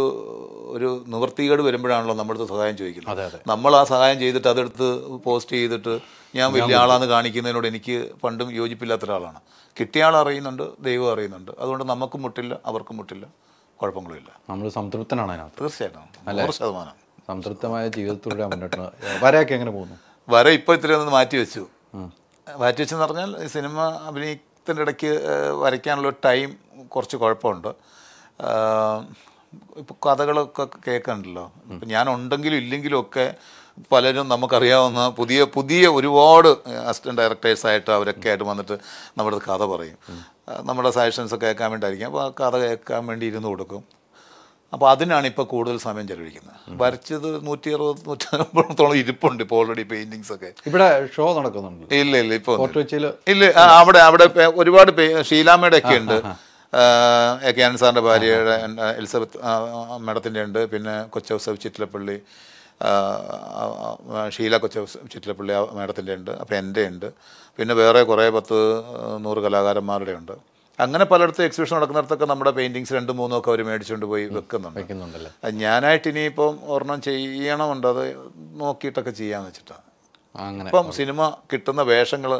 ഒരു നിവൃത്തികേട് വരുമ്പോഴാണല്ലോ നമ്മുടെ അടുത്ത് സഹായം ചോദിക്കുന്നത്. നമ്മൾ ആ സഹായം ചെയ്തിട്ട് അതെടുത്ത് പോസ്റ്റ് ചെയ്തിട്ട് ഞാൻ വലിയ ആളാന്ന് കാണിക്കുന്നതിനോട് എനിക്ക് പണ്ടും യോജിപ്പില്ലാത്ത ഒരാളാണ് കിട്ടിയ ആൾ അറിയുന്നുണ്ട് ദൈവം അറിയുന്നുണ്ട്. അതുകൊണ്ട് നമുക്കും മുട്ടില്ല അവർക്കും മുട്ടില്ല കുഴപ്പങ്ങളുമില്ല. നമ്മൾ സംതൃപ്തനാണ് അതിനകത്ത്. തീർച്ചയായിട്ടും. നൂറ് ശതമാനം. സംതൃപ്തമായ ജീവിതത്തിലൂടെ മുന്നോട്ട് വരയൊക്കെ എങ്ങനെ പോകുന്നു? വര ഇപ്പോൾ ഇത്തിരി ഒന്ന് മാറ്റി വെച്ചു. മാറ്റി വെച്ചെന്ന് പറഞ്ഞാൽ സിനിമ അഭിനയത്തിന്റെ ഇടയ്ക്ക് വരയ്ക്കാനുള്ള ടൈം കുറച്ച് കുഴപ്പമുണ്ട്. ഇപ്പോൾ കഥകളൊക്കെ കേൾക്കണ്ടല്ലോ. ഇപ്പം ഞാൻ ഉണ്ടെങ്കിലും ഇല്ലെങ്കിലും ഒക്കെ പലരും നമുക്കറിയാവുന്ന പുതിയ പുതിയ ഒരുപാട് അസിസ്റ്റന്റ് ഡയറക്ടേഴ്സായിട്ട് അവരൊക്കെ ആയിട്ട് വന്നിട്ട് നമ്മുടെ കഥ പറയും. നമ്മുടെ സജഷൻസ് കേൾക്കാൻ വേണ്ടിയായിരിക്കും. അപ്പോൾ ആ കഥ കേൾക്കാൻ വേണ്ടി ഇരുന്ന് കൊടുക്കും. അപ്പോൾ അതിനാണ് ഇപ്പോൾ കൂടുതൽ സമയം ചെലവഴിക്കുന്നത്. വരച്ചത് നൂറ്റി അറുപത് നൂറ്റി അറുപത്തോളം ഇരിപ്പുണ്ട് ഇപ്പോൾ ഓൾറെഡി പെയിന്റിങ്സ് ഒക്കെ. ഇവിടെ ഷോ നടക്കുന്നുണ്ട്. ഇല്ല ഇല്ല ഇപ്പോൾ ഇല്ല അവിടെ അവിടെ ഒരുപാട് ഷീലാമ്മയുടെ ഒക്കെ ഉണ്ട്. എ കെ സാറിന്റെ ഭാര്യയുടെ എലിസബത്ത് മാഡത്തിന്റെ ഉണ്ട്. പിന്നെ കൊച്ചൗസഫ് ചിറ്റിലപ്പള്ളി ഷീല കൊച്ചൗസഫ് ചിറ്റിലപ്പള്ളി മാഡത്തിന്റെ ഉണ്ട്. അപ്പം എന്റെ ഉണ്ട്. പിന്നെ വേറെ കുറേ പത്ത് നൂറ് കലാകാരന്മാരുടെ ഉണ്ട്. അങ്ങനെ പലയിടത്തും എക്സിബിഷൻ നടക്കുന്നിടത്തൊക്കെ നമ്മുടെ പെയിന്റിങ്സ് രണ്ടും മൂന്നും ഒക്കെ അവർ മേടിച്ചുകൊണ്ട് പോയി വെക്കുന്നുണ്ട്. ഞാനായിട്ട് ഇനിയിപ്പം ഒരെണ്ണം ചെയ്യണമുണ്ട്. അത് നോക്കിയിട്ടൊക്കെ ചെയ്യാന്ന് വെച്ചിട്ടാണ് ഇപ്പം സിനിമ കിട്ടുന്ന വേഷങ്ങൾ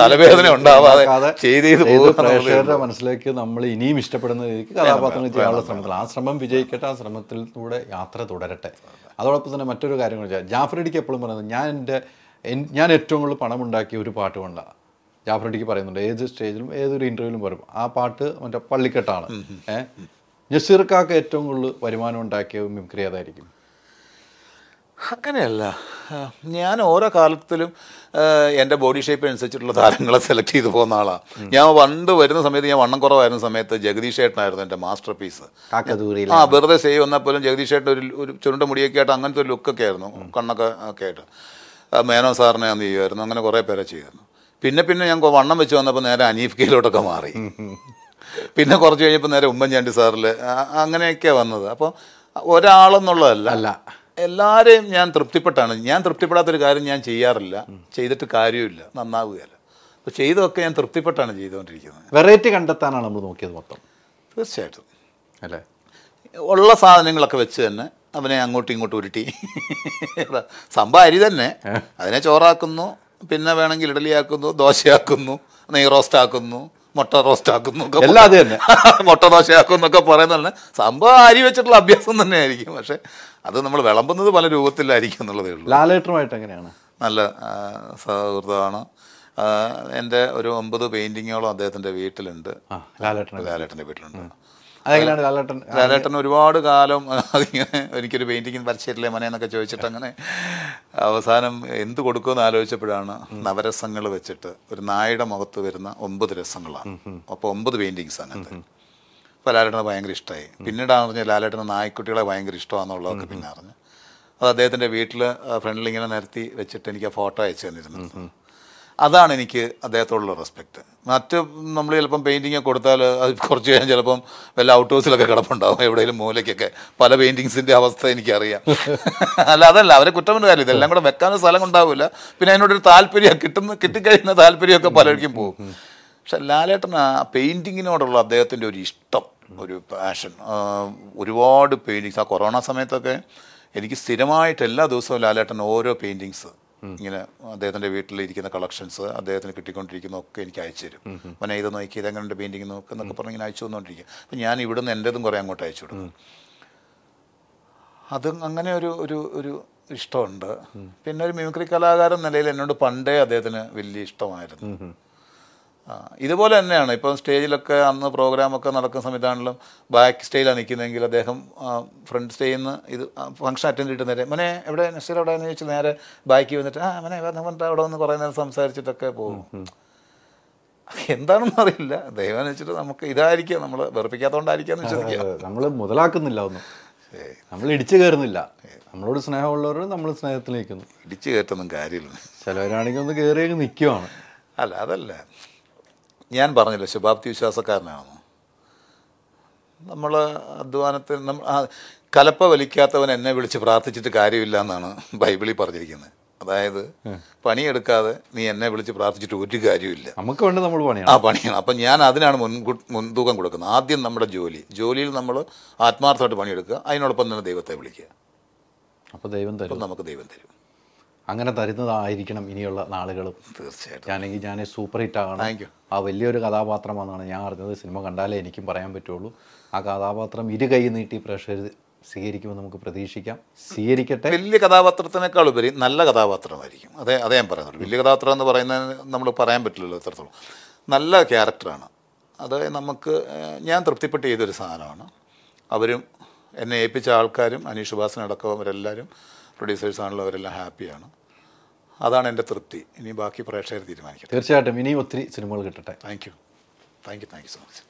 തലവേദന ഉണ്ടാവാതെ ചെയ്ത് പ്രേക്ഷകരുടെ മനസ്സിലേക്ക് നമ്മൾ ഇനിയും ഇഷ്ടപ്പെടുന്ന രീതിക്ക് കഥാപാത്രങ്ങൾ ചെയ്യാനുള്ള ശ്രമത്തിൽ. ആ ശ്രമം വിജയിക്കട്ടെ ആ ശ്രമത്തിലൂടെ യാത്ര തുടരട്ടെ. അതോടൊപ്പം തന്നെ മറ്റൊരു കാര്യം കൂടി ജാഫ്രഡിക്ക് എപ്പോഴും പറയുന്നത് ഞാൻ എന്റെ ഞാൻ ഏറ്റവും കൂടുതൽ പണമുണ്ടാക്കിയ ഒരു പാട്ട് കൊണ്ടാണ് ജാഫ്രഡിക്ക് പറയുന്നുണ്ട്. ഏത് സ്റ്റേജിലും ഏതൊരു ഇന്റർവ്യൂവിലും വരും. ആ പാട്ട് മറ്റേ പള്ളിക്കെട്ടാണ്. ഏഹ് ജസീർക്കാക്ക് ഏറ്റവും കൂടുതൽ വരുമാനം ഉണ്ടാക്കിയ മിമിക്രി ഏതായിരിക്കും? അങ്ങനെയല്ല. ഞാൻ ഓരോ കാലത്തിലും എന്റെ ബോഡി ഷേപ്പ് അനുസരിച്ചിട്ടുള്ള താരങ്ങളെ സെലക്ട് ചെയ്തു പോകുന്ന ആളാണ് ഞാൻ വണ്ട് വരുന്ന സമയത്ത് ഞാൻ വണ്ണം കുറവായിരുന്ന സമയത്ത് ജഗദീഷ് ഏട്ടനായിരുന്നു എന്റെ മാസ്റ്റർ പീസ് ആ വെറുതെ സേവ് വന്നാൽ പോലും ജഗദീഷ് ഏട്ടൻ ഒരു ഒരു ചുരുണ്ട മുടിയൊക്കെ ആയിട്ട് അങ്ങനത്തെ ഒരു ലുക്കൊക്കെ ആയിരുന്നു. കണ്ണൊക്കെ ഒക്കെ ആയിട്ട്. മേനോ സാറിനെ അന്ന് ചെയ്യുമായിരുന്നു. അങ്ങനെ കുറേ പേരെ ചെയ്യുമായിരുന്നു. പിന്നെ പിന്നെ ഞാൻ വണ്ണം വെച്ച് വന്നപ്പോൾ നേരെ അനീഫ് കെയിലോട്ടൊക്കെ മാറി. പിന്നെ കുറച്ച് കഴിഞ്ഞപ്പോൾ നേരെ ഉമ്മൻചാണ്ടി സാറിൽ അങ്ങനെയൊക്കെയാണ് വന്നത്. അപ്പോൾ ഒരാളെന്നുള്ളതല്ല. അല്ല. എല്ലാവരെയും ഞാൻ തൃപ്തിപ്പെട്ടാണ്. ഞാൻ തൃപ്തിപ്പെടാത്തൊരു കാര്യം ഞാൻ ചെയ്യാറില്ല. ചെയ്തിട്ട് കാര്യമില്ല നന്നാവുകയല്ല. അപ്പോൾ ചെയ്തതൊക്കെ ഞാൻ തൃപ്തിപ്പെട്ടാണ് ചെയ്തുകൊണ്ടിരിക്കുന്നത്. വെറൈറ്റി കണ്ടെത്താനാണ് നമ്മൾ നോക്കിയത് മൊത്തം. തീർച്ചയായിട്ടും. അല്ലേ? ഉള്ള സാധനങ്ങളൊക്കെ വെച്ച് തന്നെ അവനെ അങ്ങോട്ടും ഇങ്ങോട്ടും ഉരുട്ടി. സംഭവം അരി തന്നെ. അതിനെ ചോറാക്കുന്നു. പിന്നെ വേണമെങ്കിൽ ഇഡലിയാക്കുന്നു ദോശയാക്കുന്നു നെയ് റോസ്റ്റ് ആക്കുന്നു മുട്ട റോസ്റ്റ് ആക്കുന്നു ഒക്കെ എല്ലാം തന്നെ. മുട്ട ദോശയാക്കും എന്നൊക്കെ പറയുന്ന സംഭവം അരി വെച്ചിട്ടുള്ള അഭ്യാസം തന്നെ ആയിരിക്കും പക്ഷെ അത് നമ്മൾ വിളമ്പുന്നത് പല രൂപത്തിലായിരിക്കും എന്നുള്ളതേ ഉള്ളൂ. ലാലേട്ടറുമായിട്ട് എങ്ങനെയാണ്? നല്ല സൗഹൃദമാണ്. എന്റെ ഒരു ഒമ്പത് പെയിന്റിങ്ങോളം അദ്ദേഹത്തിന്റെ വീട്ടിലുണ്ട്. ലാലേട്ടന്റെ വീട്ടിലുണ്ട്. ലാലേട്ടൻ? ലാലേട്ടൻ ഒരുപാട് കാലം അതിങ്ങനെ എനിക്കൊരു പെയിന്റിങ് വരച്ചിട്ടില്ലേ മനയെന്നൊക്കെ ചോദിച്ചിട്ട് അങ്ങനെ അവസാനം എന്ത് കൊടുക്കുമെന്ന് ആലോചിച്ചപ്പോഴാണ് നവരസങ്ങൾ വെച്ചിട്ട് ഒരു നായുടെ മുഖത്ത് വരുന്ന ഒമ്പത് രസങ്ങളാണ്. അപ്പോൾ ഒമ്പത് പെയിന്റിങ്സ് ആണ് അപ്പോൾ ലാലേട്ടന് ഭയങ്കര ഇഷ്ടമായി പിന്നീടാണ് പറഞ്ഞാൽ ലാലേട്ടന് നായ്ക്കുട്ടികളെ ഭയങ്കര ഇഷ്ടമാണെന്നുള്ളതൊക്കെ പിന്നെ അറിഞ്ഞു അത് അദ്ദേഹത്തിന്റെ വീട്ടിൽ ഫ്രണ്ടിൽ ഇങ്ങനെ നിരത്തി വെച്ചിട്ട് എനിക്ക് ആ ഫോട്ടോ അയച്ചു തന്നിരുന്നു അതാണ് എനിക്ക് അദ്ദേഹത്തോടുള്ള റെസ്പെക്റ്റ് മറ്റ് നമ്മൾ ചിലപ്പം പെയിന്റിങ് കൊടുത്താൽ അത് കുറച്ച് കഴിഞ്ഞാൽ ചിലപ്പം വല്ല ഔട്ട് ഹൗസിലൊക്കെ കിടപ്പുണ്ടാവും. എവിടെയെങ്കിലും മൂലയ്ക്കൊക്കെ പല പെയിന്റിങ്സിന്റെ അവസ്ഥ എനിക്കറിയാം. അല്ല അതല്ല അവരെ കുറ്റം കാര്യം ഇതെല്ലാം കൂടെ വെക്കാൻ സ്ഥലം ഉണ്ടാവില്ല പിന്നെ അതിനോടൊരു താല്പര്യം കിട്ടുന്ന കിട്ടിക്കഴിയുന്ന താല്പര്യമൊക്കെ പലർക്കും പോകും. പക്ഷെ ലാലേട്ടൻ ആ പെയിന്റിങ്ങിനോടുള്ള അദ്ദേഹത്തിന്റെ ഒരു ഇഷ്ടം ഒരു പാഷൻ ഒരുപാട് പെയിന്റിങ്സ് ആ കൊറോണ സമയത്തൊക്കെ എനിക്ക് സ്ഥിരമായിട്ട് എല്ലാ ദിവസവും ലാലേട്ടൻ ഓരോ പെയിന്റിങ്സ് ഇങ്ങനെ അദ്ദേഹത്തിന്റെ വീട്ടിലിരിക്കുന്ന കളക്ഷൻസ് അദ്ദേഹത്തിന് കിട്ടിക്കൊണ്ടിരിക്കുന്ന ഒക്കെ എനിക്ക് അയച്ചു തരും. മോനെ ഇത് നോക്കി ഇതെങ്ങനെ പെയിന്റിങ് നോക്ക് എന്നൊക്കെ പറഞ്ഞ് ഇങ്ങനെ അയച്ചു തന്നുകൊണ്ടിരിക്കും അപ്പം ഞാൻ ഇവിടുന്ന് എന്റെതും കുറേ അങ്ങോട്ട് അയച്ചു കൊടുക്കും. അത് അങ്ങനെ ഒരു ഒരു ഒരു ഇഷ്ടമുണ്ട്. പിന്നെ ഒരു മിമിക്രി കലാകാരൻ നിലയിൽ എന്നോട് പണ്ടേ അദ്ദേഹത്തിന് വലിയ ഇഷ്ടമായിരുന്നു. ഇതുപോലെ തന്നെയാണ്. ഇപ്പം സ്റ്റേജിലൊക്കെ അന്ന് പ്രോഗ്രാമൊക്കെ നടക്കുന്ന സമയത്താണെങ്കിലും ബാക്ക് സ്റ്റേജിലാണ് നിൽക്കുന്നതെങ്കിൽ അദ്ദേഹം ഫ്രണ്ട് സ്റ്റേജിൽ നിന്ന് ഇത് ഫംഗ്ഷൻ അറ്റൻഡ് ചെയ്തിട്ട് നേരെ മനെ എവിടെ നെസ്റ്റർ എവിടെ? എന്ന് ചോദിച്ചാൽ നേരെ ബാക്കി വന്നിട്ട് ആ മനെ വന്നിട്ട് അവിടെ വന്ന് കുറേ നേരം സംസാരിച്ചിട്ടൊക്കെ പോകും. എന്താണെന്ന് അറിയില്ല. ദൈവം വെച്ചിട്ട് നമുക്ക് ഇതായിരിക്കാം. നമ്മൾ വെറുപ്പിക്കാത്തതുകൊണ്ടായിരിക്കാന്ന് എന്ന് നമ്മൾ മുതലാക്കുന്നില്ല ഒന്നും. നമ്മൾ ഇടിച്ചു കയറുന്നില്ല. നമ്മളോട് സ്നേഹമുള്ളവർ നമ്മൾ സ്നേഹത്തിലേക്കുന്നു ഇടിച്ചു കയറ്റൊന്നും കാര്യമില്ല. ചിലവരാണെങ്കിൽ ഒന്ന് കയറിയൊക്കെ നിൽക്കുവാണ് അല്ല അതല്ല. ഞാൻ പറഞ്ഞില്ല ശുഭാപ്തി വിശ്വാസക്കാരനാണെന്ന്. നമ്മൾ അധ്വാനത്തിൽ നമ്മൾ കലപ്പ വലിക്കാത്തവൻ എന്നെ വിളിച്ച് പ്രാർത്ഥിച്ചിട്ട് കാര്യമില്ല എന്നാണ് ബൈബിളിൽ പറഞ്ഞിരിക്കുന്നത്. അതായത് പണിയെടുക്കാതെ നീ എന്നെ വിളിച്ച് പ്രാർത്ഥിച്ചിട്ട് ഒരു കാര്യമില്ല നമുക്ക് വേണ്ടി നമ്മൾ ആ പണിയാണ്. പണിയാണ് അപ്പം ഞാൻ അതിനാണ് മുൻകൂ മുൻതൂക്കം കൊടുക്കുന്നത്. ആദ്യം നമ്മുടെ ജോലി. ജോലിയിൽ നമ്മൾ ആത്മാർത്ഥമായിട്ട് പണിയെടുക്കുക. അതിനോടൊപ്പം തന്നെ ദൈവത്തെ വിളിക്കുക. അപ്പോൾ ദൈവം തരും. നമുക്ക് ദൈവം തരും. അങ്ങനെ തരുന്നതായിരിക്കണം ഇനിയുള്ള നാളുകളും. തീർച്ചയായിട്ടും. ഞാനെങ്കിൽ ഞാൻ സൂപ്പർ ഹിറ്റ് ആകണം ആ വലിയൊരു കഥാപാത്രമാണെന്നാണ് ഞാൻ അറിഞ്ഞത്. സിനിമ കണ്ടാലേ എനിക്കും പറയാൻ പറ്റുള്ളൂ. ആ കഥാപാത്രം ഇരു കൈ നീട്ടി പ്രേക്ഷകർ സ്വീകരിക്കുമെന്ന് നമുക്ക് പ്രതീക്ഷിക്കാം. സ്വീകരിക്കട്ടെ. വലിയ കഥാപാത്രത്തിനേക്കാൾ ഉപരി നല്ല കഥാപാത്രമായിരിക്കും. അതെ അതേ ഞാൻ പറയുന്നുള്ളൂ വലിയ കഥാപാത്രം എന്ന് പറയുന്നത് നമ്മൾ പറയാൻ പറ്റില്ലല്ലോ എത്രത്തോളം. നല്ല ക്യാരക്ടറാണ്. അത് നമുക്ക് ഞാൻ തൃപ്തിപ്പെട്ട് ചെയ്തൊരു സാധനമാണ്. അവരും എന്നെ ഏൽപ്പിച്ച ആൾക്കാരും അനീഷ് ഉപാസന അടക്കം അവരെല്ലാവരും പ്രൊഡ്യൂസേഴ്സ് ആണല്ലോ അവരെല്ലാം ഹാപ്പിയാണ് അതാണ് എന്റെ തൃപ്തി. ഇനി ബാക്കി പ്രേക്ഷകർ തീരുമാനിക്കാം തീർച്ചയായിട്ടും. ഇനിയും ഒത്തിരി സിനിമകൾ കിട്ടട്ടെ. Thank you thank you thank you so much